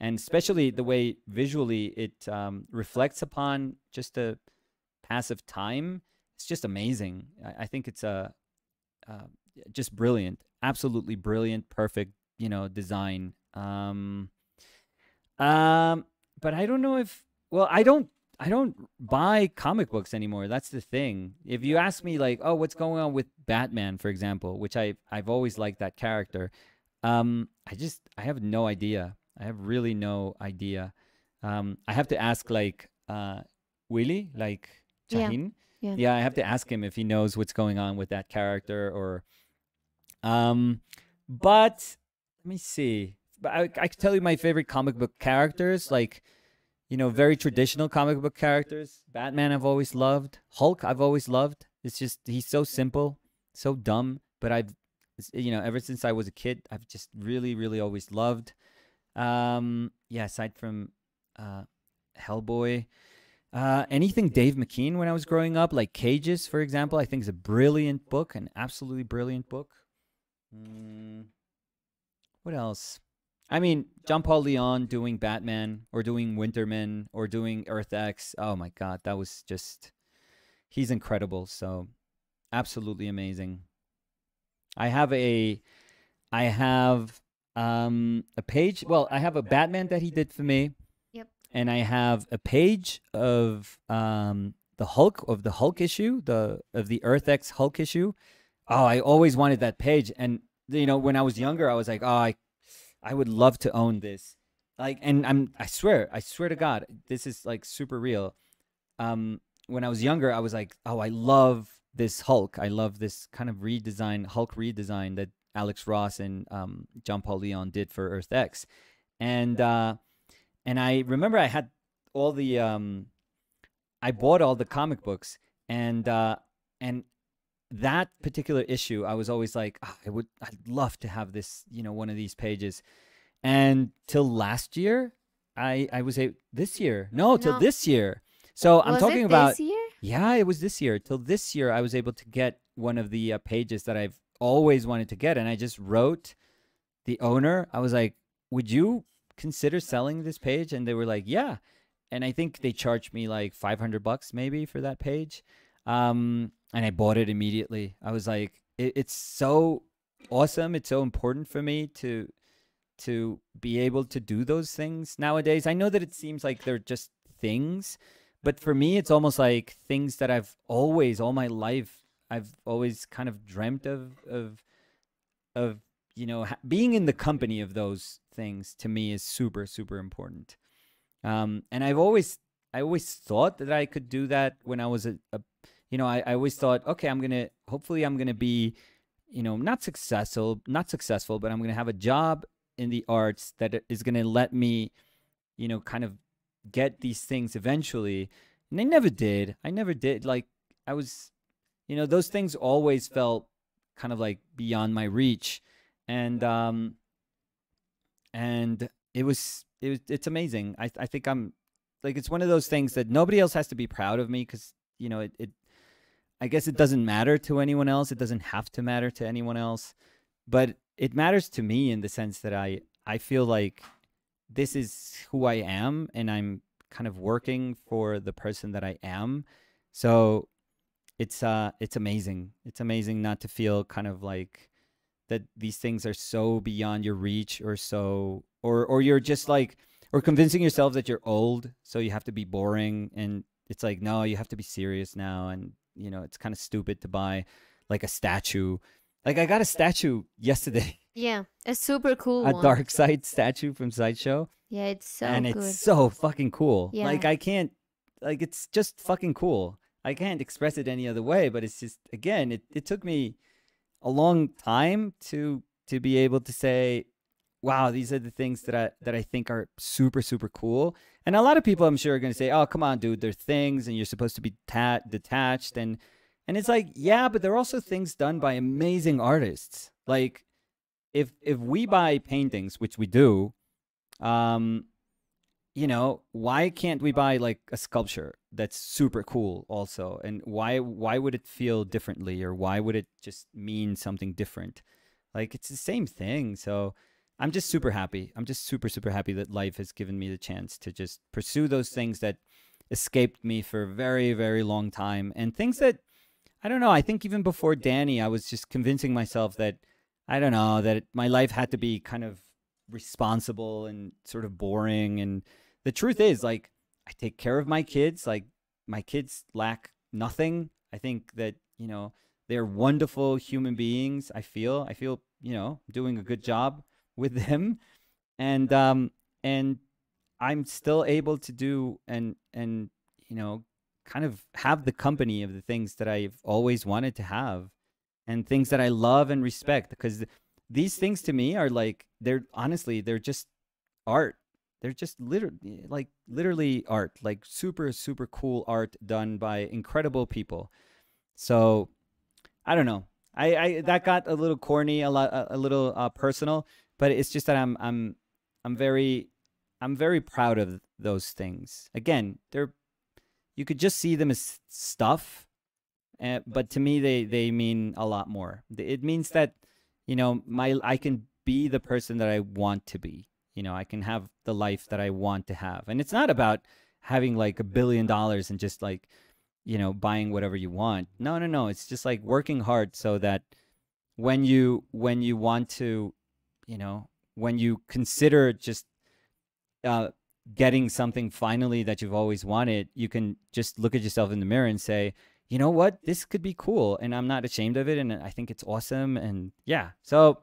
and especially the way visually it um, reflects upon just the pass of time. It's just amazing. I, I think it's a uh, just brilliant, absolutely brilliant, perfect, you know, design. Um, um, but I don't know if well, I don't I don't buy comic books anymore. That's the thing. If you ask me like, oh, what's going on with Batman, for example, which I I've always liked that character, um, I just I have no idea. I have really no idea. Um, I have to ask like uh, Willie, like Yeah. Yeah. yeah, I have to ask him if he knows what's going on with that character or um but let me see. But I, I could tell you my favorite comic book characters, like you know, very traditional comic book characters. Batman I've always loved. Hulk I've always loved. It's just he's so simple, so dumb, but I've you know, ever since I was a kid, I've just really, really always loved. Um, yeah, aside from uh, Hellboy, uh, anything Dave McKean when I was growing up, like Cages, for example, I think is a brilliant book, an absolutely brilliant book. Mm, what else? I mean, John Paul Leon doing Batman or doing Winter Men or doing Earth X. Oh my God, that was just, he's incredible. So, absolutely amazing. I have a, I have um a page. Well, I have a Batman that he did for me. Yep. And I have a page of um the Hulk of the Hulk issue, the of the Earth X Hulk issue. Oh, I always wanted that page, and you know, when I was younger, I was like, oh, I, I would love to own this. Like, and I'm, I swear, I swear to God, this is like super real. Um, when I was younger, I was like, oh, I love this Hulk. I love this kind of redesign, Hulk redesign that Alex Ross and um, John Paul Leon did for Earth X, and uh, and I remember I had all the um, I bought all the comic books, and uh, and that particular issue, I was always like, "Ah, I would, I'd love to have this, you know, one of these pages. And till last year, I I was a this year. No, till No. this year. So I'm talking it about this year? yeah, it was this year. Till this year, I was able to get one of the uh, pages that I've always wanted to get, and I just wrote the owner. I was like, "Would you consider selling this page?" And they were like, "Yeah." And I think they charged me like 500 bucks maybe for that page. Um, and I bought it immediately. I was like, it, "It's so awesome! It's so important for me to." to be able to do those things nowadays. I know that it seems like they're just things, but for me it's almost like things that I've always all my life I've always kind of dreamt of of of you know being in the company of those things to me is super super important. Um and I've always I always thought that I could do that when I was a, a you know I, I always thought okay I'm to hopefully I'm to be you know not successful not successful but I'm to have a job in the arts that is to let me you know kind of get these things eventually. And I never did. I never did. Like I was you know those things always felt kind of like beyond my reach. And um and it was it was it's amazing. I I think I'm like it's one of those things that nobody else has to be proud of me cuz you know it, it I guess it doesn't matter to anyone else. It doesn't have to matter to anyone else. But it matters to me in the sense that I I feel like this is who I am and I'm kind of working for the person that I am. So it's uh it's amazing. It's amazing not to feel kind of like that these things are so beyond your reach or so or or you're just like or convincing yourself that you're old so you have to be boring and it's like no you have to be serious now and you know it's kind of stupid to buy like a statue like i got a statue yesterday <laughs> Yeah, a super cool a one. dark side statue from sideshow Yeah, it's so and good. it's so fucking cool Yeah. like i can't like it's just fucking cool i can't express it any other way but it's just again it, it took me a long time to to be able to say wow these are the things that i that i think are super super cool. And a lot of people i'm sure are going to say oh come on dude they're things and you're supposed to be ta- detached. And and it's like yeah but they're also things done by amazing artists. Like if if we buy paintings which we do um you know why can't we buy like a sculpture that's super cool also. And why why would it feel differently or why would it just mean something different? Like it's the same thing. So i'm just super happy. I'm just super super happy that life has given me the chance to just pursue those things that escaped me for a very very long time. And things that i don't know i think even before danny i was just convincing myself that i don't know that my life had to be kind of responsible and sort of boring. And the truth is like i take care of my kids like my kids lack nothing. I think that you know they're wonderful human beings i feel. I feel you know doing a good job with <laughs> them. And um and i'm still able to do and and you know kind of have the company of the things that i've always wanted to have and things that i love and respect. Because these things to me are like they're honestly they're just art they're just literally like literally art like super super cool art done by incredible people. So i don't know. I i that got a little corny a lot a, little uh, personal but it's just that i'm i'm i'm very i'm very proud of those things. Again they're you could just see them as stuff uh, but to me they they mean a lot more. It means that you know my i can be the person that i want to be you know i can have the life that i want to have. And it's not about having like a billion dollars and just like you know buying whatever you want. No no no. It's just like working hard so that when you when you want to you know when you consider just uh getting something finally that you've always wanted you can just look at yourself in the mirror and say you know what? This could be cool. And i'm not ashamed of it and i think it's awesome and yeah. So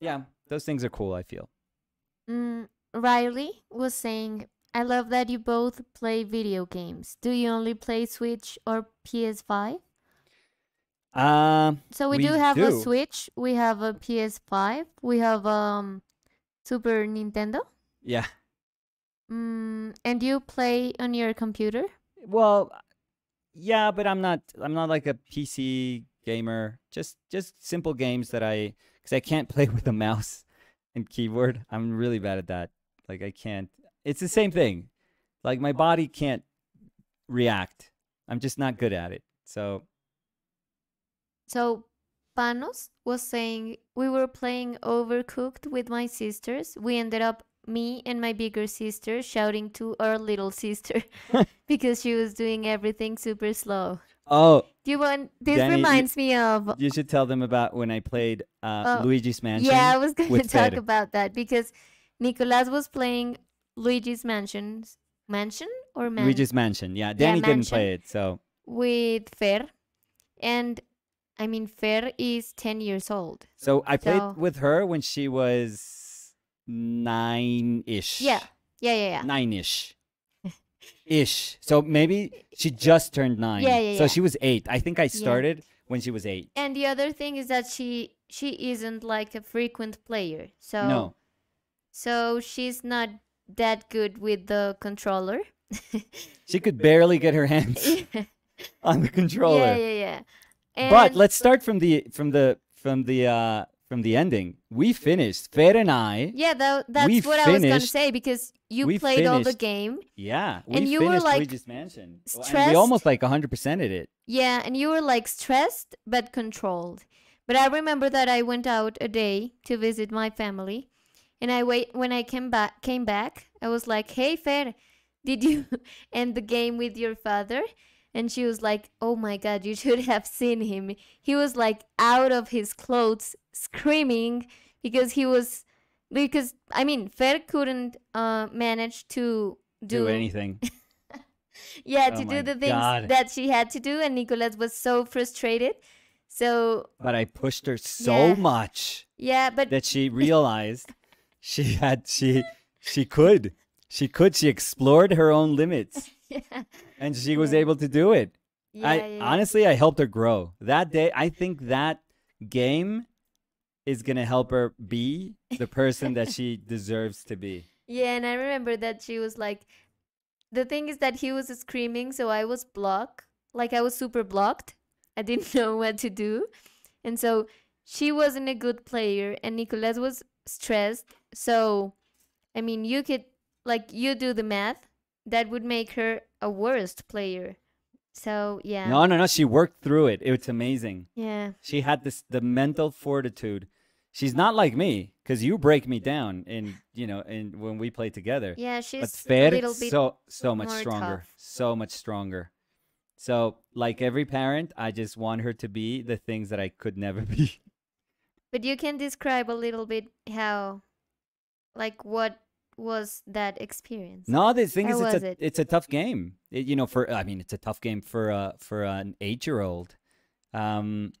yeah those things are cool i feel Mm, Riley was saying, I love that you both play video games. Do you only play Switch or PS5? um So we, We do have a. Switch, we have a PS5, we have um Super Nintendo. yeah Mm, and you play on your computer? well yeah but i'm not i'm not like a pc gamer just just simple games that i because i can't <laughs> play with a mouse and keyboard i'm really bad at that like i can't it's the same thing. Like my body can't react. I'm just not good at it. So So Panos was saying we were playing Overcooked with my sisters. We ended up me and my bigger sister shouting to our little sister <laughs> because she was doing everything super slow. Oh, Do you want this Danny, you- reminds me of you should tell them about when I played uh, Oh, Luigi's Mansion. Yeah, I was going to talk Fer. about that because Nicolas was playing Luigi's Mansion's Mansion or Man Luigi's Mansion. Yeah, Danny didn't play it, so with Fer. And I mean Fer is 10 years old. so I played So- with her when she was nine ish. Yeah. Yeah, yeah, yeah. nine ish. Ish. So maybe she just turned nine. Yeah, yeah, yeah. So she was eight. I think I started when she was eight. And the other thing is that she she isn't like a frequent player. So No. so she's not that good with the controller. <laughs> She could barely get her hands <laughs> on the controller. Yeah, yeah, yeah. And But let's start from the from the from the uh from the ending. We finished. Fer and I. yeah, that, that's we what I was gonna say because you played all the game. Yeah. We And you were, like, Luigi's Mansion. And we stressed. almost like 100%ed it. Yeah, and you were like stressed but controlled. But I remember that I went out a day to visit my family, and I wait when I came back. Came back, I was like, "Hey, Fer, did you <laughs> end the game with your father?" And she was like, "Oh my God, you <laughs> should have seen him. He was like out of his clothes, screaming because he was because I mean, Fer couldn't uh, manage to Do, do anything. <laughs> yeah, Oh to do the things God. that she had to do, and Nicolas was so frustrated. So But I pushed her so Yeah. much yeah, but that she <laughs> realized she had she she could. She could. She explored her own limits yeah, <laughs> and she was Yeah. able to do it. yeah, I honestly I helped her grow. That day I think that game is going to help her be the person that she <laughs> deserves to be. yeah, and I remember that she was like, the thing is that he was screaming, so I was blocked, like I was super blocked. I didn't <laughs> know what to do, and so she wasn't a good player, and Nicolas was stressed. So, I mean, you could like you do the math, that would make her a worst player. So yeah, No, no, no, she worked through it. It's amazing. yeah. She had this the mental fortitude. She's not like me cuz you break me down in, you know, in when we play together. Yeah, but she's a Fer little bit. so so much stronger. tough. So much stronger. So, like every parent, I just want her to be the things that I could never be. But you can describe a little bit how, like, what was that experience? No, the thing How is, it's a it? it's a tough game. It- you know, for I mean, it's a tough game for uh for an eight year old, um,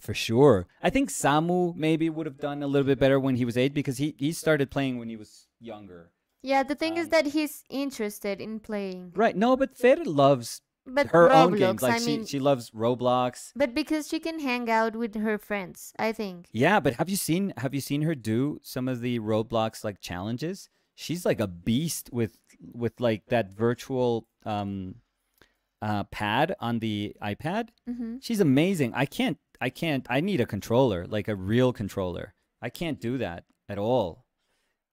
for sure. I think Samu maybe would have done a little bit better when he was eight because he he started playing when he was younger. Yeah, the thing is Um, that he's interested in playing. Right? No, but Fer loves But her Roblox, own games. Like I she mean, she loves Roblox. but because she can hang out with her friends, I think. Yeah, but have you seen have you seen her do some of the Roblox like challenges? She's like a beast with with like that virtual um uh pad on the iPad. Mm-hmm. She's amazing. I can't I can't I need a controller, like a real controller. I can't do that at all.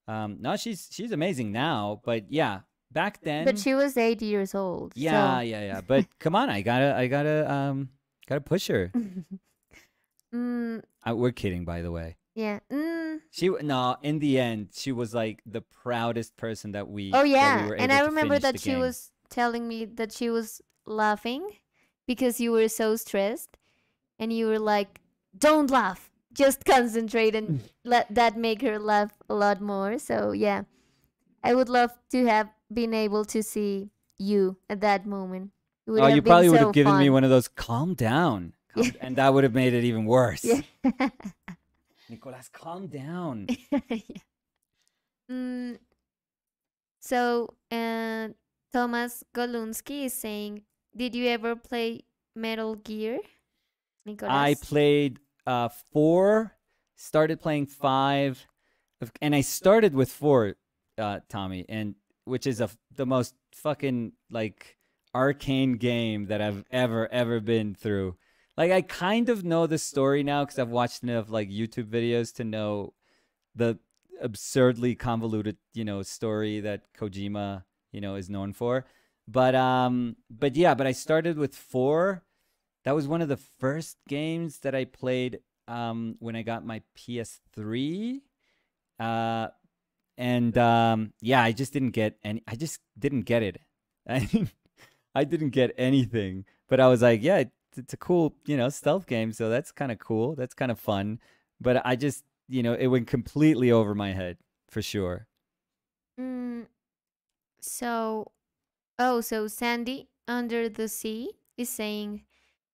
Um no, she's she's amazing now, but yeah, back then But she was eight years old. Yeah, so- yeah, yeah. <laughs> But come on, I gotta I gotta um gotta push her. <laughs> mm, Uh, we're kidding by the way. Yeah. Mm. She no, in the end, she was like the proudest person that we. Oh we yeah, were and I remember that she game. was telling me that she was laughing because you were so stressed, and you were like, "Don't laugh, just concentrate," and <laughs> let that make her laugh a lot more. So yeah, I would love to have been able to see you at that moment. Oh, you probably would so have given me one of those. Calm down, <laughs> calm- and that would have made it even worse. Yeah. <laughs> Nicolas, calm down. <laughs> yeah. Mm, so, uh, Thomas Golunski is saying, "Did you ever play Metal Gear?" Nicolas. I played uh four, started playing five, and I started with four, uh, Tommy, and which is a the most fucking like arcane game that I've ever ever been through. Like I kind of know the story now because I've watched enough like YouTube videos to know the absurdly convoluted, you know, story that Kojima, you know, is known for. But um, but yeah, but I started with four. That was one of the first games that I played um when I got my PS3. Uh, and um, yeah, I just didn't get any. I just didn't get it. <laughs> I I didn't get anything. But I was like, yeah, it's, a cool, you know, stealth game. So that's kind of cool. That's kind of fun. But I just, you know, it went completely over my head for sure. Mm, so, oh, so Sandy under the sea is saying,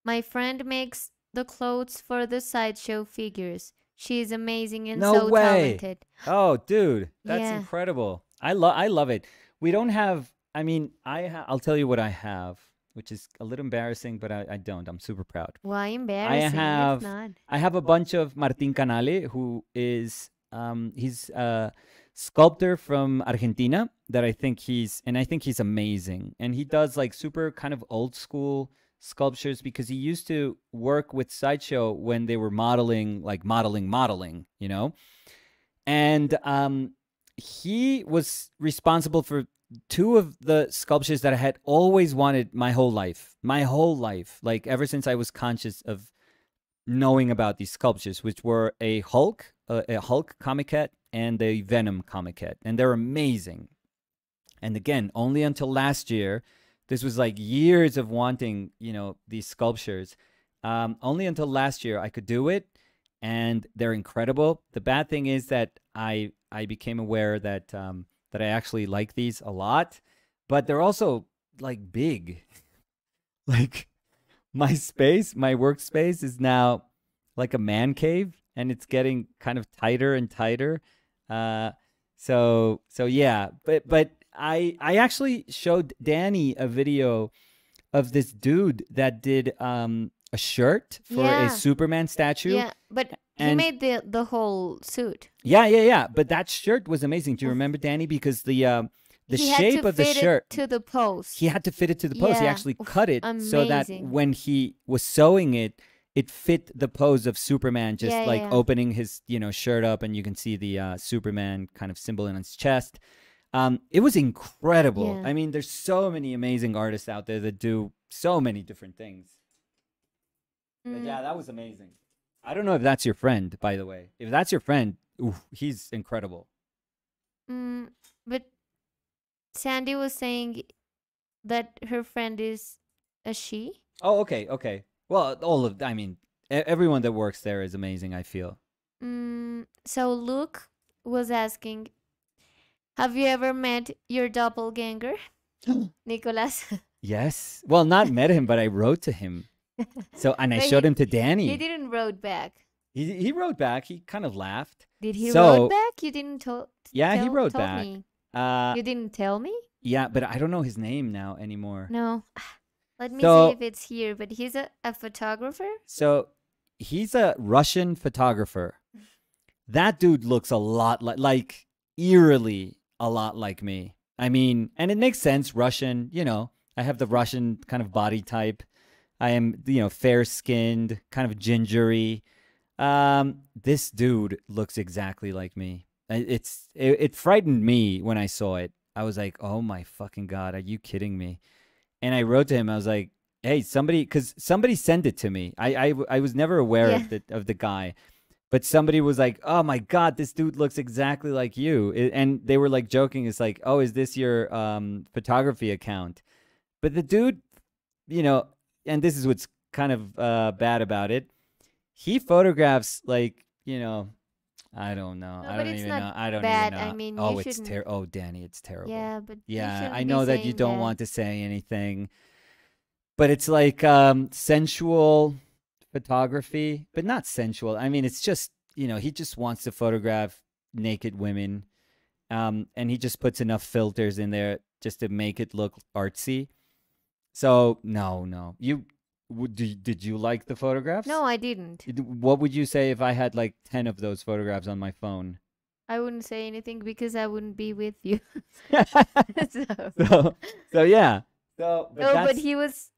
my friend makes the clothes for the sideshow figures. She is amazing and No so way. talented. Oh, dude, that's Yeah. incredible. I love I love it. We don't have I mean, I ha- I'll tell you what I have, which is a little embarrassing, but I, I don't. I'm super proud. Why embarrassing? It's have-. I have a bunch of Martin Canale, who is um he's a sculptor from Argentina that I think he's and I think he's amazing. And he does like super kind of old school sculptures because he used to work with Sideshow when they were modeling like modeling modeling, you know? And um he was responsible for two of the sculptures that I had always wanted my whole life. My whole life. Like ever since I was conscious of knowing about these sculptures, which were a Hulk, a, Hulk Comiquette, and a Venom Comiquette, and they're amazing. And again, only until last year, this was like years of wanting, you know, these sculptures. Um, only until last year I could do it, and they're incredible. The bad thing is that I I became aware that um, that I actually like these a lot, but they're also like big. <laughs> like my space, my workspace is now like a man cave and it's getting kind of tighter and tighter. Uh so so yeah, but but I I actually showed Danny a video of this dude that did um a shirt for Yeah. a Superman statue. Yeah, but he made the the whole suit. yeah, yeah, yeah. But that shirt was amazing. Do you remember Danny? Because the um the he had shape to of the fit it shirt to the post. he had to fit it to the post. He actually cut it so that when he was sewing it, it fit the pose of Superman, just Yeah, yeah, like yeah. opening his you know shirt up, and you can see the uh, Superman kind of symbol in his chest. Um, it was incredible. Yeah. I mean, there's so many amazing artists out there that do so many different things. But Mm, yeah, that was amazing. I don't know if that's your friend, by the way. If that's your friend, oof, he's incredible. mm, but Sandy was saying that her friend is a she. Oh, okay, okay. Well, all of I mean, everyone that works there is amazing. I feel. Mm, so Luke was asking, "Have you ever met your doppelganger, <gasps> Nicholas?" Yes. Well, not met him, but I wrote to him. So, and I But showed he- him to Danny. he didn't wrote back. He, he wrote back. He kind of laughed. Did he So- wrote back? You didn't tell. Yeah, he wrote back. Me. Uh, you didn't tell me. yeah, but I don't know his name now anymore. No. <sighs> Let me So- see if it's here. But he's a, a photographer. So he's a Russian photographer. <laughs> That dude looks a lot like, like eerily a lot like me. I mean, and it makes sense. Russian, you know, I have the Russian kind of body type. I am, you know, fair skinned, kind of gingery. Um, this dude looks exactly like me. It's it, it frightened me when I saw it. I was like, "Oh my fucking god, are you kidding me?" And I wrote to him. I was like, "Hey, somebody, because somebody sent it to me. I I was never aware Yeah. of the of the guy, but somebody was like, "Oh my god, this dude looks exactly like you." I- and they were like joking. It's like, "Oh, is this your um photography account?" But the dude, you know, and this is what's kind of uh, bad about it. He photographs like you know, I don't know. No, I don't even know. I don't bad. even I know. mean, oh, it's terrible. Oh, Danny, it's terrible. Yeah, but Yeah, I know that you don't that. want to say anything, but it's like um, sensual photography, but not sensual. I mean, it's just you know he just wants to photograph naked women, um, and he just puts enough filters in there just to make it look artsy. So no, no, you would did, did you like the photographs? No, I didn't. What would you say if I had like ten of those photographs on my phone? I wouldn't say anything because I wouldn't be with you. <laughs> <laughs> so, so, so yeah. So, but no, but he was.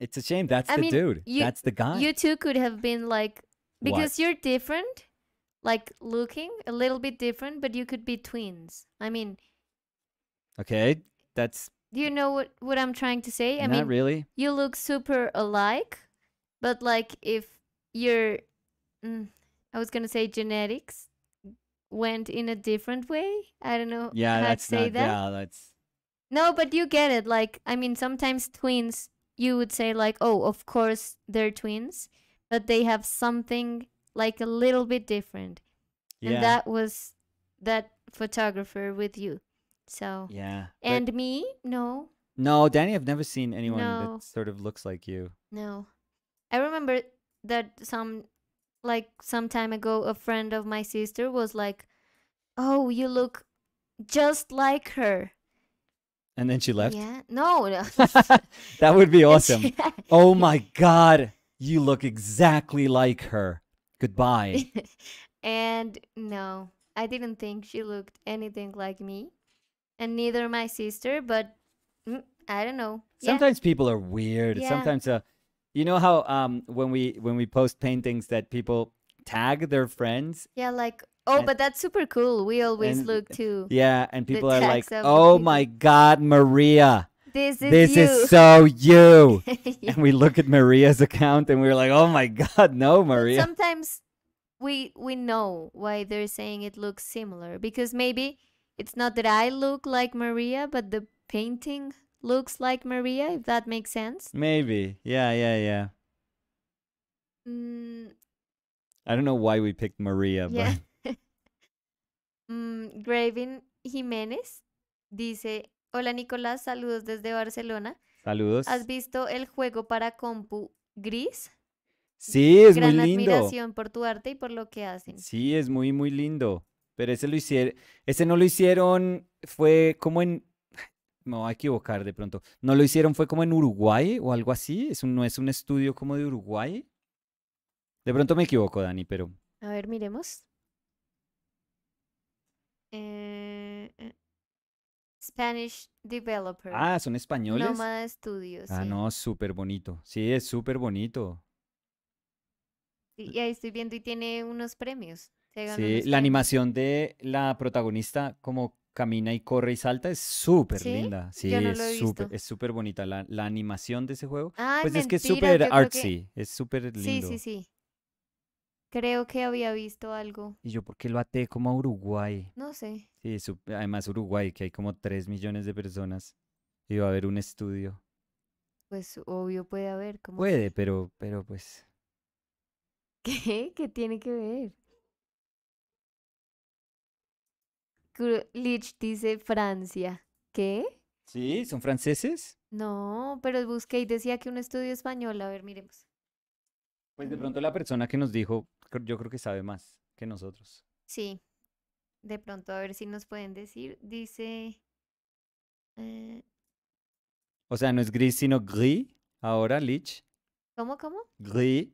It's a shame. That's I the mean, dude. you- That's the guy. You two could have been like What? because you're different. like looking a little bit different, but you could be twins. I mean, Okay, that's do you know what what I'm trying to say? I not mean, really. you look super alike, but like if your mm, I was gonna say genetics went in a different way. I don't know Yeah, how that's to say not. that. Yeah, that's. No, but you get it. Like, I mean, sometimes twins, you would say, like, oh, of course they're twins, but they have something like a little bit different. Yeah. And that was that photographer with you. So, yeah. and me, no, no, Danny, I've never seen anyone No. that sort of looks like you. no. I remember that some, like, some time ago, a friend of my sister was like, oh, you look just like her. And then she left. Yeah. No, no. <laughs> that would be <laughs> awesome. <laughs> oh my god, you look exactly like her. Goodbye. and no, I didn't think she looked anything like me, and neither my sister. But mm, I don't know. Yeah, Sometimes people are weird. Yeah. Sometimes, uh, you know how um when we when we post paintings that people tag their friends. yeah, like oh, and- but that's super cool. We always and- look to Yeah, and people are like, tags of the "Oh people. my God, Maria, this is this you. is so you." <laughs> Yeah, And we look at Maria's account and we're like, "Oh my God, no, but Maria." Sometimes we we know why they're saying it looks similar because maybe it's not that I look like Maria, but the painting looks like Maria. If that makes sense. Maybe. Yeah, yeah, yeah. Mm, I don't know why we picked Maria, <laughs> Yeah. but <laughs> Mm, Gravin Jiménez dice, hola Nicolás, saludos desde Barcelona. saludos. ¿Has visto el juego para compu Gris? Sí, es muy Gran lindo. admiración por tu arte y por lo que hacen. Sí, es muy, muy lindo. Pero ese lo hicieron, ese no lo hicieron, fue como en, <sighs> me voy a equivocar de pronto. No lo hicieron, fue como en Uruguay o algo así. Es un, no es un estudio como de Uruguay. De pronto me equivoco, Dani, pero A ver, miremos. Eh, eh, Spanish Developer. ah, son españoles. Nómada Studios. Ah, sí. no, súper bonito. Sí, es súper bonito. Y ahí estoy viendo y tiene unos premios. Sí, la animación de la protagonista como camina y corre y salta es súper ¿Sí? linda. Sí, Yo no es súper, es súper bonita la, la animación de ese juego. Ay, Pues es que es súper que- artsy, es súper Sí, lindo. sí, sí. Creo que había visto algo. ¿Y yo por qué lo até como a Uruguay? No sé. Sí, además Uruguay, que hay como 3 millones de personas. Y va a haber un estudio. Pues obvio puede haber. como Puede, pero, pero pues... <laughs> ¿Qué? ¿Qué tiene que ver? Lich dice Francia. ¿Qué? ¿Sí? ¿Son franceses? No, pero busqué y decía que un estudio español. A ver, miremos. Pues de pronto la persona que nos dijo, yo creo que sabe más que nosotros. Sí. De pronto, a ver si nos pueden decir. Dice. eh, O sea, no es gris, sino gris. Ahora, Lich. ¿Cómo, cómo? Gris.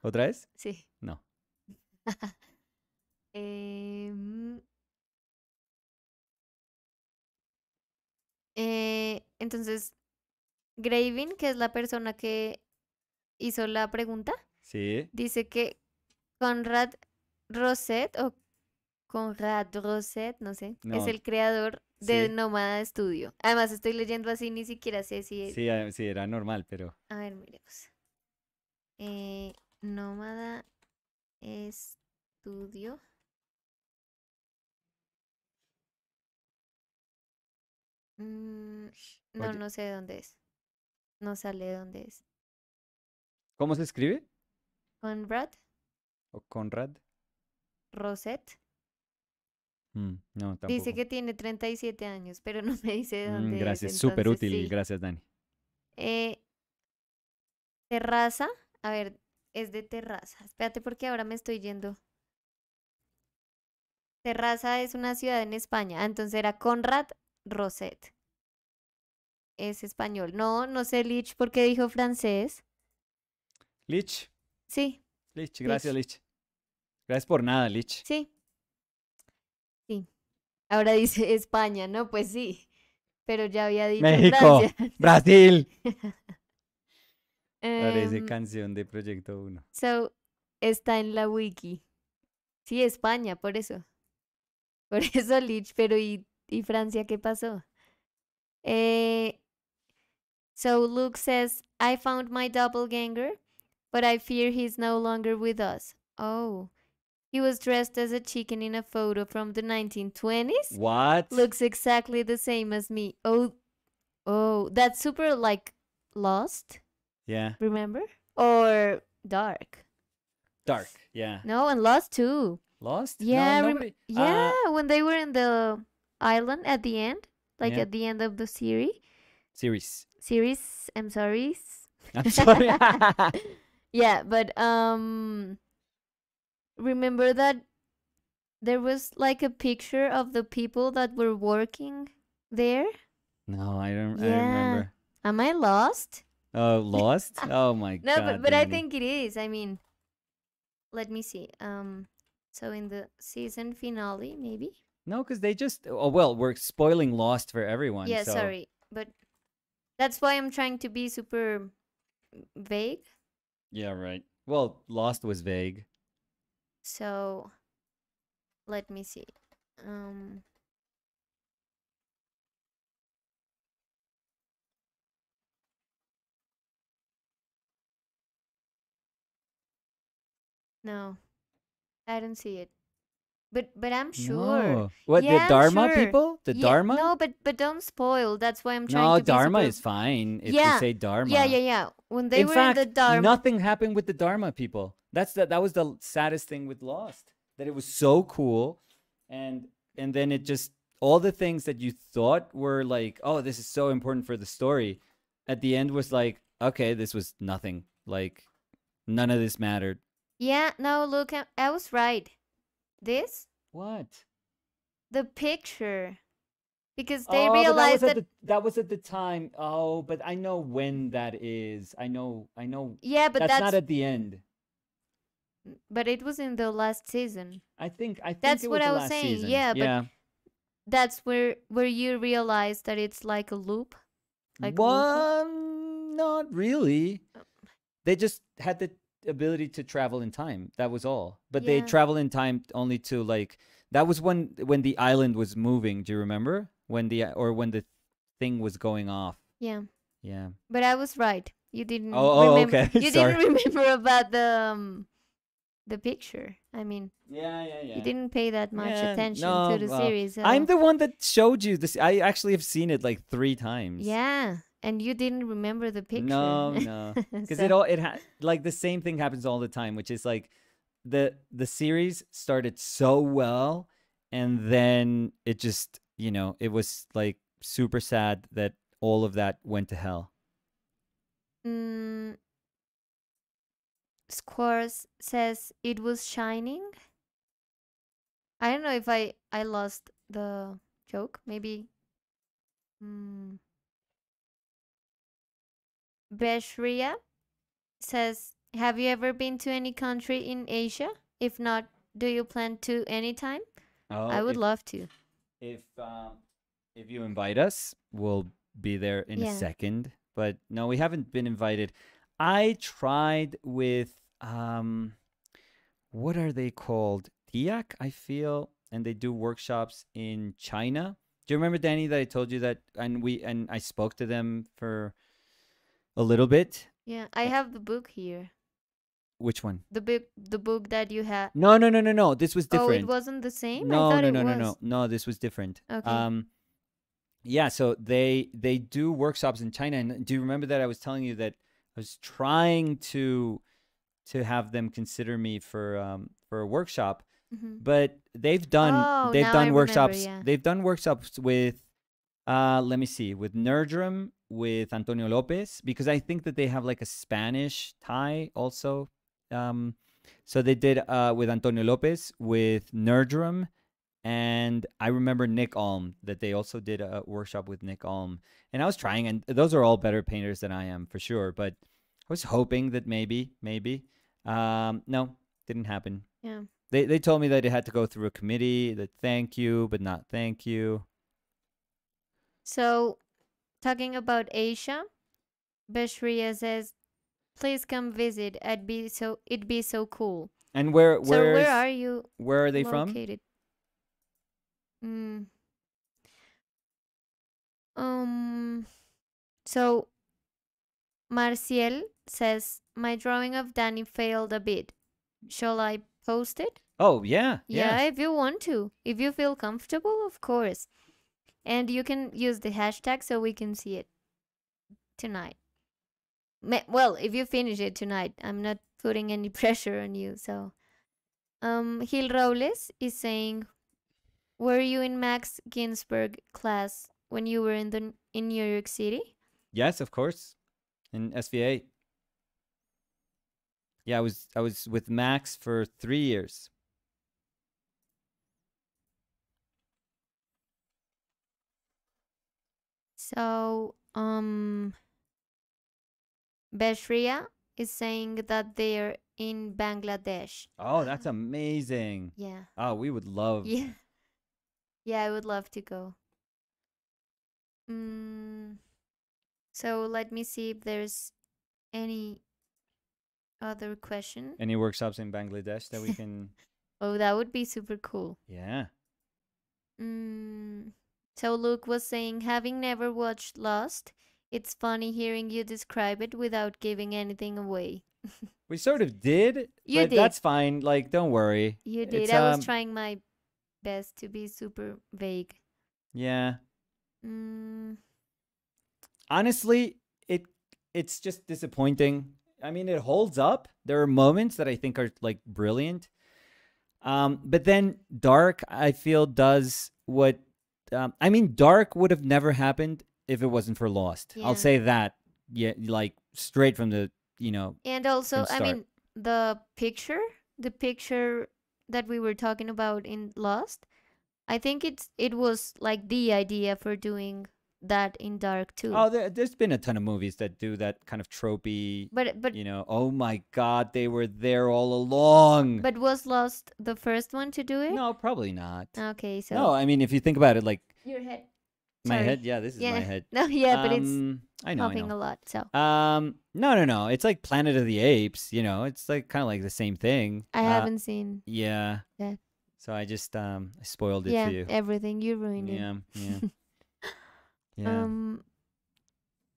¿Otra vez? Sí. No. <laughs> Em, eh, entonces, Gravin, que es la persona que hizo la pregunta, Sí. dice que Conrad Roset o Conrad Roset, no sé, es el creador de sí. Nómada Studio. Además, estoy leyendo así, ni siquiera sé si... Sí, sí, era normal, pero... A ver, miremos. Eh, Nómada Estudio. Mm, no, Oye. no sé dónde es. No sale dónde es. ¿Cómo se escribe? Conrad ¿O Conrad? Roset. Mm, no, tampoco. Dice que tiene 37 años, pero no me dice de Mm, dónde es. gracias, súper entonces útil. sí. Gracias, Dani. Eh, terraza. A ver, es de terraza. Espérate porque ahora me estoy yendo. Terraza es una ciudad en España. Ah, entonces era Conrad Roset. Es español. No, no sé Lich porque dijo francés. Lich, Sí, Lich, gracias, Lich. Gracias por nada, Lich. sí. Sí. Ahora dice España, ¿no? Pues sí. Pero ya había dicho México. Francia. <laughs> Brasil. <laughs> Parece Em, canción de Proyecto 1. So, está en la wiki. Sí, España, por eso. Por <laughs> eso, Lich, pero ¿y, y Francia qué pasó? Eh, so Luke says, I found my doppelganger, but I fear he's no longer with us. Oh. He was dressed as a chicken in a photo from the 1920s. What? Looks exactly the same as me. Oh, oh, that's super like Lost, Yeah. remember? Or Dark. Dark. Yeah. No, and Lost too. Lost? Yeah, rem- nobody- uh, Yeah, when they were in the island at the end, like Yeah. at the end of the series. series. Series, I'm sorry. <laughs> I'm sorry. <laughs> yeah, but um remember that there was like a picture of the people that were working there? no, I don't. Yeah. don't remember. Am I lost? Oh, Lost. <laughs> oh my god. No, god. but but I think it is. I mean, let me see. Um so in the season finale maybe? no, because they just. Oh well, we're spoiling Lost for everyone. yeah, so- sorry. But that's why I'm trying to be super vague. Yeah, right. Well, Lost was vague. So let me see. Um No. I don't see it. But but I'm sure. No. What Yeah, the Dharma sure. people? The Yeah, Dharma? No, but but don't spoil. That's why I'm trying No, to be Dharma is fine if Yeah, you say Dharma. Yeah, yeah, yeah. When they in were fact, in the Dharma nothing happened with the Dharma people. That's the, that was the saddest thing with Lost. That it was so cool, and and then it just all the things that you thought were like, oh, this is so important for the story, at the end was like, okay, this was nothing. Like, none of this mattered. Yeah, no, look, I, I was right. This What? the picture because they oh, realized that was, that, at the, that was at the time. Oh, but I know when that is. I know. I know. yeah, but that's, that's, not at the end. but it was in the last season. I think. I think That's what I was saying, season. yeah, but yeah. That's where where you realize that it's like a loop. Like loop. Well, not really. Oh. They just had the ability to travel in time. That was all. But they travel in time only to like that was when when the island was moving. Do you remember when the or when the thing was going off? Yeah, Yeah. but I was right. You didn't. Oh, oh, remember, okay, <laughs> You sorry. didn't remember about the um, the picture. I mean, Yeah, yeah, yeah. you didn't pay that much Yeah, attention no, to the well, series. I'm the one that showed you this. I actually have seen it like three times. Yeah, and you didn't remember the picture. No, <laughs> no. <laughs> because So- it all it ha- like the same thing happens all the time which is like the the series started so well and then it just you know it was like super sad that all of that went to hell Mm, Squares says it was shining. I don't know if I I lost the joke. Maybe. Mm. Beshria says, "Have you ever been to any country in Asia? If not, do you plan to anytime? oh, I would if, love to." if um if you invite us we'll be there in Yeah. a second but no we haven't been invited i tried with um what are they called tiak i feel and they do workshops in china do you remember danny that i told you that and we and i spoke to them for a little bit Yeah, I have the book here. which one The book, the book that you had. no no no no no this was different. Oh, it wasn't the same. No, no, no, no, no, no. This was different. Okay. Um, yeah. So they they do workshops in China, and do you remember that I was telling you that I was trying to to have them consider me for um for a workshop, Mhm. but they've done Oh, they've now I done remember, workshops. yeah. They've done workshops with. Uh, let me see, with Nerdrum, with Antonio Lopez, because I think that they have like a Spanish tie also. Um, so they did uh, with Antonio Lopez, with Nerdrum, and I remember Nick Alm that they also did a workshop with Nick Alm. And I was trying, and those are all better painters than I am for sure. But I was hoping that maybe, maybe, um, no, didn't happen. Yeah. They they told me that it had to go through a committee. That thank you, but not thank you. So, talking about Asia, Bashria says, Please come visit. I'd be so it'd be so cool. And where so where where are you where are they from? located? Mm. Um. So, Marciel says my drawing of Danny failed a bit. Shall I post it? Oh yeah, Yeah, yeah. if you want to. If you feel comfortable, of course. And you can use the hashtag so we can see it tonight. Well, if you finish it tonight, I'm not putting any <laughs> pressure on you. So, um, Gil Robles is saying, "Were you in Max Ginsburg class when you were in the in New York City?" Yes, of course. In SVA. Yeah, I was I was with Max for three years. So, um, Beshria is saying that they're in Bangladesh. Oh, that's amazing. Yeah. Oh, we would <laughs> love. Yeah. Yeah, I would love to go. Mm, so let me see if there's any other question. Any workshops in Bangladesh that we <laughs> can? Oh, that would be super cool. yeah. Mm, so Luke was saying, having never watched Lost, it's funny hearing you describe it without giving anything away. <laughs> We sort of did, You but did. that's fine. Like, don't worry. You did. It's, I was um, trying my best to be super vague. Yeah. Mm, Honestly, it it's just disappointing. I mean, it holds up. There are moments that I think are like brilliant. Um, but then Dark, I feel, does what um, I mean. Dark would have never happened if it wasn't for Lost. Yeah. I'll say that. Yeah, like straight from the you know. and also, I mean, the picture, the picture that we were talking about in Lost, I think it's it was like the idea for doing that in Dark too. Oh, there, there's been a ton of movies that do that kind of tropey. but but You know, oh my God, they were there all along. but was Lost the first one to do it? no, probably not. Okay, so No, I mean, if you think about it, like your head. my Sorry. head, yeah, this is Yeah. my <laughs> head. No, yeah, but it's Um, I know, I helping know. a lot. So Um, no, no, no. It's like Planet of the Apes. You know, it's like kind of like the same thing. I Uh, haven't seen. Yeah. that. So I just um I spoiled it Yeah, for you. everything you ruined it. Yeah, <laughs> yeah. Um.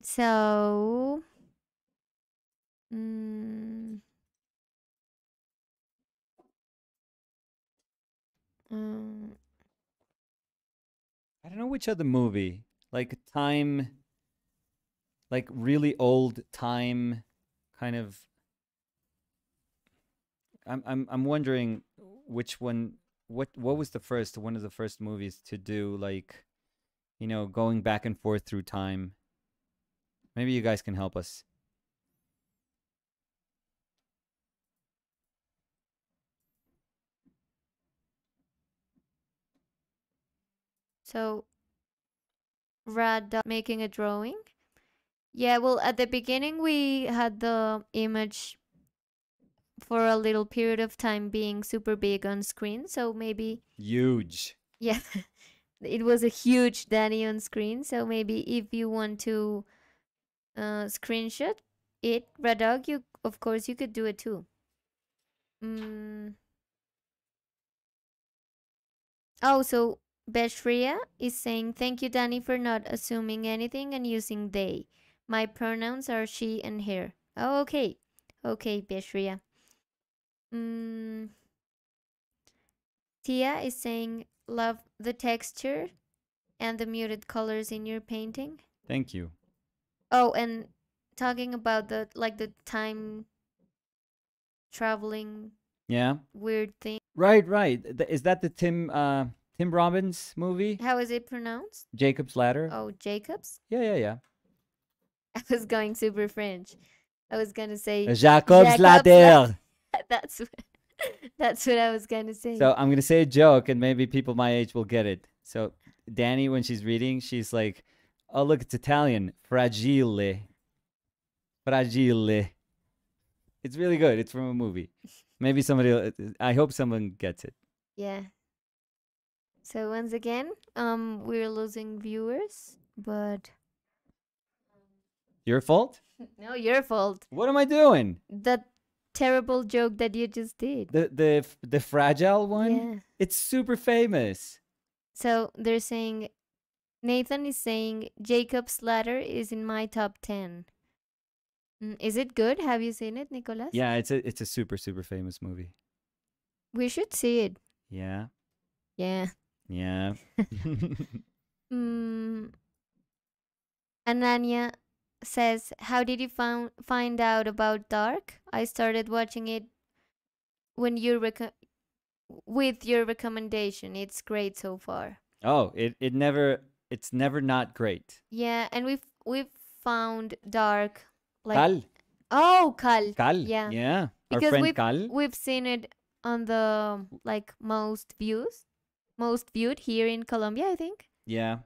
So. Mm, um, I don't know which other movie, like time, like really old time, kind of. I'm I'm I'm wondering which one. What what was the first one of the first movies to do like, you know, going back and forth through time. Maybe you guys can help us. so. Rad making a drawing. Yeah, well, at the beginning we had the image for a little period of time being super big on screen, so maybe Huge. Yeah, <laughs> it was a huge Danny on screen. So maybe if you want to uh, screenshot it, Radog, you of course you could do it too. Mm. Oh, so Beshria is saying thank you, Danny, for not assuming anything and using they. My pronouns are she and her. Oh, okay, okay, Beshria. Mm. Tia is saying love the texture and the muted colors in your painting. Thank you. Oh, and talking about the like the time traveling Yeah. weird thing. Right, right. Is that the Tim uh Tim Robbins movie? How is it pronounced? Jacob's Ladder? Oh, Jacobs. Yeah, yeah, yeah. <laughs> I was going super French. I was gonna say Jacob's Jacob's Ladder. <laughs> that's <laughs> that's what I was gonna say. So I'm gonna say a joke, and maybe people my age will get it. So Danny, when she's reading, she's like, "Oh, look, it's Italian, fragile, fragile." It's really good. It's from a movie. Maybe somebody. I hope someone gets it. yeah. So once again, um, we're losing viewers, but Your fault? <laughs> No, your fault. What am I doing? That terrible joke that you just did. The the the fragile one? Yeah. It's super famous. So they're saying Nathan is saying Jacob's Ladder is in my top 10. Mm, Is it good? Have you seen it, Nicolas? Yeah, it's a it's a super super famous movie. We should see it. Yeah. Yeah. Yeah. <laughs> Mm, Ananya says, "How did you found find out about Dark? I started watching it when you reco- with your recommendation. It's great so far. oh, it it never it's never not great. Yeah, and we've we've found Dark like Cal. oh Cal. Cal. yeah. Yeah. Our Because friend we've Cal. we've seen it on the like most views, most viewed here in Colombia, I think. Yeah.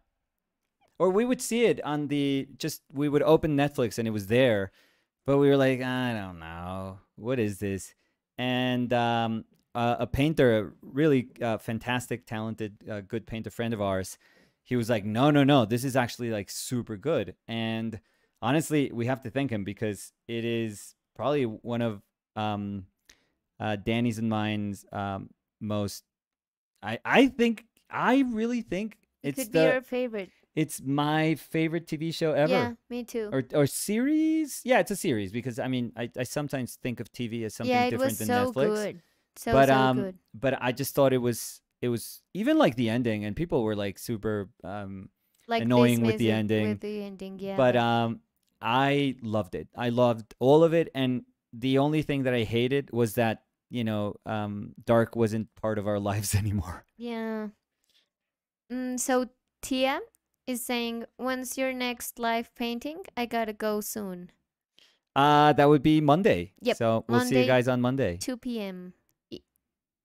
Or we would see it on the just we would open Netflix and it was there, but we were like, I don't know, what is this? And um, uh, a painter, a really uh, fantastic, talented, uh, good painter friend of ours, he was like, no, no, no, this is actually like super good. And honestly, we have to thank him because it is probably one of um, uh, Danny's and mine's um, most. I I think I really think It it's could the be your favorite. It's my favorite TV show ever. Yeah, me too. Or or series? Yeah, it's a series because I mean I, I sometimes think of TV as something yeah, it different was than so Netflix. good. So but so um good. but I just thought it was it was even like the ending and people were like super um Like annoying with the ending, With the ending, yeah. but um I loved it. I loved all of it and the only thing that I hated was that, you know, um Dark wasn't part of our <laughs> lives anymore. yeah. Mm, so Tia is saying, "When's your next live painting? I gotta go soon. Uh that would be Monday. Yep, So we'll see you guys on Monday. 2 p.m. E-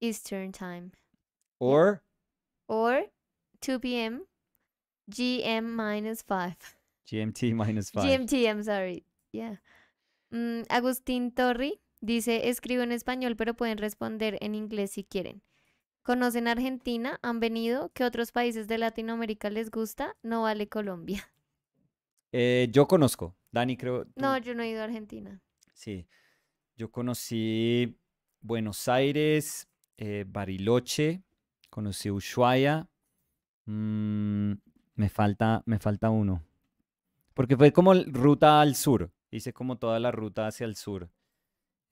Eastern time, Or or 2 p.m. GM minus five. GMT <laughs> minus five. GMT, I'm sorry. Yeah. Mm, Agustín Torri dice, escribo en español, pero pueden responder en inglés si quieren. ¿Conocen Argentina? ¿Han venido? ¿Qué otros países de Latinoamérica les gusta? No vale Colombia. <laughs> Eh, yo conozco. Dani, creo. No, yo no he ido a Argentina. Sí. Yo conocí Buenos Aires, eh, Bariloche, conocí Ushuaia. mm, me falta, me falta uno. Porque fue como ruta al sur. Hice como toda la ruta hacia el sur.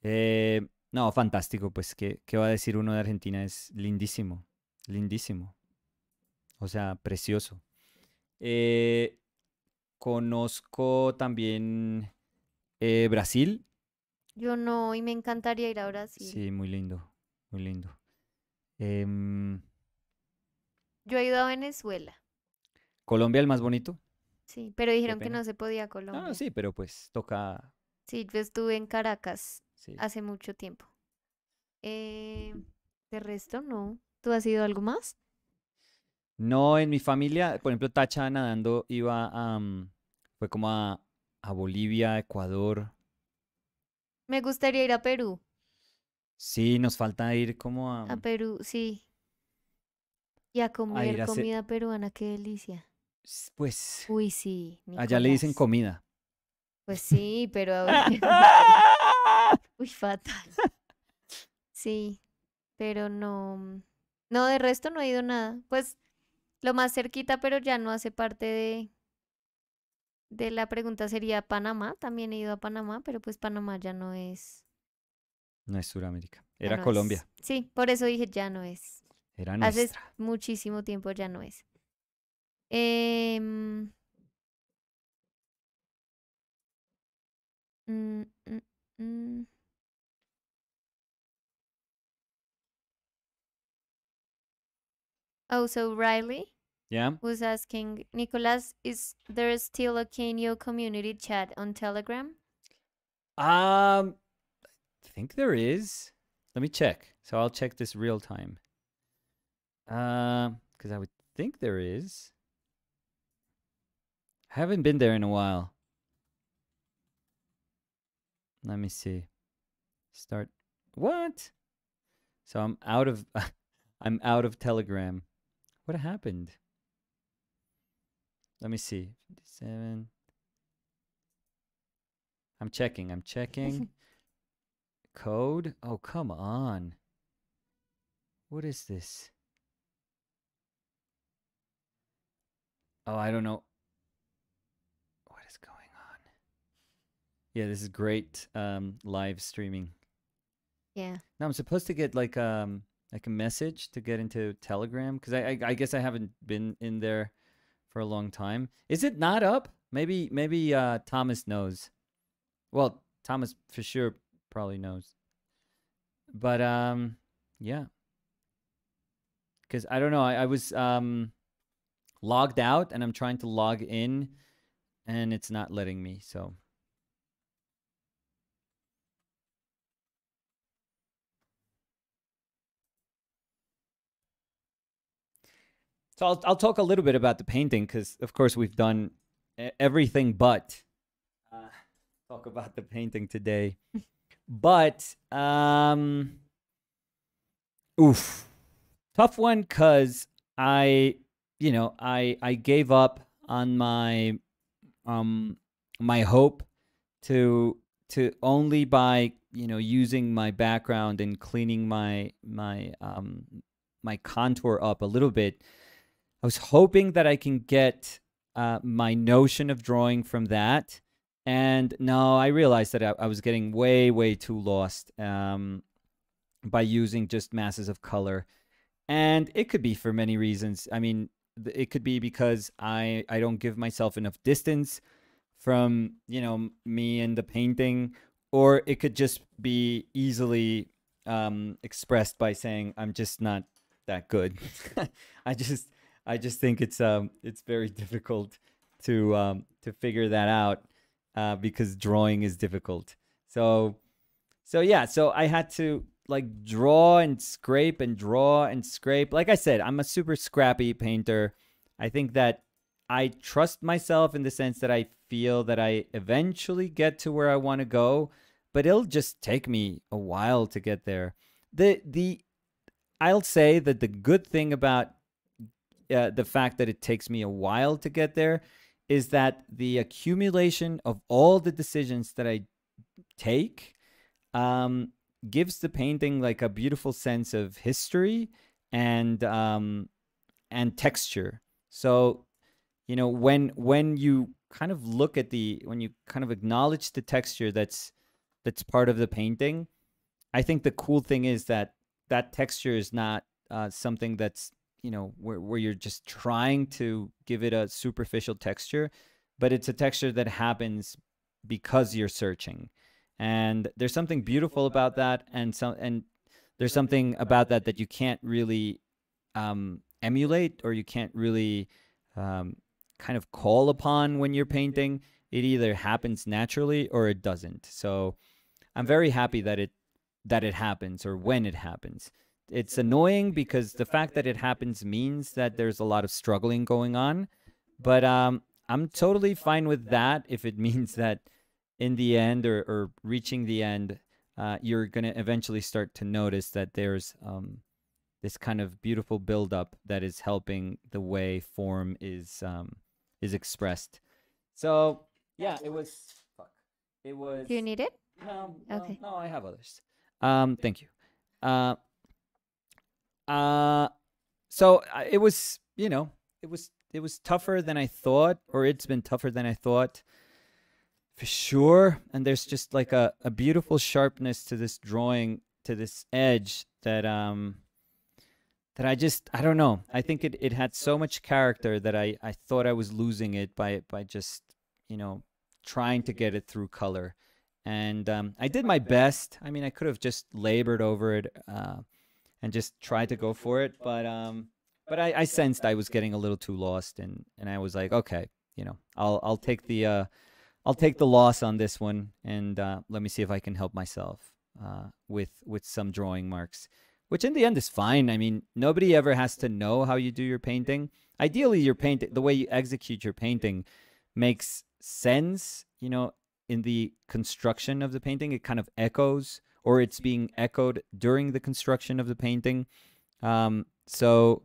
Eh, no, fantástico. Pues, ¿qué, qué va a decir uno de Argentina? Es lindísimo. Lindísimo. O sea, precioso. Eh, conozco también eh, Brasil. Yo no, y me encantaría ir a Brasil. Sí, muy lindo, muy lindo. Em, Yo he ido a Venezuela, Colombia el más bonito. sí, pero dijeron que no se podía Colombia. Ah, sí, pero pues toca. Sí, yo estuve en Caracas Sí. hace mucho tiempo. Eh, de resto, no. ¿Tú has ido a algo más? No, en mi familia, por ejemplo, Tacha nadando iba a, mm, fue como a, a Bolivia, Ecuador. Me gustaría ir a Perú. Sí, nos falta ir como a, A Perú, sí. Y a comer a comida peruana, qué delicia. pues, Uy, sí. allá le dicen comida. Pues sí, pero. <laughs> <laughs> Uy, fatal. Sí, pero no. No, de resto no he ido nada. Pues lo más cerquita, pero ya no hace parte de. De la pregunta sería Panamá. También he ido a Panamá, pero pues Panamá ya no es. No es Suramérica, era no es. Colombia, Sí, por eso dije ya no es. era Hace nuestra. muchísimo tiempo ya no es. Mm, mm, mm. Oh, so Riley Yeah. was asking, Nicolas, is there still a Kenyo community chat on Telegram? Um, I think there is. Let me check. So I'll check this real time. Um, because I would think there is. I haven't been there in a while. Let me see. Start. What? So I'm out of. <laughs> I'm out of Telegram. What happened? Let me see. 57. I'm checking. I'm checking. <laughs> Code? Oh, come on. What is this? Oh, I don't know. What is going on? Yeah, this is great um, live streaming. Yeah. Now I'm supposed to get like um like a message to get into Telegram because I, I I guess I haven't been in there for a long time. Is it not up? Maybe maybe uh Thomas knows. Well, Thomas for sure probably knows. But um yeah. Cuz I don't know, I, I was um logged out and I'm trying to log in and it's not letting me. So So I'll I'll talk a little bit about the painting because of course we've done everything but uh, talk about the painting today. <laughs> but um, oof, tough one because I you know I I gave up on my um my hope to to only by you know using my background and cleaning my my um my contour up a little bit I was hoping that I can get uh, my notion of drawing from that. And no, I realized that I, I was getting way, way too lost um, by using just masses of color. And it could be for many reasons. I mean, it could be because I, I don't give myself enough distance from, you know, me and the painting, or it could just be easily um, expressed by saying, I'm just not that good. <laughs> I just I just think it's um it's very <laughs> difficult to um to figure that out uh, because drawing is difficult. So so yeah, so I had to like draw and scrape and draw and scrape. Like I said, I'm a super scrappy painter. I think that I trust myself in the sense that I feel that I eventually get to where I want to go, but it'll just take me a while to get there. The the I'll say that the good thing about uh, the fact that it takes me a while to get there is that the accumulation of all the decisions that I take um, gives the painting like a beautiful sense of history and um, and texture. So, you know, when when you kind of look at the when you kind of acknowledge the texture that's that's part of the painting, I think the cool thing is that that texture is not uh, something that's you know where, where you're just trying to give it a superficial texture but it's a texture that happens because you're searching. And there's something beautiful about that. and so and there's something about that that you can't really um, emulate or you can't really um, kind of call upon when you're painting. It either happens naturally or it doesn't. So i'm very happy that it that it happens or when it happens it's annoying because the fact that it happens means that there's a lot of struggling going on. But um, I'm totally fine with that if it <laughs> means that in the end or, or reaching the end, uh, you're going to eventually start to notice that there's um, this kind of beautiful buildup that is helping the way form is um, is expressed. So yeah, it was. Fuck. It was. Do you need it? No, no, Okay. no, I have others. Um, thank you. Uh, uh, so uh, it was, you know, it was it was tougher than I thought, or it's been tougher than I thought, for sure. And there's just like a a beautiful sharpness to this drawing, to this edge that um that I just I don't know. I think it, it had so much character that I, I thought I was losing it by by just you know trying to get it through color, and um, I did my best. I mean, I could have just labored over it uh, and just tried to go for it, but um, but I, I sensed I was getting a little too lost, and and I was like, okay, you know, I'll I'll take the uh, I'll take the loss on this one, and uh, let me see if I can help myself uh, with with some drawing marks which in the end is fine. I mean, nobody ever has to know how you do your painting. Ideally, your painting, the way you execute your painting, makes sense. You know, in the construction of the painting, it kind of echoes, or it's being echoed during the construction of the painting. Um, so,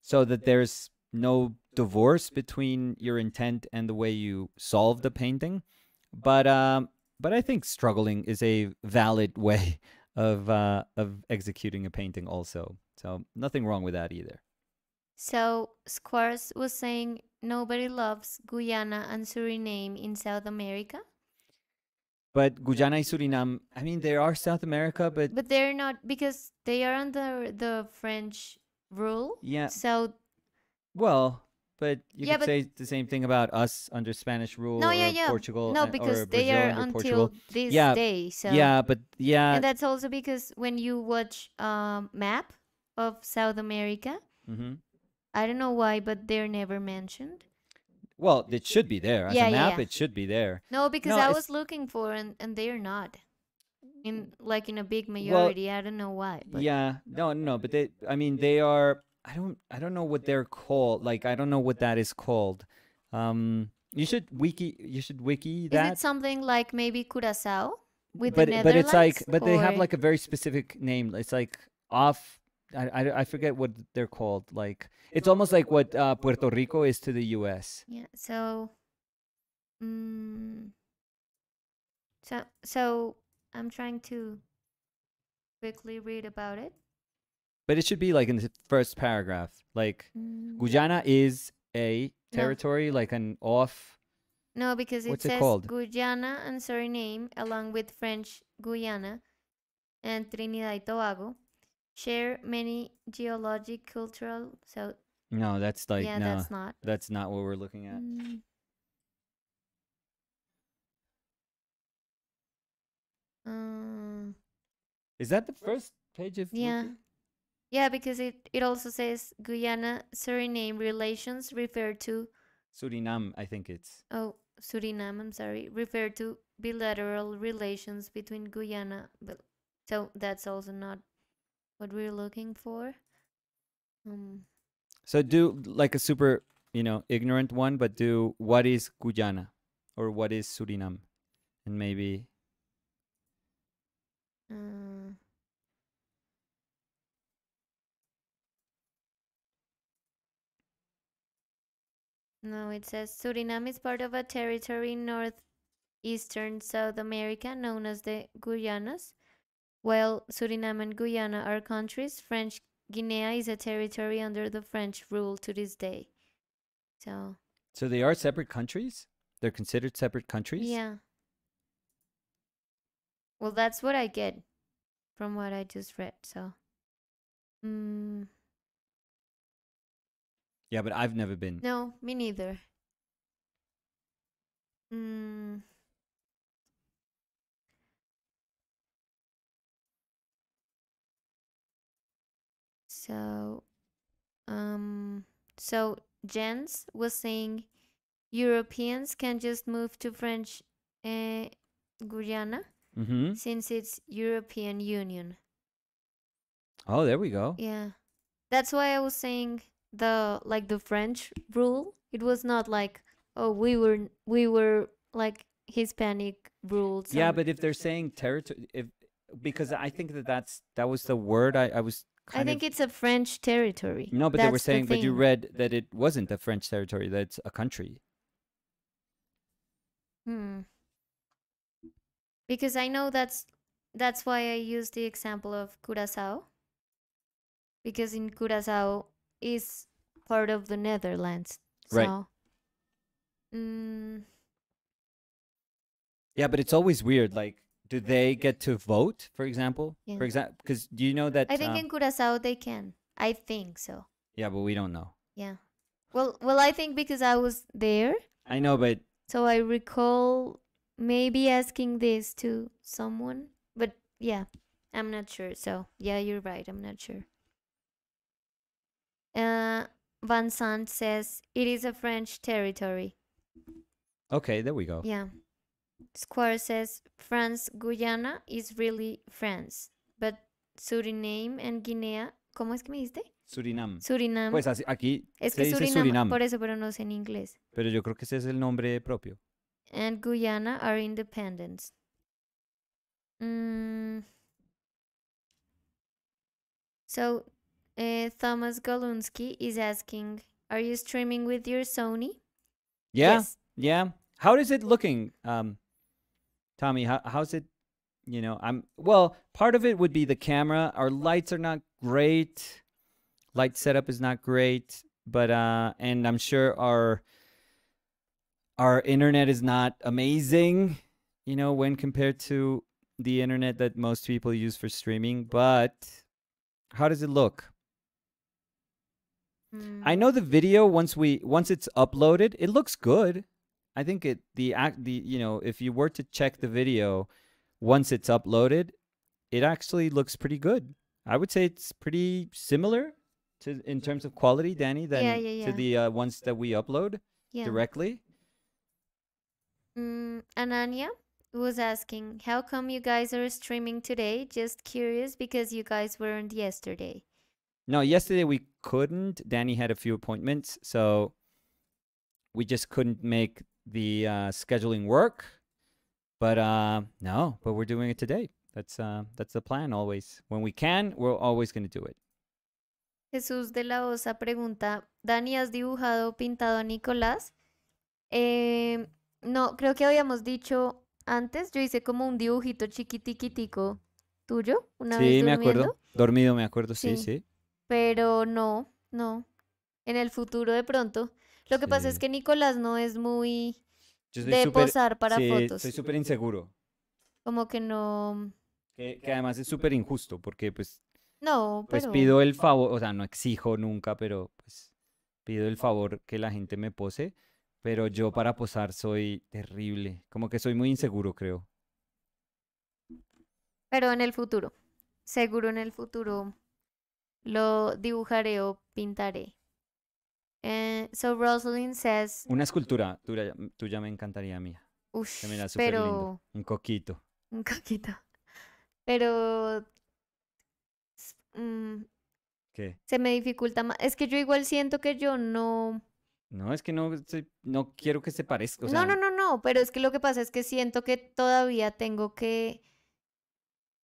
so that there's no divorce between your intent and the way you solve the painting. But um, but I think struggling is a valid <laughs> way of uh, of executing a painting also. So nothing wrong with that either. So Squares was saying nobody loves Guyana and Suriname in South America, But Guyana and Suriname, I mean, they are South America, but but they're not because they are under the French rule. yeah, So well, but you Yeah, could but- say the same thing about us under Spanish rule no, or yeah, yeah. Portugal. no, uh, because they are until Portugal. this Yeah, day. So Yeah, but yeah, and that's also because when you watch a map of South America, mhm. I don't know why, but they're never mentioned. Well, it should be there as Yeah, a map. yeah. It should be there. No, because No, I was looking for and and they're not in like in a big majority. I don't know why. But yeah, no, no, but they. I mean, they are. I don't. I don't know what they're called. Like, I don't know what that is called. Um, you should wiki. You should wiki Is that. it something like maybe Curacao with but but it's like but they have like a very specific name. It's like off. I, I, I forget what they're called. Like it's almost like what uh, Puerto Rico is to the U.S. yeah. So, mm, so so I'm trying to quickly read about it. But it should be like in the first paragraph. Like Mm, Guyana is a No. territory, like an off. No, because it What's it says called? Guyana and Suriname, along with French Guiana and Trinidad and Tobago, share many geologic, cultural. So No, that's like yeah, no, that's not. that's not what we're looking at. Mm. Uh, Is that the first page of? Wiki? yeah. Yeah, because it, it also says Guyana Suriname relations refer to Suriname, I think it's. oh Suriname, I'm sorry, refer to bilateral relations between Guyana but so that's also not what we're looking for. Um So do like a super, you know, ignorant one, but do what is Guyana or what is Suriname, and maybe uh, No, it says Suriname is part of a territory in northeastern South America known as the Guianas. While Suriname and Guyana are countries, French Guinea is a territory under the French rule to this day. So, so they are separate countries. They're considered separate countries. yeah. Well, that's what I get from what I just read. So, mm, Yeah, but I've never been. no, me neither. Mm. So, um, so Jens was saying Europeans can just move to French uh, Guiana Mm-hmm. since it's European Union. Oh, there we go. Yeah. That's why I was saying the like the French rule. It was not like oh we were we were like Hispanic rules. Yeah, but if they're saying territory, if because I think that that's that was the word I, I was I think it's a French territory. no, but they were That's saying, but you read that it wasn't a French territory. That's a country. Hmm. Because I know that's that's why I use the example of Curacao. Because in Curacao is part of the Netherlands. Right. Mm, Yeah, but it's always weird. Like, do they get to vote, for example? Yeah. For example, because do you know that? I think um, in Curacao they can. I think so. yeah, but we don't know. Yeah. Well, well, I think because I was there, I know, but so I recall maybe asking this to someone, but yeah, I'm not sure. So yeah, you're right. I'm not sure. Uh, Van Sant says it is a French territory. okay, there we go. Yeah. Square says France Guyana is really France, but Suriname and Guinea, ¿cómo es que me diste? Surinam. Suriname. Pues así, aquí es se que dice Suriname, Surinam, por eso, pero no sé en inglés. pero yo creo que ese es el nombre propio. and Guyana are independent. Mm. So, uh, Thomas Golunski is asking, "Are you streaming with your Sony?" Yeah, Yes. yeah. How is it looking? Um, Tommy, how, how's it? You know, I'm well. Part of it would be the camera. Our lights are not great. Light setup is not great, but uh, and I'm sure our our internet is not amazing. You know, when compared to the internet that most people use for streaming. But how does it look? I Mm, know the video once we once it's uploaded, it looks good. I think it the act the you know if you were to check the video once it's uploaded, it actually looks pretty good. I would say it's pretty similar to in terms of quality, Danny, than Yeah, yeah, to the uh, ones that we upload yeah. directly. Mm, Ananya was asking, how come you guys are streaming today? Just curious because you guys weren't yesterday. No, yesterday we couldn't. Danny had a few appointments, so we just couldn't make the uh, scheduling work. But uh, no, but we're doing it today. That's uh, that's the plan always. When we can, we're always going to do it. Jesús de la Osa pregunta, Dani, ¿has dibujado pintado a Nicolás? Eh, no, creo que habíamos dicho antes, yo hice como un dibujito chiquitiquitico tuyo, una vez Sí, me acuerdo. Dormido, me acuerdo. Sí, Sí. sí. pero no, no. En el futuro de pronto. Lo que pasa es que Nicolás no es muy de posar para sí, fotos. Soy súper inseguro. Como que no. Que, que además es súper injusto porque pues, No, pues pero. pido el favor, o sea, no exijo nunca, pero pues pido el favor que la gente me pose. Pero yo para posar soy terrible. Como que soy muy inseguro, creo. Pero en el futuro. Seguro en el futuro lo dibujaré o pintaré. Eh, so Rosalind says, Una escultura tuya, tuya me encantaría, mía. Se mira pero lindo. Un coquito. un coquito. <laughs> Pero mm, ¿Qué? se me dificulta más. Es que yo igual siento que yo no. No, es que no, no quiero que se parezca. O no, sea, no, no, no. Pero es que lo que pasa es que siento que todavía tengo que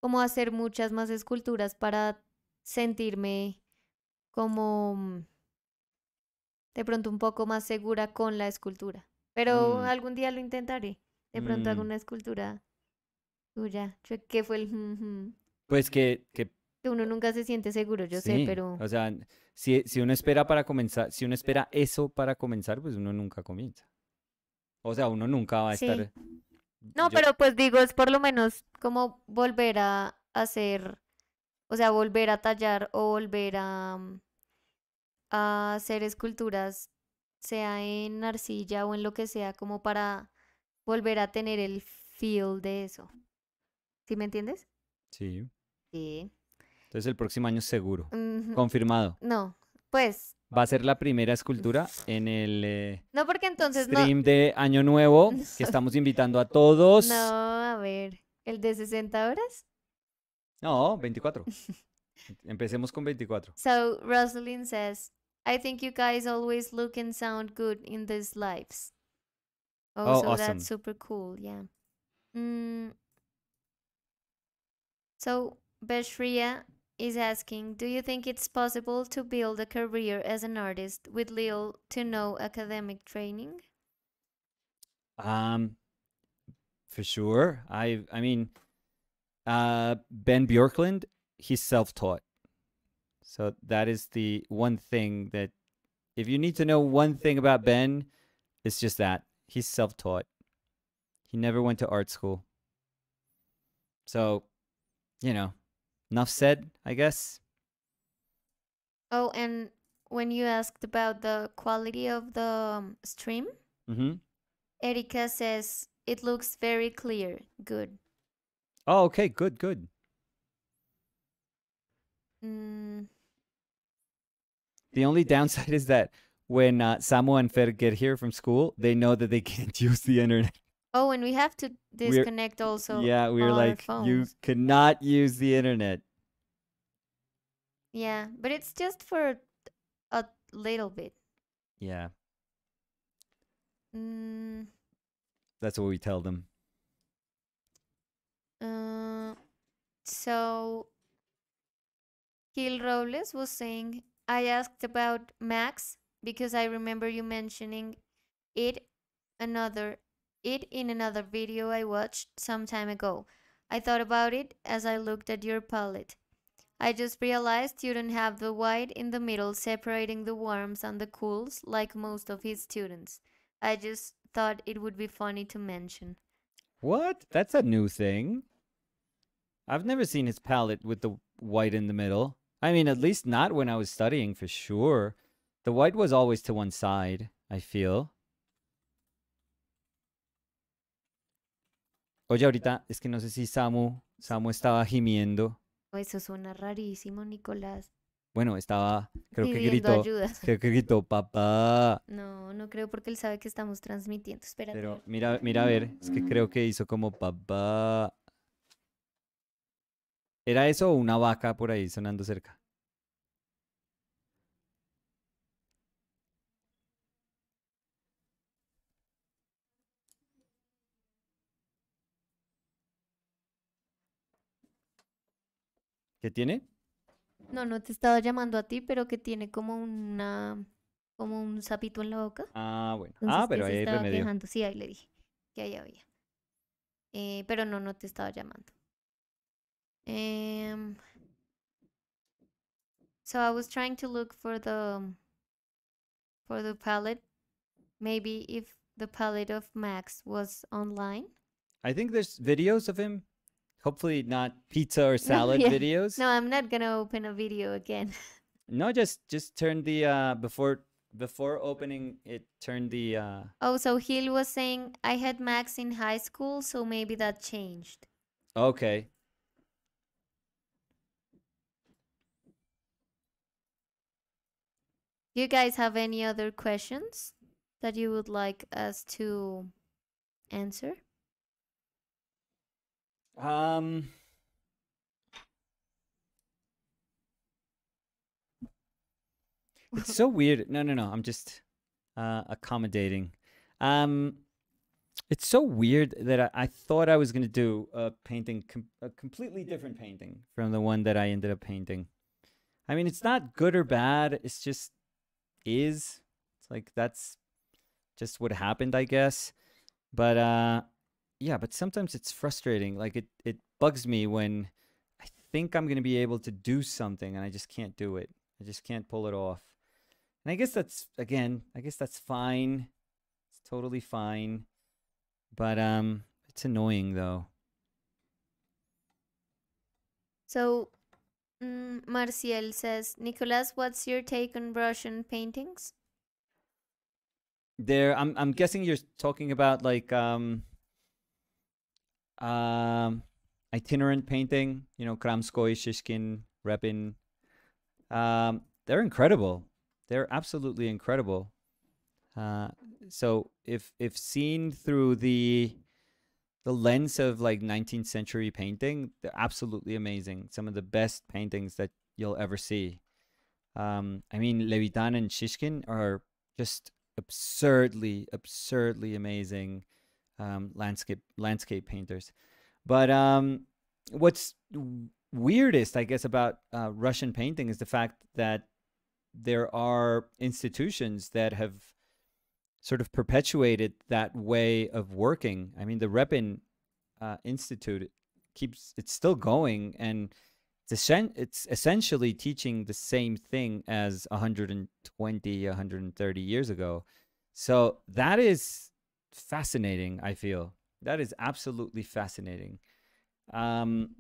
como hacer muchas más esculturas para sentirme como mm, de pronto un poco más segura con la escultura. Pero Mm. algún día lo intentaré. De pronto hago Mm. una escultura tuya. ¿Qué fue el? Pues que, que uno nunca se siente seguro, yo sé, sí, pero O sea, si, si uno espera para comenzar, si uno espera eso para comenzar, pues uno nunca comienza. O sea, uno nunca va a Sí. estar. No, yo- pero pues digo, es por lo menos como volver a hacer, o sea, volver a tallar o volver a, mm, a hacer esculturas, sea en arcilla o en lo que sea, como para volver a tener el feel de eso. ¿Sí me entiendes? Sí. Sí. Entonces el próximo año seguro. Confirmado. No, pues, Va a ser la primera escultura <laughs> en el eh, no porque entonces no, stream de Año Nuevo <laughs> que estamos invitando a todos. no, a ver, el de 60 horas. No, 24. <laughs> Empecemos con 24. So Rosalind says, I think you guys always look and sound good in these lives. Oh, Oh, so awesome. that's super cool, yeah. Mm. So Beshria is asking, do you think it's possible to build a career as an artist with little to no academic training? Um, for sure. I I mean, uh, Ben Bjorklund, he's self-taught. So that is the one thing that, if you need to know one thing about Ben, it's just that he's self-taught. He never went to art school. So, you know, enough said, I guess. Oh, and when you asked about the quality of the um, stream, Mm-hmm. Erika says it looks very clear. Good. Oh, okay, good, good. Mm, The only downside is that when uh, Samu and Fer get here from school, they know that they <laughs> can't use the internet. Oh, and we have to disconnect also. yeah, we were like, you cannot use the internet. Yeah, but it's just for a little bit. Yeah, Mm, that's what we tell them. uh, so, Gil Robles was saying, I asked about Max because I remember you mentioning it another it in another video I watched some time ago. I thought about it as I looked at your palette. I just realized you don't have the white in the middle separating the warms and the cools like most of his students. I just thought it would be funny to mention. What? That's a new thing. I've never seen his palette with the white in the middle. I mean, at least not when I was studying for sure. The white was always to one side, I feel. Oye, ahorita es que no sé si Samu, Samu estaba gimiendo. Eso suena rarísimo, Nicolás. Bueno, estaba, creo que gritó, ayuda. creo que gritó papá. No, no creo porque él sabe que estamos transmitiendo. Espérate. Pero mira, mira a ver, es que creo que hizo como papá. ¿Era eso o una vaca por ahí sonando cerca? ¿Qué tiene? No, no te estaba llamando a ti, pero que tiene como una, como un sapito en la boca. Ah, bueno. Entonces Ah, pero ahí hay remedio. quejando. Sí, ahí le dije que ahí había. Eh, pero no, no te estaba llamando. Em, so I was trying to look for the for the palette. Maybe if the palette of Max was online. I think there's videos of him. Hopefully not pizza or <laughs> salad yeah. videos. No, I'm not gonna open a video again. <laughs> No, just just turn the uh before before opening it turn the uh Oh, so Hill was saying I had Max in high school, so maybe that changed. okay. Do you guys have any other questions that you would like us to answer? Um It's so <laughs> weird. No, no, no. I'm just uh accommodating. Um it's so weird that I, I thought I was going to do a painting com- a completely different painting from the one that I ended up painting. I mean, it's not good or bad. It's just is. It's like that's just what happened, I guess. But uh yeah, but sometimes it's frustrating. Like it it bugs me when I think I'm to be able to do something and I just can't do it. I just can't pull it off. And I guess that's again, I guess that's fine. It's totally fine. But um it's annoying though. So, mm, Marciel says, Nicolas, what's your take on Russian paintings? There I'm I'm guessing you're talking about like um um itinerant painting, you know, Kramskoy, Shishkin, Repin. Um they're incredible. They're absolutely incredible. Uh so if if seen through the the lens of like 19th century painting, they're absolutely amazing. Some of the best paintings that you'll ever see. Um, I mean, Levitan and Shishkin are just absurdly, absurdly amazing um, landscape landscape painters. But um, what's weirdest, I guess, about uh, Russian painting is the fact that there are institutions that have sort of perpetuated that way of working. I mean, the Repin uh, Institute keeps it's still going, and it's, it's essentially teaching the same thing as 120, 130 years ago. So that is fascinating. I feel that is absolutely fascinating. Um,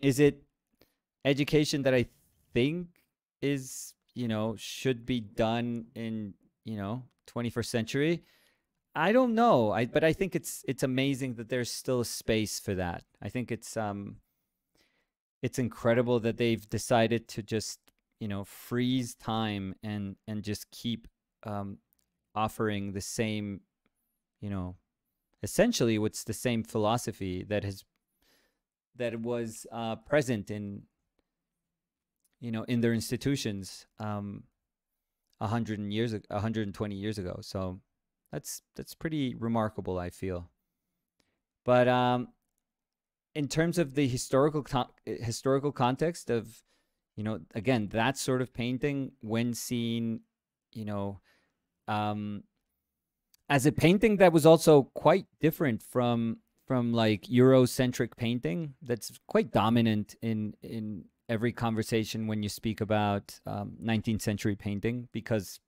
is it education that I think is you know should be done in you know 21st century. I don't know. I but i think it's it's amazing that there's still a space for that. I think it's um it's incredible that they've decided to just you know freeze time and and just keep um offering the same you know essentially what's the same philosophy that has that was uh present in you know in their institutions. Um a hundred years a hundred and twenty years ago. So that's that's pretty remarkable i feel. But um in terms of the historical con- historical context of you know again that sort of painting when seen you know um as a painting that was also quite different from from like Eurocentric painting that's quite dominant in in every conversation when you speak about um, 19th century painting because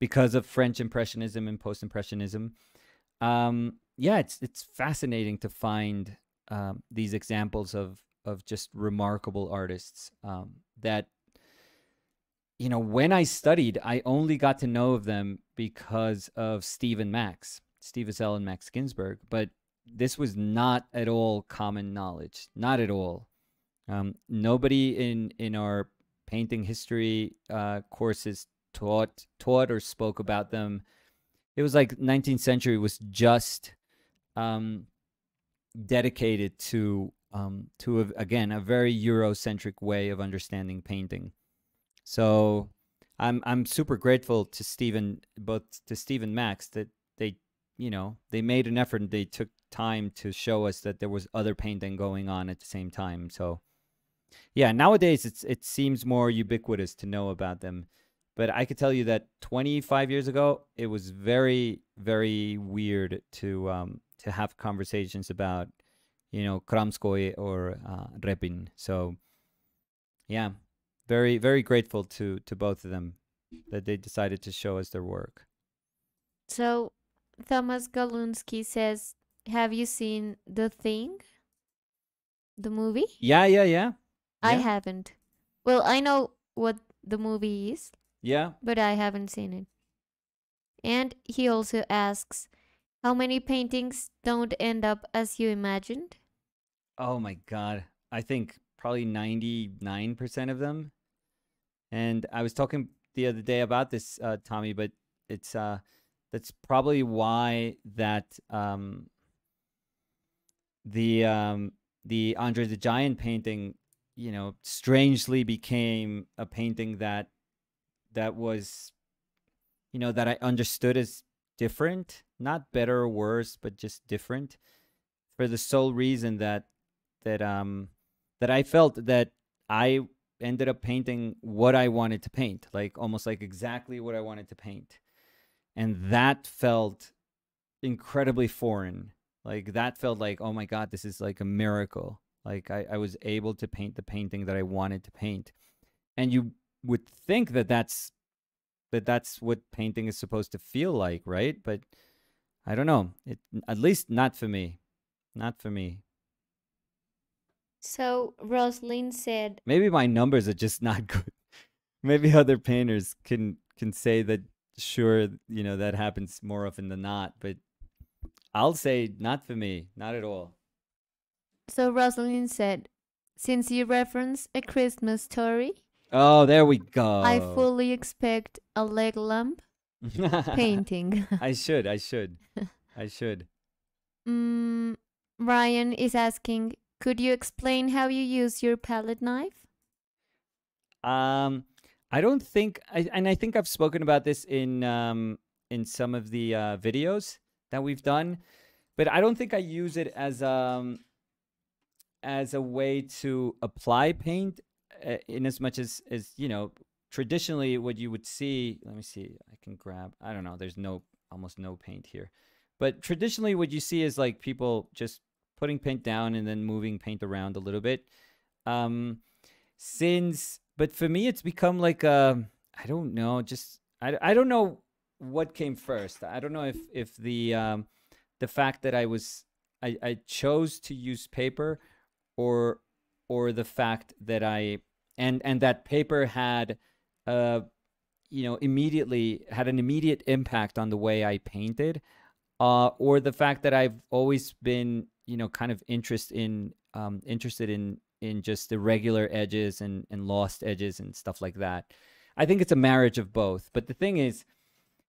because of French Impressionism and Post Impressionism. Um, yeah, it's it's fascinating to find um, these examples of of just remarkable artists um, that you know when I studied, I only got to know of them because of Stephen Max, Steve Assael and Max Ginsburg, but this was not at all common knowledge, not at all. Um, nobody in in our painting history uh, courses taught taught or spoke about them. It was like 19th century was just um, dedicated to um, to a, again a very Eurocentric way of understanding painting. So I'm I'm super grateful to Stephen both to Stephen Max that they you know they made an effort and they took time to show us that there was other painting going on at the same time. So yeah, nowadays it's it seems more ubiquitous to know about them. But I could tell you that 25 years ago, it was very, very weird to um, to have conversations about, you know, Kramskoy or uh, Repin. So, yeah, very, very grateful to to both of them that they decided to show us their work. So, Thomas Galunsky says, "Have you seen The Thing? The movie?" Yeah, yeah, yeah. I Yeah. haven't. Well, I know what the movie is, Yeah. but I haven't seen it. And he also asks, how many paintings don't end up as you imagined? Oh my god. I think probably 99% of them. And I was talking the other day about this uh, Tommy, but it's uh that's probably why that um the um the Andre the Giant painting, you know, strangely became a painting that that was you know that I understood as different, not better or worse, but just different for the sole reason that that um that I felt that I ended up painting what I wanted to paint, like almost like exactly what I wanted to paint. And that felt incredibly foreign. Like that felt like, oh my God, this is like a miracle. Like I, I was able to paint the painting that I wanted to paint. And you would think that that's that that's what painting is supposed to feel like, right? But I don't know. It at least not for me. Not for me. So Rosalind said, maybe my numbers are just <laughs> not good. maybe other painters can can say that sure, you know, that happens more often than not, but I'll say not for me, not at all. So Rosalind said, since you reference a Christmas story, Oh, there we go. I fully expect a leg lamp <laughs> painting. I should, I should. <laughs> I should. mm, Ryan is asking, could you explain how you use your palette knife? Um, I don't think, I, and I think I've spoken about this in um in some of the uh, videos that we've done, but I don't think I use it as um as a way to apply paint, uh, in as much as as you know traditionally what you would see. Let me see. I can grab. I don't know. There's no almost no paint here, but traditionally what you see is like people just putting paint down and then moving paint around a little bit. Um, since but for me it's become like a i don't know just i, I don't know what came first i don't know if if the um the fact that i was i i chose to use paper or or the fact that i and and that paper had uh you know immediately had an immediate impact on the way i painted uh or the fact that i've always been you know kind of interest in um interested in in just the regular edges and, and lost edges and stuff like that. I think it's a marriage of both. But the thing is,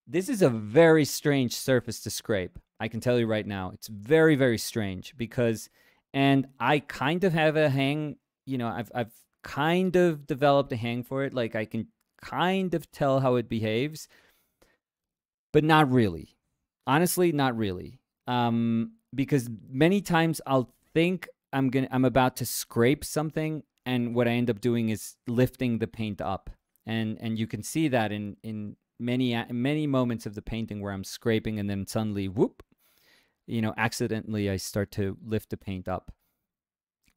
this is a very strange surface to scrape. I can tell you right now. It's very, very strange because, and I kind of have a hang, you know, I've, I've kind of developed a hang for it. Like I can kind of tell how it behaves, but not really. Honestly, not really. Um, because many times I'll think I'm gonna I'm about to scrape something and what I end up doing is lifting the paint up. And and you can see that in in many many moments of the painting where I'm scraping and then suddenly whoop, you know, accidentally I start to lift the paint up.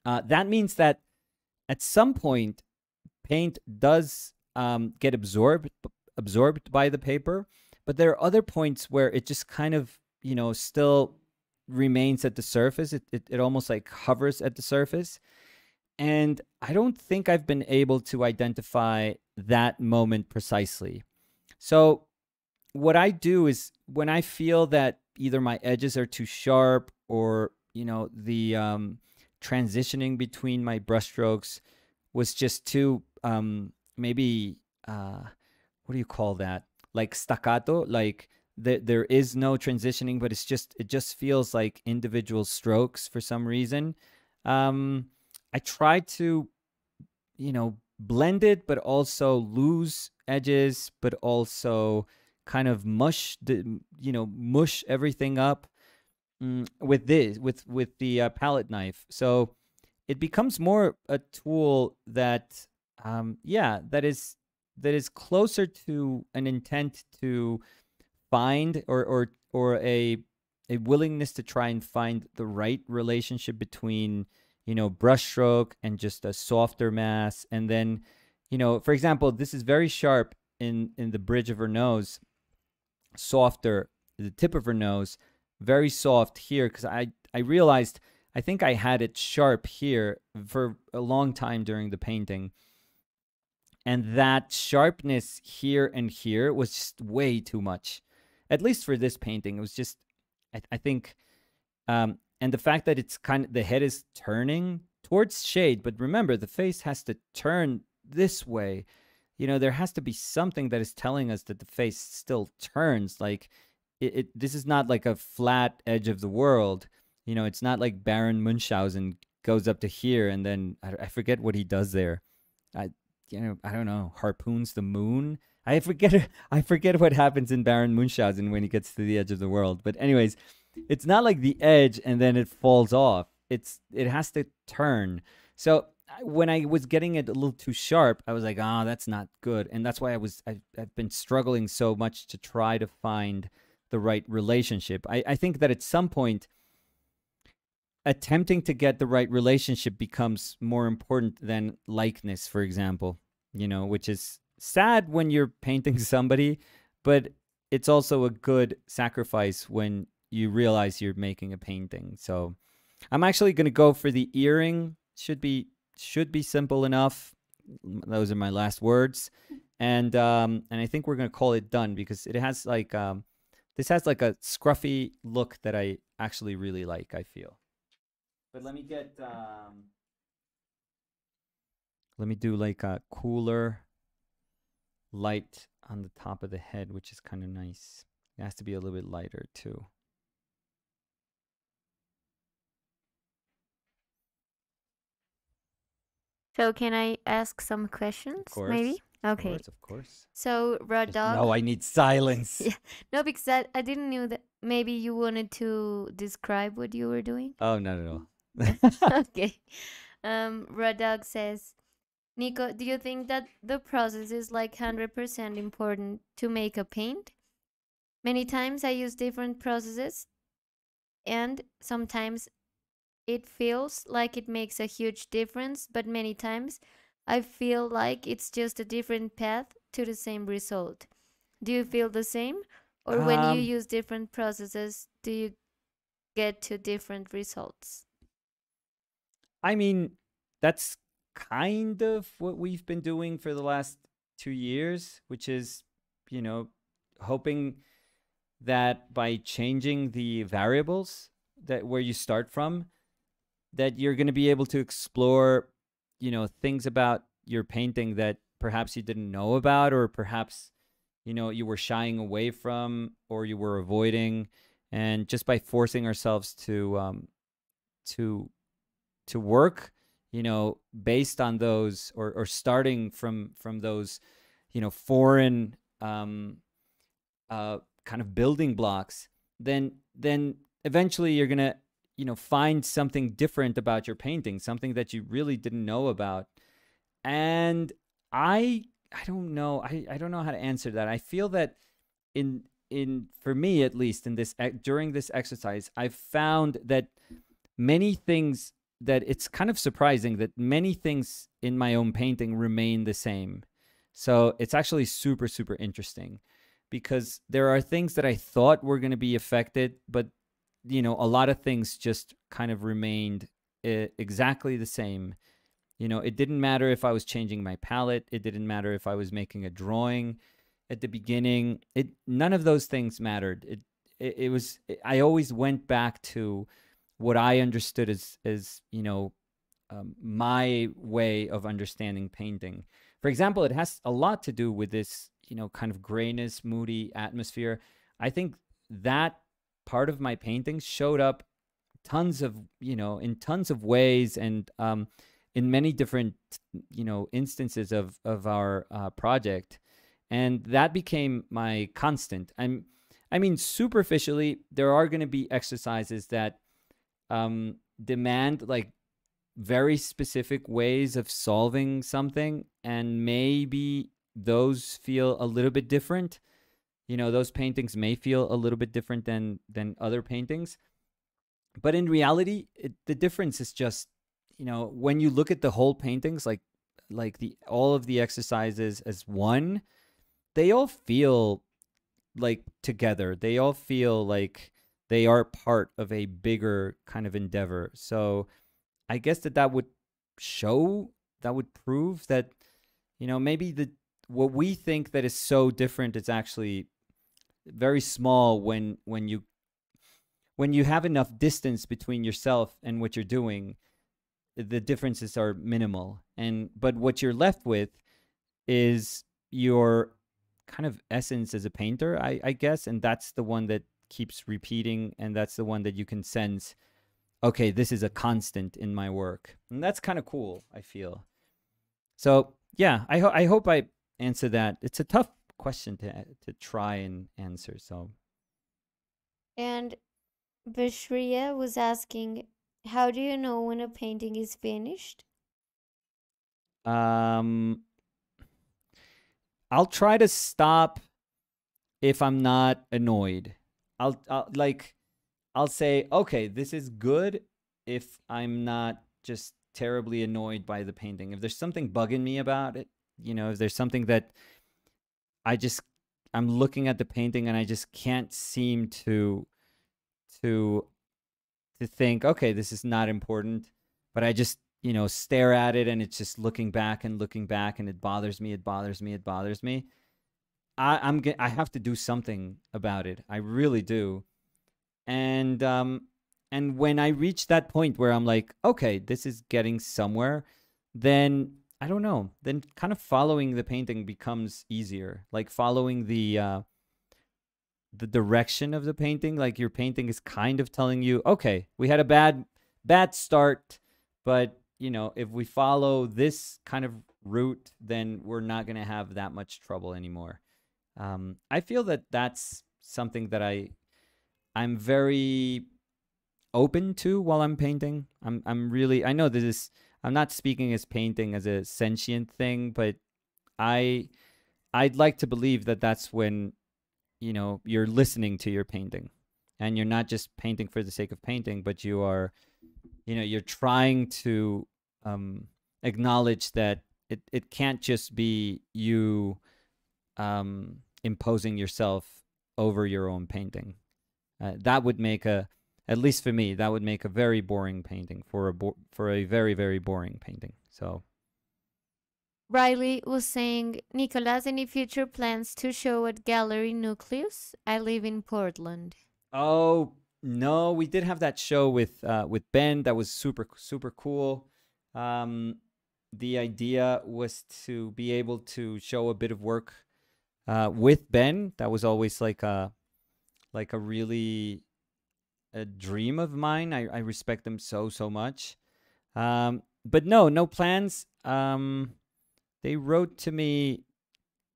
Uh, that means that at some point, paint does um, get absorbed absorbed by the paper, but there are other points where it just kind of you know still remains at the surface. It it, it almost like hovers at the surface. And I don't think I've been able to identify that moment precisely. So, what I do is when I feel that either my edges are too sharp or, you know, the um, transitioning between my brushstrokes was just too, um, maybe, uh, what do you call that? Like staccato, like there there is no transitioning, but it's just it just feels like individual strokes for some reason. Um, I try to, you know, blend it, but also lose edges, but also kind of mush the, you know, mush everything up mm, with this, with with the uh, palette knife. So it becomes more a tool that, um, yeah, that is that is closer to an intent to find or or or a a willingness to try and find the right relationship between you know, brushstroke and just a softer mass. And then, you know, for example, this is very sharp in in the bridge of her nose, softer the tip of her nose, very soft here because I I realized I think I had it sharp here for a long time during the painting. And that sharpness here and here was just way too much. At least for this painting, it was just I, I think um, and the fact that it's kind of the head is turning towards shade but remember the face has to turn this way you know there has to be something that is telling us that the face still turns like it, it this is not like a flat edge of the world you know it's not like baron munchausen goes up to here and then i, I forget what he does there i you know i don't know harpoons the moon i forget <laughs> i forget what happens in baron munchausen when he gets to the edge of the world but anyways it's not like the edge and then it falls off. It's it has to turn. So when I was getting it a little too sharp, I was like, "Ah, oh, that's not good." And that's why I was I've, I've been struggling so much to try to find the right relationship. I, I think that at some point attempting to get the right relationship becomes more important than likeness, for example, you know, which is sad when you're <laughs> painting somebody, but it's also a good sacrifice when you realize you're making a painting. So I'm actually going to go for the earring. Should be should be simple enough. Those are my last words. And um and I think we're to call it done because it has like um this has like a scruffy look that I actually really like, I feel. But let me get um let me do like a cooler light on the top of the head, which is kind of nice. It has to be a little bit lighter too. So can I ask some questions? Of course. Maybe. Okay. Of course, of course. So Rod Dog. No, I need silence. <laughs> Yeah. No, because I, I didn't know that maybe you wanted to describe what you were doing. Oh no no no. okay. Um, Rod Dog says, Nico, do you think that the process is like hundred percent important to make a paint? Many times I use different processes, and sometimes it feels like it makes a huge difference, but many times I feel like it's just a different path to the same result. Do you feel the same? Or when you Um, use different processes, do you get to different results? I mean, that's kind of what we've been doing for the last two years, which is, you know, hoping that by changing the variables that where you start from, that you're going to be able to explore, you know, things about your painting that perhaps you didn't know about, or perhaps, you know, you were shying away from, or you were avoiding, and just by forcing ourselves to, um, to, to work, you know, based on those, or or starting from from those, you know, foreign, um, uh, kind of building blocks, then then eventually you're gonna you know find something different about your painting something that you really didn't know about and i I don't know. I, I don't know how to answer that. I feel that in in for me at least in this during this exercise, I've found that many things that it's kind of surprising that many things in my own painting remain the same. So it's actually super super interesting because there are things that I thought were going to be affected, but you know, a lot of things just kind of remained uh, exactly the same. You know, it didn't matter if I was changing my palette, it didn't matter if I was making a drawing at the beginning. It none of those things mattered. It it, it was I always went back to what I understood as as, you know, um, my way of understanding painting. For example, it has a lot to do with this, you know, kind of grayness, moody atmosphere. I think that part of my paintings showed up tons of you know in tons of ways and um, in many different you know instances of of our uh, project. And that became my constant. I'm i mean superficially there are going to be exercises that um, demand like very specific ways of solving something and maybe those feel a little bit different you know those paintings may feel a little bit different than than other paintings. But in reality it, the difference is just you know when you look at the whole paintings like like the all of the exercises as one they all feel like together. They all feel like they are part of a bigger kind of endeavor. So i guess that that would show that would prove that you know maybe the what we think that is so different is actually very small when when you when you have enough distance between yourself and what you're doing the differences are minimal. And but what you're left with is your kind of essence as a painter I, I guess and that's the one that keeps repeating and that's the one that you can sense okay this is a constant in my work. And that's kind of cool i feel. So yeah i, ho- I hope i answer that. It's a tough question to to try and answer. So And Bashriya was asking, how do you know when a painting is finished? um I'll try to stop if I'm not annoyed. I'll, I'll like I'll say, "Okay, this is good" if I'm not just terribly annoyed by the painting. If there's something bugging me about it, you know, if there's something that I just I'm looking at the painting and I just can't seem to to to think, okay, this is not important, but I just, you know, stare at it and it's just looking back and looking back and it bothers me, it bothers me, it bothers me. I, I'm I have to do something about it. I really do. And um and when I reach that point where I'm like, okay, this is getting somewhere, then I don't know. Then kind of following the painting becomes easier. Like following the uh the direction of the painting, like your painting is kind of telling you, okay, we had a bad bad start, but you know, if we follow this kind of route, then we're not going to have that much trouble anymore. Um I feel that that's something that I I'm very open to while I'm painting. I'm I'm really I know this is I'm not speaking as painting as a sentient thing, but I I'd like to believe that that's when you know you're listening to your painting and you're not just painting for the sake of painting, but you are you know you're trying to um, acknowledge that it it can't just be you um, imposing yourself over your own painting. Uh, that would make a at least for me, that would make a very boring painting for a bo- for a very very boring painting. So Riley was saying, Nicolas, any future plans to show at Gallery Nucleus? I live in Portland. Oh no, we did have that show with uh, with Ben. That was super super cool. Um, the idea was to be able to show a bit of work uh, with Ben. That was always like a like a really a dream of mine. I, I respect them so so much. Um, but no, no plans. Um, they wrote to me.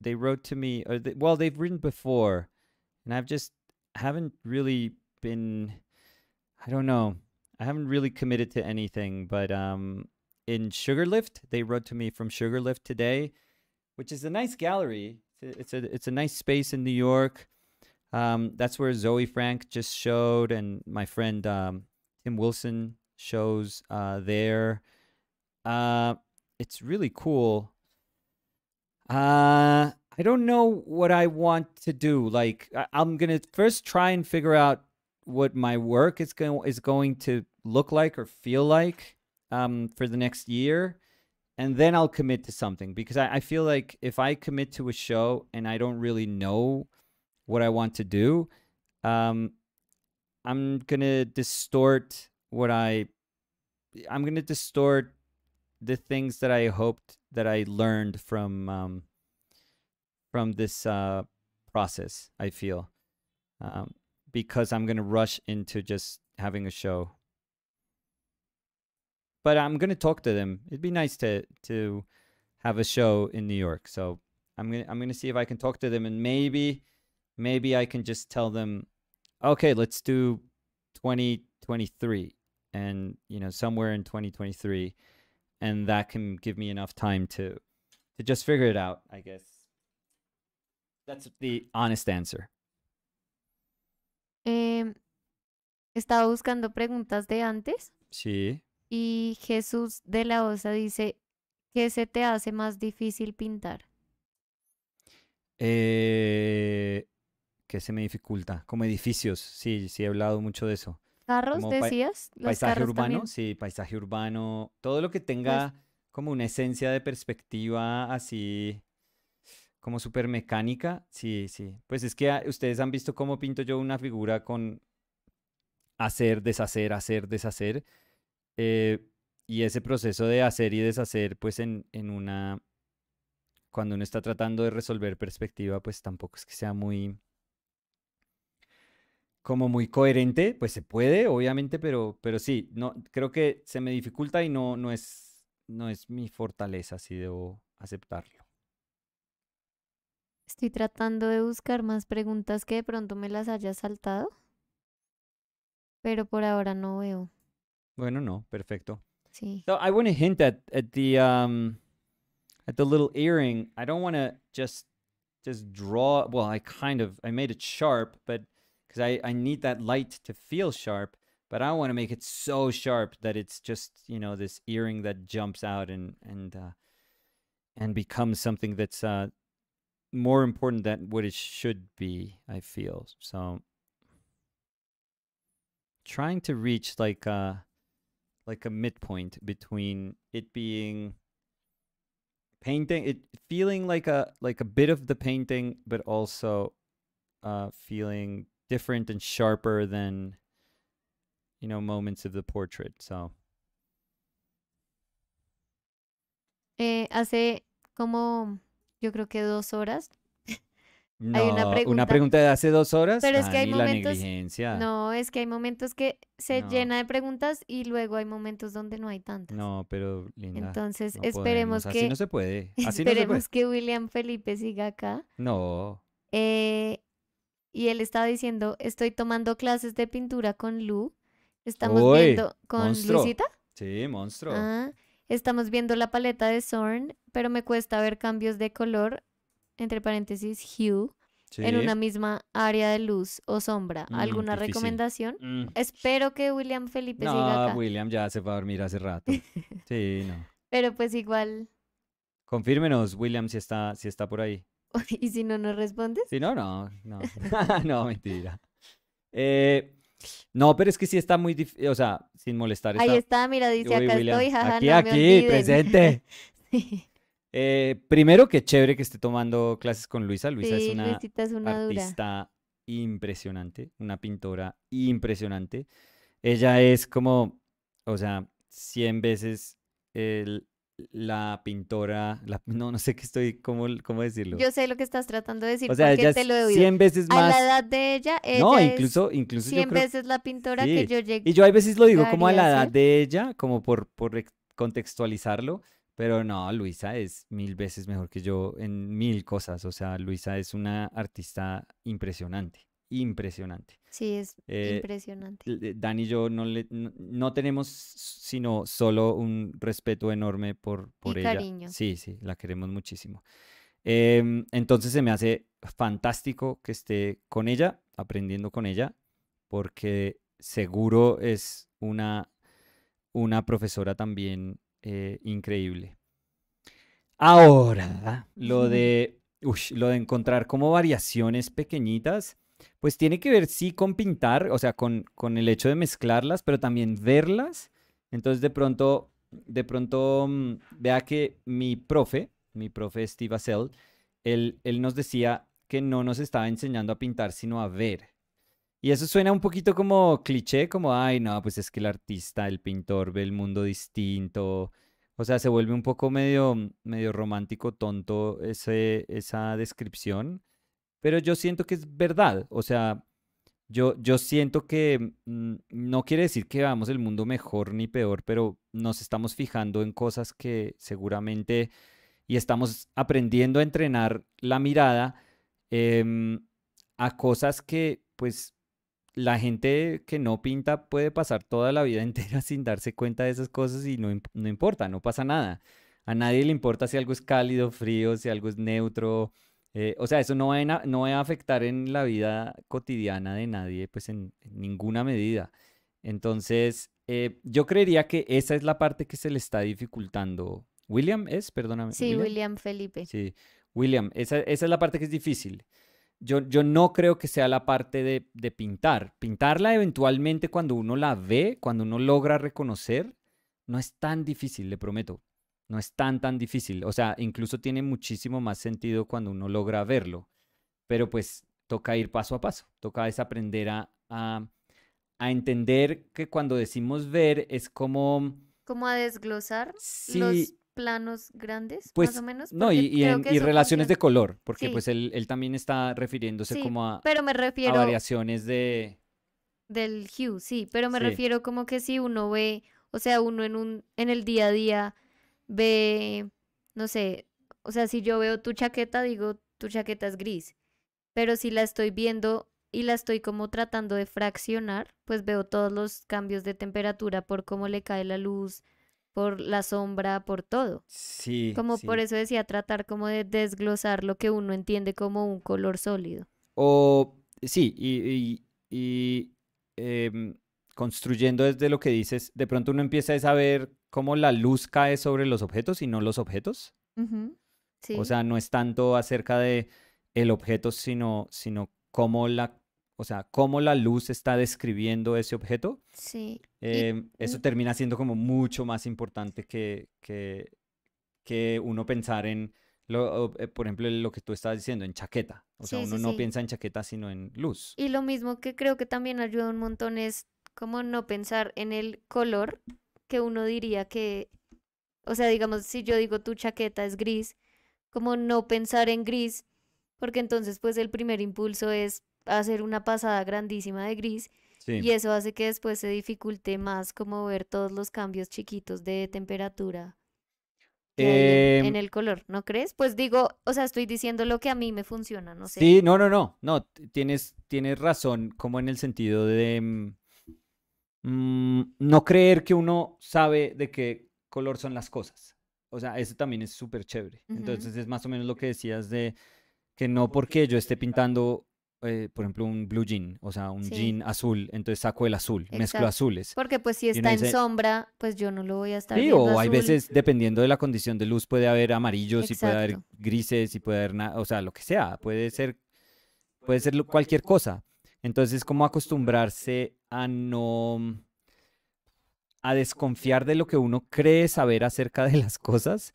They wrote to me. Or they, well, they've written before, and I've just haven't really been. I don't know. I haven't really committed to anything. But um, in Sugarlift, they wrote to me from Sugarlift today. which is a nice gallery. It's a it's a nice space in New York. Um, that's where Zoe Frank just showed, and my friend um, Tim Wilson shows uh, there. Uh, it's really cool. Uh, I don't know what I want to do. Like, I- I'm gonna first try and figure out what my work is going is going to look like or feel like um, for the next year, and then I'll commit to something because I, I feel like if I commit to a show and I don't really know what I want to do, um, I'm gonna distort what I I'm gonna distort the things that I hoped that I learned from um, from this uh, process. I feel um, because I'm gonna rush into just having a show. But I'm gonna talk to them. It'd be nice to to have a show in New York. So I'm gonna I'm gonna see if I can talk to them and maybe maybe I can just tell them, okay, let's do 2023 and you know somewhere in 2023 and that can give me enough time to to just figure it out i guess. That's the honest answer. Em, estaba buscando preguntas de antes. Sí. Y Jesús de la Osa dice, ¿qué se te hace más difícil pintar? eh, que se me dificulta como edificios sí sí he hablado mucho de eso ¿Carros Como decías? ¿Los paisaje carros urbano también? sí paisaje urbano todo lo que tenga como una esencia de perspectiva así como súper mecánica sí sí pues es que ah, ustedes han visto cómo pinto yo una figura con hacer deshacer hacer deshacer eh, y ese proceso de hacer y deshacer pues en, en una cuando uno está tratando de resolver perspectiva pues tampoco es que sea muy como muy coherente, pues se puede, obviamente, pero, pero sí, no, creo que se me dificulta y no, no es, no es mi fortaleza, sí debo aceptarlo. Estoy tratando de buscar más preguntas que de pronto me las haya saltado, pero por ahora no veo. Bueno, no, perfecto. Sí. So I want to hint at at the um at the little earring. I don't want to just just draw. Well, I kind of I made it sharp, but because I I need that light to feel sharp, but I want to make it so sharp that it's just you know this earring that jumps out and and uh, and becomes something that's uh more important than what it should be. I feel so. Trying to reach like uh like a midpoint between it being painting it feeling like a like a bit of the painting but also uh feeling different and sharper than you know moments of the portrait so Eh, hace como, yo creo que dos horas. <laughs> no, Hay una pregunta. pregunta de hace dos horas Pero es que hay momentos- negligencia No, es que hay momentos que se No. llena de preguntas y luego hay momentos donde no hay tantas. no pero linda Entonces, no esperemos podemos, así que no se puede <laughs> así no se puede esperemos que William Felipe siga acá. no Eh, y él estaba diciendo, estoy tomando clases de pintura con Lu. Estamos Uy, viendo con monstruo. Luisita. sí monstruo Ah, estamos viendo la paleta de Zorn, pero me cuesta ver cambios de color, entre paréntesis, hue, en una misma área de luz o sombra. Mm, ¿Alguna recomendación? Mm. Espero que William Felipe siga No, acá. William ya se fue a dormir hace rato. <laughs> Sí, no. Pero pues igual, Confírmenos, William, si está, si está por ahí. <laughs> y si no nos respondes, Si no, no, no. <laughs> <laughs> no, mentira. Eh, no, pero es que sí está muy difícil, o sea, sin molestar. ahí está- está, mira, dice Uy, acá William, estoy, jaja, Aquí, no aquí, olviden". presente. Sí, Eh, primero, que chévere que esté tomando clases con Luisa. Luisa es una es una dura. artista impresionante, una pintora impresionante. Ella es como, o sea, 100 veces el- la pintora, la, no, no sé qué estoy, cómo, cómo decirlo. Yo sé lo que estás tratando de decir o sea, porque te lo he oído. 100 veces A más. la edad de ella, ella no, incluso, incluso yo 100 creo veces la pintora que sí. yo llegué. Y yo a veces lo digo como a la a edad de ella, como por, por ex- contextualizarlo, pero no, Luisa es mil veces mejor que yo en mil cosas. O sea, Luisa es una artista impresionante, impresionante. Sí, es Eh, impresionante. Eh, Dan y yo no, le, no, no tenemos sino solo un respeto enorme por, por ella. cariño. Sí, sí, la queremos muchísimo. Em, entonces se me hace fantástico que esté con ella, aprendiendo con ella, porque seguro es una, una profesora también eh, increíble. Ahora, lo de, lo de encontrar como variaciones pequeñitas, pues tiene que ver sí con pintar, o sea, con, con el hecho de mezclarlas, pero también verlas. Entonces de pronto, de pronto, mm, vea que mi profe, mi profe Steve Acel, él, él nos decía que no nos estaba enseñando a pintar, sino a ver. Y eso suena un poquito como cliché, como, ay, no, pues es que el artista, el pintor ve el mundo distinto. O sea, se vuelve un poco medio, medio romántico, tonto ese, esa descripción. Pero yo siento que es verdad. O sea, yo, yo siento que mm, no quiere decir que veamos el mundo mejor ni peor, pero nos estamos fijando en cosas que seguramente y estamos aprendiendo a entrenar la mirada em, a cosas que pues la gente que no pinta puede pasar toda la vida <laughs> entera sin darse cuenta de esas cosas y no, no importa, no pasa nada. A nadie le importa si algo es cálido, frío, si algo es neutro. Eh, o sea, eso no va, a na- no va a afectar en la vida cotidiana de nadie, pues en, en ninguna medida. Entonces, eh, yo creería que esa es la parte que se le está dificultando. William es, perdóname. Sí, William Felipe. Sí, William, esa, esa es la parte que es difícil. Yo, yo no creo que sea la parte de, de pintar. Pintarla eventualmente cuando uno la ve, cuando uno logra reconocer, no es tan difícil, le prometo. No es tan, tan difícil. O sea, incluso tiene muchísimo más sentido cuando uno logra verlo. Pero pues toca ir paso a paso. Toca es aprender a, a, a entender que cuando decimos ver es como... Como a desglosar Sí, los planos grandes, Pues, más o menos. No, y, y en- relaciones de color, porque Sí. pues él, él también está refiriéndose Sí, como a, Pero me a refiero variaciones de... del hue, sí, pero me refiero como que si uno ve, o sea, uno en un, en el día a día ve, no sé, o sea, si yo veo tu chaqueta, digo, tu chaqueta es gris, pero si la estoy viendo y la estoy como tratando de fraccionar, pues veo todos los cambios de temperatura por cómo le cae la luz, por la sombra, por todo. Sí, Como por eso decía, tratar como de desglosar lo que uno entiende como un color sólido. O sí, y, y- y, em, construyendo desde lo que dices, de pronto uno empieza a saber cómo la luz cae sobre los objetos y no los objetos. Ujú, Sí. O sea, no es tanto acerca de el objeto, sino, sino cómo la, o sea, cómo la luz está describiendo ese objeto. sí. Y- Em, eso termina siendo como mucho más importante que, que, que uno pensar en, lo, eh, por ejemplo, lo que tú estabas diciendo, en chaqueta. O sea, Sí, uno sí, no sí. piensa en chaqueta, sino en luz. Y lo mismo que creo que también ayuda un montón es como no pensar en el color que uno diría que, o sea, digamos, si yo digo tu chaqueta es gris, como no pensar en gris, porque entonces pues el primer impulso es hacer una pasada grandísima de gris Sí. y eso hace que después se dificulte más como ver todos los cambios chiquitos de temperatura en, en Em, el color, ¿no crees? Pues digo, o sea, estoy diciendo lo que a mí me funciona, no sé. Sí, no, no, no, no, tienes, tienes razón, como en el sentido de mm, no creer que uno sabe de qué color son las cosas. O sea, eso también es súper chévere. Entonces es más o menos lo que decías de que no porque yo esté pintando, eh, por ejemplo, un blue jean, o sea, un Sí. jean azul, entonces saco el azul, mezclo Exacto. azules. Porque pues si está en sombra, pues yo no lo voy a estar Sí, viendo o hay veces, dependiendo de la condición de luz, puede haber amarillos y puede haber grises y puede haber, o sea, lo que sea, puede ser, puede ser cualquier cosa. Entonces, como acostumbrarse a no, a desconfiar de lo que uno cree saber acerca de las cosas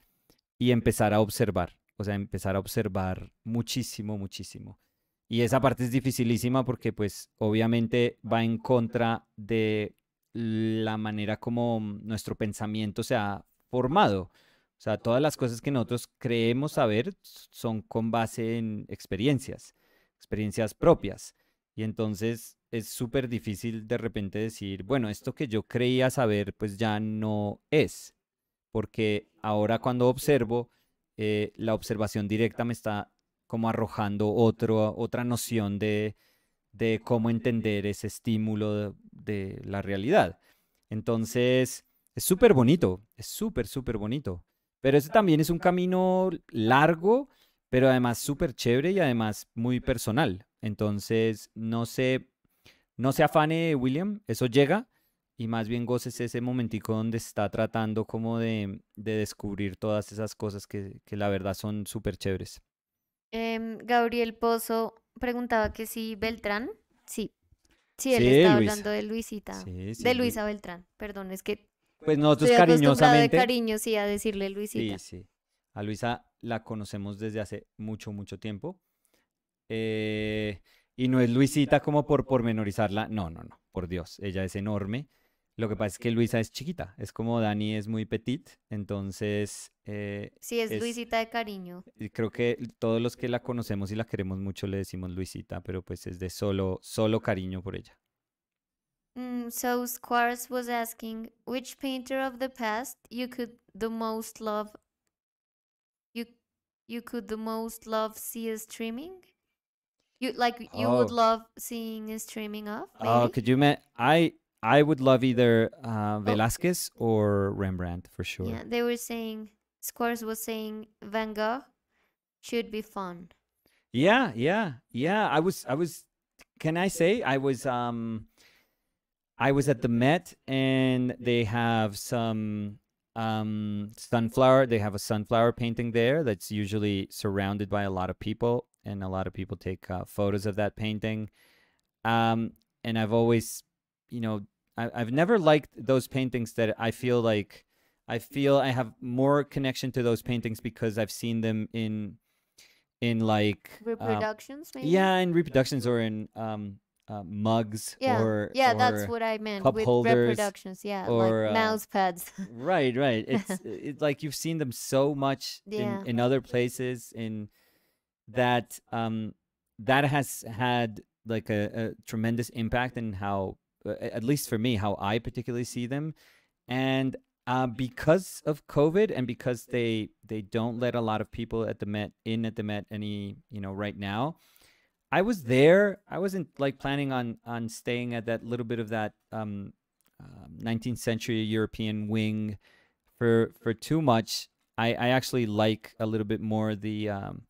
y empezar a observar, o sea, empezar a observar muchísimo, muchísimo. Y esa parte es dificilísima porque pues obviamente va en contra de la manera como nuestro pensamiento se ha formado. O sea, todas las cosas que nosotros creemos saber son con base en experiencias, experiencias propias. Y entonces es súper difícil de repente decir, bueno, esto que yo creía saber pues ya no es. Porque ahora cuando observo, eh, la observación directa me está como arrojando otro, otra noción de, de cómo entender ese estímulo de, de la realidad. Entonces, es súper bonito, es súper, súper bonito. Pero ese también es un camino largo, pero además súper chévere y además muy personal. Entonces, no se, no se afane William, eso llega y más bien goces ese momentico donde está tratando como de, de descubrir todas esas cosas que, que la verdad son súper chéveres. Em, Gabriel Pozo preguntaba que si Beltrán, sí, sí, él Sí, estaba Luisa. hablando de Luisita, Sí, sí, de Lu- Luisa Beltrán, perdón, es que Pues nosotros estoy acostumbrada de cariñosamente. cariño, sí, a decirle Sí, Luisita. sí. A Luisa la conocemos desde hace mucho, mucho tiempo. Eh, y no es Luisita como por pormenorizarla. No, no, no. Por Dios. Ella es enorme. Lo que pasa es que Luisa es chiquita. Es como Dani es muy petit. Entonces, eh, Sí, es es- Luisita de cariño. creo que todos los que la conocemos y la queremos mucho le decimos Luisita, pero pues es de solo, solo cariño por ella. Mm, so Squars was asking which painter of the past you could the most love you could the most love see a streaming? You like you would Oh. love seeing a streaming of? Oh, could you ma- I I would love either uh, Velázquez or Rembrandt for sure. Yeah, they were saying Squars was saying Van Gogh should be fun. Yeah, yeah, yeah. I was, I was. Can I say I was? Um, I was at the Met, and they have some um sunflower. They have a sunflower painting there that's usually surrounded by a lot of people, and a lot of people take uh, photos of that painting. Um, and I've always, you know, I, I've never liked those paintings that I feel like. I feel I have more connection to those paintings because I've seen them in in like um, Reproductions, maybe? yeah, in reproductions or in um uh, mugs Yeah, or yeah, that's what I meant cup with holders reproductions. Yeah, or, uh, like mouse pads. <laughs> right, right. It's <laughs> it's like you've seen them so much Yeah. in in other places in that um that has had like a, a tremendous impact in how uh, at least for me how I particularly see them and uh, because of COVID and because they they don't let a lot of people at the Met in at the Met any you know right now, I was there. I wasn't like planning on on staying at that little bit of that um, uh, 19th century European wing for for too much. I, I actually like a little bit more the um,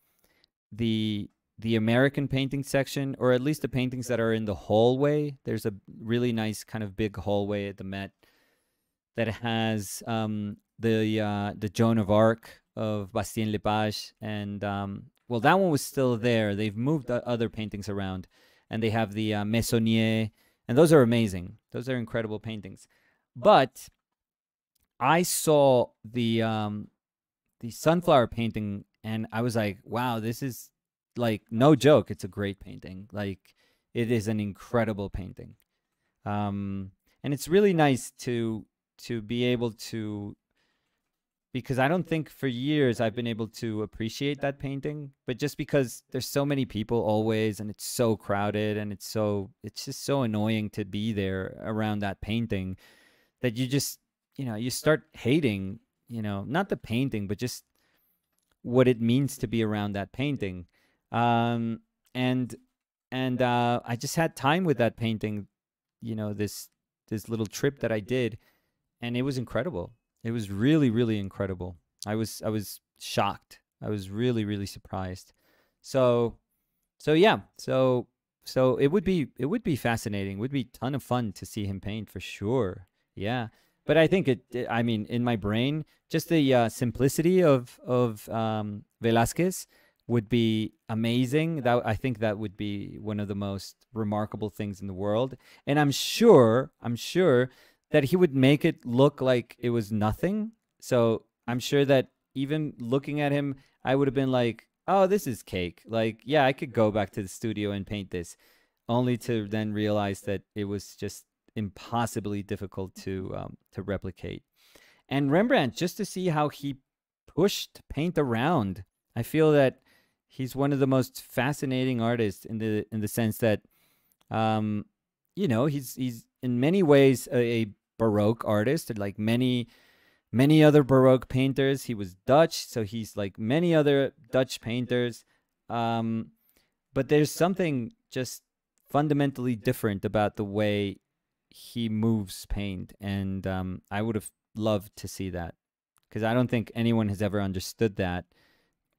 the the American painting section, or at least the paintings that are in the hallway. There's a really nice kind of big hallway at the Met that has um, the uh, the Joan of Arc of Bastien Lepage, and um, well, that one was still there. They've moved the other paintings around, and they have the uh, Meissonier, and those are amazing. Those are incredible paintings. But I saw the um, the sunflower painting, and I was like, wow, this is like no joke. It's a great painting. Like it is an incredible painting. Um, and it's really nice to to be able to because I don't think for years I've been able to appreciate that painting, but just because there's so many people always and it's so crowded and it's so it's just so annoying to be there around that painting that you just you know you start hating you know not the painting but just what it means to be around that painting. Um and and uh I just had time with that painting you know this this little trip that I did and it was incredible it was really really incredible. I was i was shocked. I was really really surprised. So so yeah. So so it would be it would be fascinating. Would be ton of fun to see him paint for sure. Yeah. But i think it it- i mean in my brain just the uh, simplicity of of um velasquez would be amazing. That i think that would be one of the most remarkable things in the world. And i'm sure i'm sure that he would make it look like it was nothing. So I'm sure that even looking at him, I would have been like, oh, this is cake. Like, yeah, I could go back to the studio and paint this, only to then realize that it was just impossibly difficult to um, to replicate. And Rembrandt, just to see how he pushed paint around, I feel that he's one of the most fascinating artists in the in the sense that, um, you know, he's he's in many ways a, a baroque artist like many many other baroque painters he was dutch so he's like many other dutch painters um but there's something just fundamentally different about the way he moves paint and um i would have loved to see that because i don't think anyone has ever understood that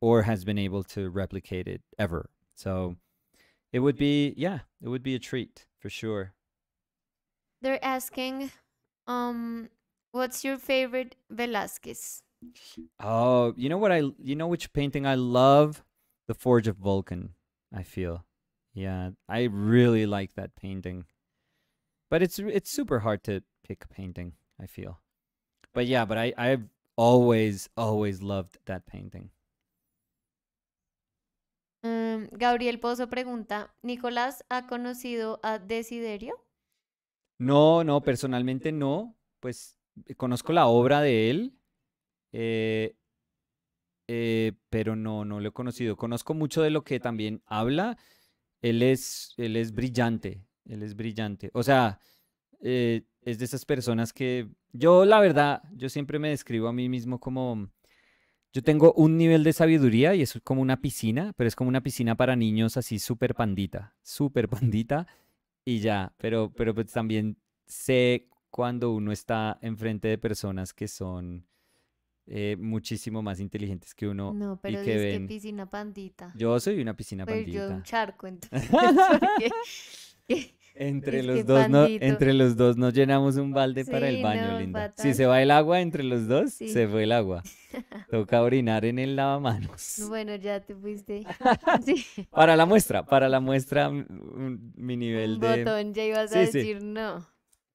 or has been able to replicate it ever. So it would be, yeah, it would be a treat for sure. They're asking, um, what's your favorite Velázquez? Oh, you know what I you know which painting I love? The Forge of Vulcan, I feel. Yeah, I really like that painting. But it's it's super hard to pick a painting, I feel. But yeah, but I I've always always loved that painting. Mm, Gabriel Pozo pregunta, ¿Nicolás ha conocido a Desiderio? No, no, personalmente no. Pues conozco la obra de él, eh, eh, pero no, no lo he conocido. Conozco mucho de lo que también habla. Él es, él es brillante, él es brillante. O sea, eh, es de esas personas que yo, la verdad, yo siempre me describo a mí mismo como, yo tengo un nivel de sabiduría y es como una piscina, pero es como una piscina para niños así súper pandita, súper <laughs> pandita y ya, pero, pero pues también sé cuando uno está enfrente de personas que son eh, muchísimo más inteligentes que uno No, y pero que es que ven. piscina pandita. Yo soy una piscina Pues yo un pandita. charco, <laughs> entonces. <laughs> porque- <laughs> Entre Es los que dos no, entre los dos nos llenamos un balde para el baño, no, linda. Si se va el agua entre los dos, Sí. se fue el agua. <laughs> Toca orinar en el lavamanos. Bueno, ya te fuiste. <laughs> Sí, Para la muestra, para la muestra m- un- mi nivel un de botón, ya ibas a decir no.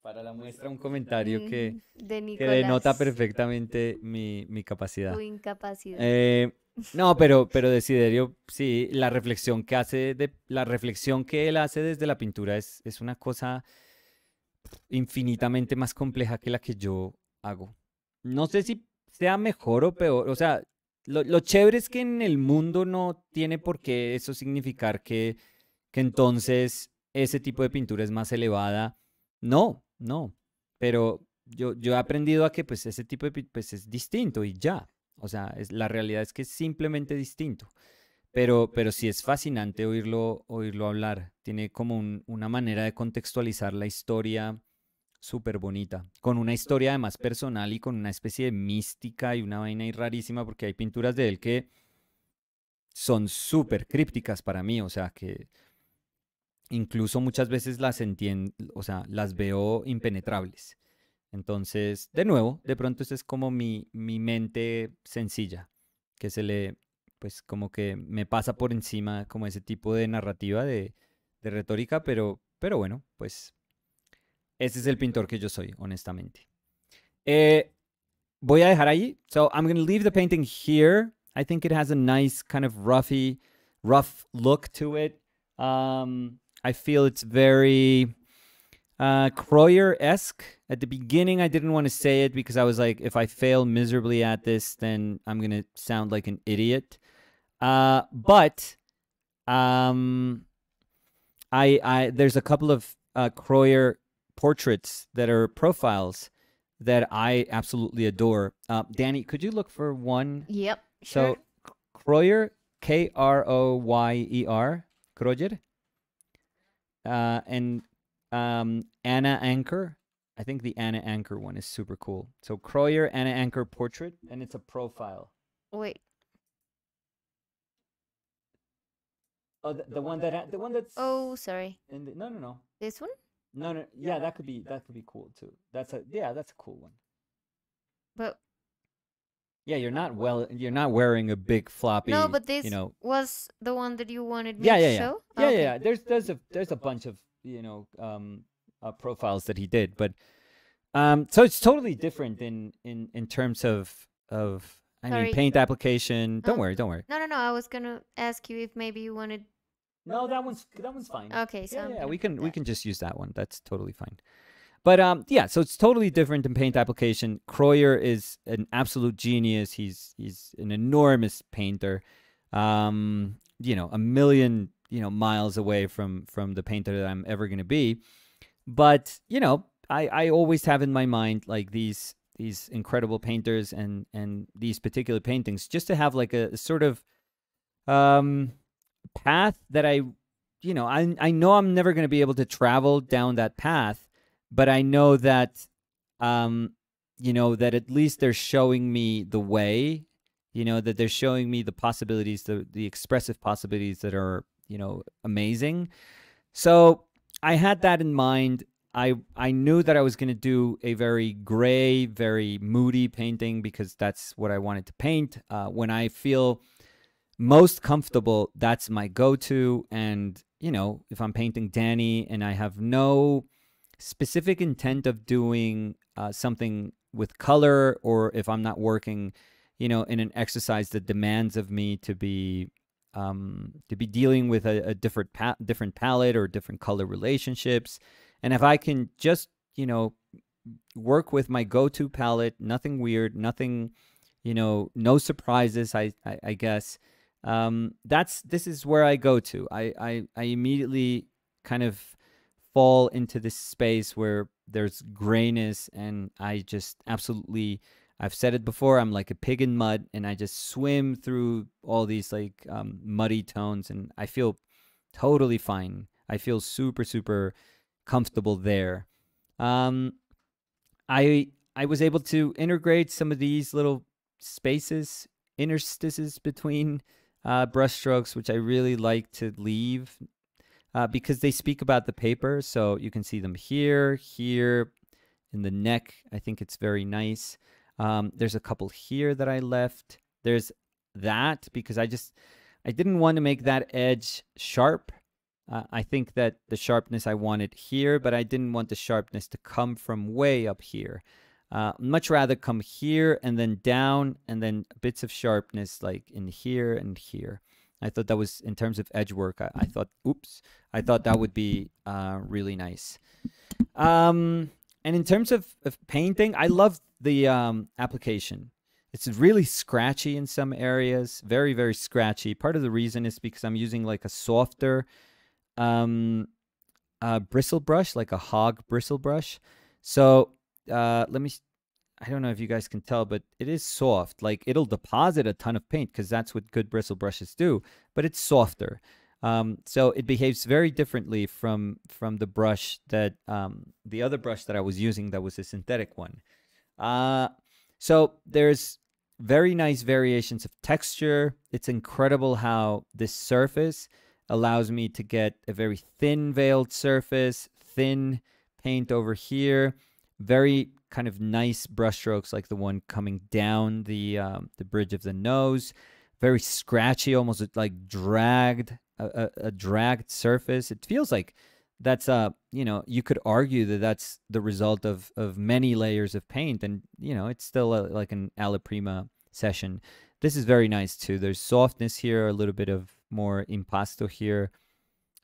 para la muestra un comentario que, Mm, de que Nicolás. denota perfectamente mi, mi capacidad. Tu incapacidad. Eh, no, pero, pero Desiderio, sí, la reflexión que hace, de, la reflexión que él hace desde la pintura es, es una cosa infinitamente más compleja que la que yo hago. No sé si sea mejor o peor, o sea, lo, lo chévere es que en el mundo no tiene por qué eso significar que, que entonces ese tipo de pintura es más elevada. No, no, pero yo, yo he aprendido a que pues ese tipo de pues es distinto y ya. O sea, la realidad es que es simplemente distinto. Pero, pero sí es fascinante oírlo, oírlo hablar. Tiene como un- una manera de contextualizar la historia súper bonita. Con una historia además personal y con una especie de mística y una vaina ahí rarísima, porque hay pinturas de él que son súper crípticas para mí. O sea, que incluso muchas veces las entiendo, o sea, las veo impenetrables. Entonces, de nuevo, de pronto esa es como mi, mi mente sencilla, que se le, pues como que me pasa por encima como ese tipo de narrativa, de, de retórica, pero, pero bueno, pues ese es el pintor que yo soy, honestamente. Eh, voy a dejar ahí. So I'm going to leave the painting here. I think it has a nice kind of roughy, rough look to it. Um, I feel it's very uh, Krøyer-esque. At the beginning, I didn't want to say it because I was like, if I fail miserably at this, then I'm gonna sound like an idiot. Uh, but um, I, I there's a couple of uh, Krøyer portraits that are profiles that I absolutely adore. Uh, Danny, could you look for one? Yep. So Sure. C- Krøyer, K R O Y E R, Krøyer, uh, and um, Anna Ancher. I think the Anna Ancher one is super cool. So Krøyer, Anna Ancher portrait, and it's a profile. Wait. Oh, the, the one that ha- the one that's Oh, sorry. in the, no no no This one? no no yeah that could be that could be cool too. That's a yeah that's a cool one. But Yeah, you're not well. You're not wearing a big floppy. no, but this you know. was the one that you wanted me Yeah, to yeah, yeah. show. Yeah, Okay. yeah, yeah. There's there's a there's a bunch of you know um uh, profiles that he did, but um so it's totally different in in in terms of of I Sorry. mean paint application. Don't Um, worry, don't worry. No, no, no. I was gonna ask you if maybe you wanted. No, that one's that one's fine. Okay, so yeah, yeah, we can we can just use that one. That's totally fine. But um, yeah, so it's totally different in paint application. Krøyer is an absolute genius. He's he's an enormous painter. Um, you know, a million you know miles away from from the painter that I'm ever gonna be. But you know, I I always have in my mind like these these incredible painters and and these particular paintings just to have like a, sort of um path that I you know, I I know I'm never going to be able to travel down that path, but I know that um you know that at least they're showing me the way you know that they're showing me the possibilities the the expressive possibilities that are you know amazing. So i had that in mind. I i knew that i was going to do a very gray very moody painting because that's what i wanted to paint. Uh, when i feel most comfortable that's my go-to. And you know if i'm painting danny and i have no specific intent of doing uh, something with color or if i'm not working you know, in an exercise that demands of me to be um, to be dealing with a, a different pa- different palette or different color relationships, and if I can just you know work with my go-to palette, nothing weird, nothing, you know, no surprises. I I, I guess um, that's this is where I go to. I I, I immediately kind of fall into this space where there's grayness, and I just absolutely I've said it before. I'm like a pig in mud, and I just swim through all these like um, muddy tones, and I feel totally fine. I feel super super comfortable there. Um, I I was able to integrate some of these little spaces, interstices between uh, brushstrokes, which I really like to leave uh, because they speak about the paper. So you can see them here, here, in the neck. I think it's very nice. Um, there's a couple here that I left. There's that because I just I didn't want to make that edge sharp. Uh, I think that the sharpness I wanted here, but I didn't want the sharpness to come from way up here. Uh, much rather come here and then down and then bits of sharpness like in here and here. I thought that was in terms of edge work. I, I thought, oops, I thought that would be uh, really nice. Um, and in terms of, of painting, I love the um, application. It's really scratchy in some areas, very, very scratchy. Part of the reason is because I'm using like a softer um, uh, bristle brush, like a hog bristle brush. So uh, let me, I don't know if you guys can tell, but it is soft. Like it'll deposit a ton of paint because that's what good bristle brushes do, but it's softer. Um, so it behaves very differently from from the brush that um, the other brush that I was using that was a synthetic one. Uh, so there's very nice variations of texture. It's incredible how this surface allows me to get a very thin veiled surface, thin paint over here, very kind of nice brushstrokes like the one coming down the um, the bridge of the nose, very scratchy, almost like dragged a, a, dragged surface. It feels like that's uh you know you could argue that that's the result of of many layers of paint and you know it's still a, like an alla prima session. This is very nice too. There's softness here a little bit of more impasto here.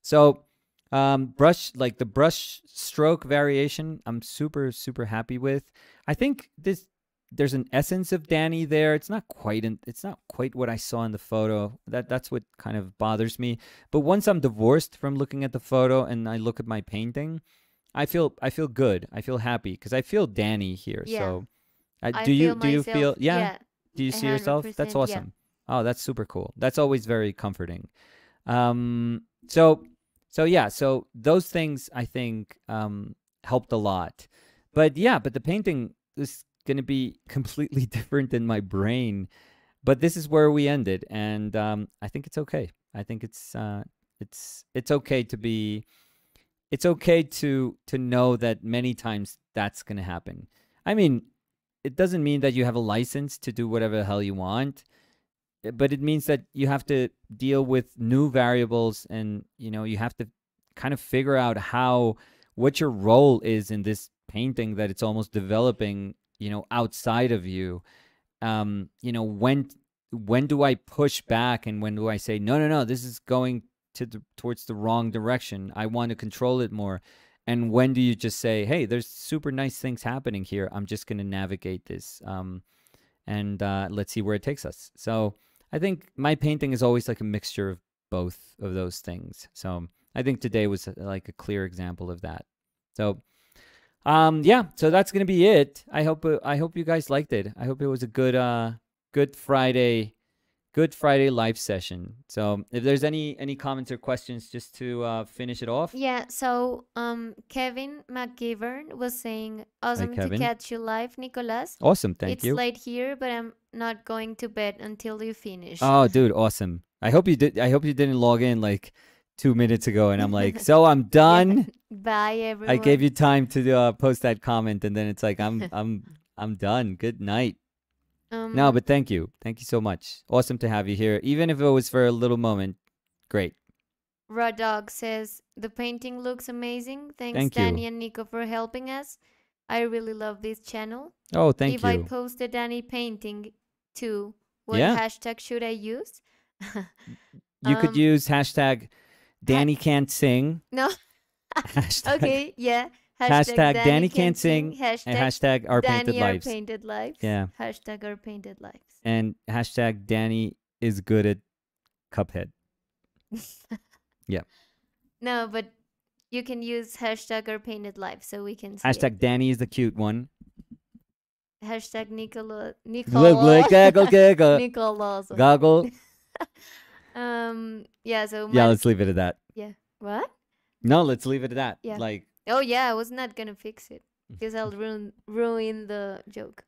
So um brush like the brush stroke variation i'm super super happy with. I think this there's an essence of Danny there. It's not quite in, it's not quite what I saw in the photo. That that's what kind of bothers me. But once I'm divorced from looking at the photo and I look at my painting, I feel I feel good. I feel happy because I feel Danny here. Yeah. So uh, I do you do you myself- feel yeah? yeah. Do you see yourself? That's 100%, yeah. awesome. Oh, that's super cool. That's always very comforting. Um so so yeah, so those things I think um helped a lot. But yeah, but the painting is going to be <laughs> completely different in my brain. But this is where we ended, and um, I think it's okay. I think it's uh, it's it's okay to be. It's okay to to know that many times that's going to happen. I mean, it doesn't mean that you have a license to do whatever the hell you want, eh, but it means that you have to deal with new variables, and you know you have to kind of figure out how what your role is in this painting that it's almost developing you know outside of you um you know when when do i push back and when do i say no no no this is going to the, towards the wrong direction. I want to control it more. And when do you just say hey there's super nice things happening here. I'm just going to navigate this um and uh let's see where it takes us. So i think my painting is always like a mixture of both of those things. So i think today was uh, like a clear example of that. So um yeah so that's gonna be it i hope uh, i hope you guys liked it i hope it was a good uh good friday Good Friday live session. So if there's any any comments or questions, just to uh, finish it off. Yeah, so um Kevin McGivern was saying awesome to catch you live, Nicolas. Awesome, thank it's you. It's late here, but I'm not going to bed until you finish. Oh, dude, awesome. I hope you did. I hope you didn't log in like two minutes ago, and I'm like, so I'm <laughs> done. Bye everyone. I gave you time to uh, post that comment, and then it's like I'm <laughs> I'm I'm done. Good night. um, No, but thank you, thank you so much. Awesome to have you here, even if it was for a little moment. Great. Raw Dog says the painting looks amazing. Thanks Thank you. Danny and Nico for helping us. I really love this channel. Oh, thank if you. If I post a Danny painting too, what Yeah. hashtag should I use? <laughs> you could um, use hashtag Danny can't sing. No. <laughs> hashtag, okay, yeah. Hashtag Danny can't sing, Hashtag, and hashtag our painted Danny our lives. painted lives. Yeah. Hashtag our painted lives. and hashtag Danny is good at Cuphead. <laughs> Yeah. No, but you can use hashtag our painted lives so we can see it. Hashtag Danny is the cute one. hashtag Nicola Nicola look, gaggle, gaggle, <laughs> Nicola. goggle. Um yeah, so Yeah, let's leave it at that. Yeah. What? No, let's leave it at that. Yeah. Like, Oh yeah, I was not gonna fix it <laughs> because I'll ruin ruin the joke.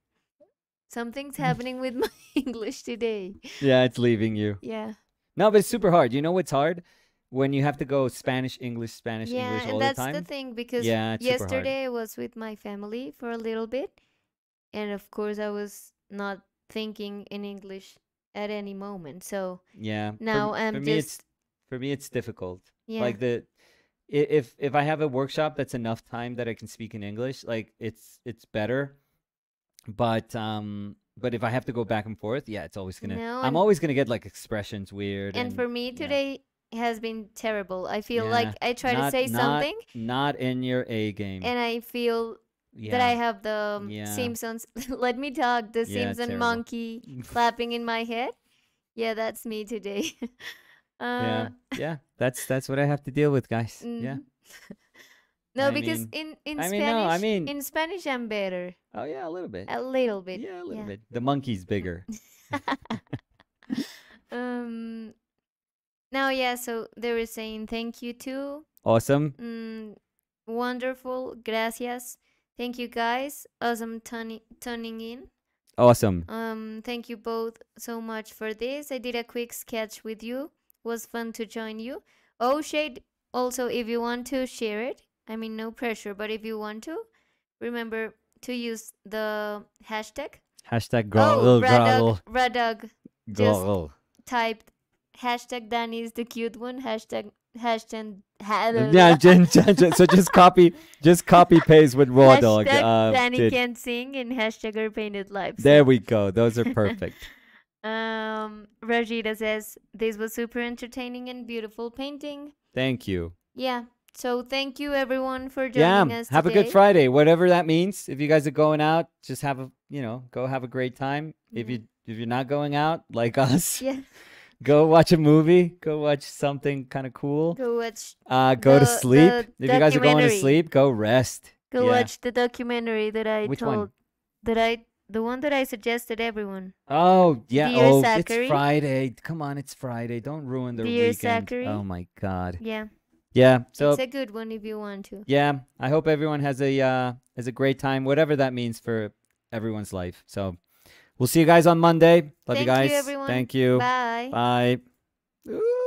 Something's <laughs> happening with <laughs> my English today. yeah, it's leaving you. Yeah. No, but it's super hard. You know what's hard? When you have to go Spanish, English, Spanish, yeah, English all and the that's time. the thing because Yeah, it's super hard. yesterday I was with my family for a little bit, and of course I was not thinking in English at any moment. So yeah. for now m- I'm for me, it's for me it's difficult. yeah, Like the if if I have a workshop that's enough time that I can speak in English, like it's it's better. But um but if I have to go back and forth, yeah, it's always gonna No, I'm and- always gonna get like expressions weird and for me yeah. today has been terrible. I feel Yeah, like I try to say not- something not in your A game. and I feel yeah. that I have the um, Yeah. Simpsons. <laughs> let me talk. The Yeah, Simpson terrible. monkey <laughs> clapping in my head. Yeah, that's me today. <laughs> yeah. uh, yeah. That's that's what I have to deal with, guys. Yeah. mhm. no, I because mean- in in I mean, Spanish, no, I mean- in Spanish, I'm better. Oh yeah, a little bit. A little bit. Yeah, a little yeah. bit. The monkey's bigger. um. Now, yeah. So they were saying thank you too. awesome. Mm, wonderful. Gracias. Thank you guys. Awesome tuning tuning in. Awesome. Um, thank you both so much for this. I did a quick sketch with you. Was fun to join you. Oh, Shade. Also, if you want to share it, I mean, no pressure, but if you want to, remember to use the hashtag. Hashtag oh, groggle Radug, Radug groggle. typed hashtag Danny is the cute one. Hashtag hashtag. Yeah, <laughs> jen- jen- jen- so just copy, just copy paste with raw dog. Hashtag Uh, Danny did. can sing and hashtag our painted lives. There we go. Those are perfect. <laughs> <laughs> Um, Rajita says this was super entertaining and beautiful painting. Thank you. Yeah. So thank you everyone for Yeah. joining us Have a good Friday, whatever that means. If you guys are going out, just have a you know go have a great time. If Mhm. you if you're not going out like us, Yeah. Go watch a movie. Go watch something kind of cool. Go watch. Uh, go to sleep. If you guys are going to sleep, go rest. Go Yeah. watch the documentary that I Which told one? that I the one that I suggested everyone. Oh yeah. Dear oh, Zachary. it's Friday. Come on, it's Friday. Don't ruin the Dear weekend. Zachary. Oh my God. Yeah. Yeah. So it's a good one if you want to. yeah, I hope everyone has a uh, has a great time, whatever that means for everyone's life. So we'll see you guys on Monday. Love Thank you you, guys. everyone. Thank you. Bye. Bye. Ooh.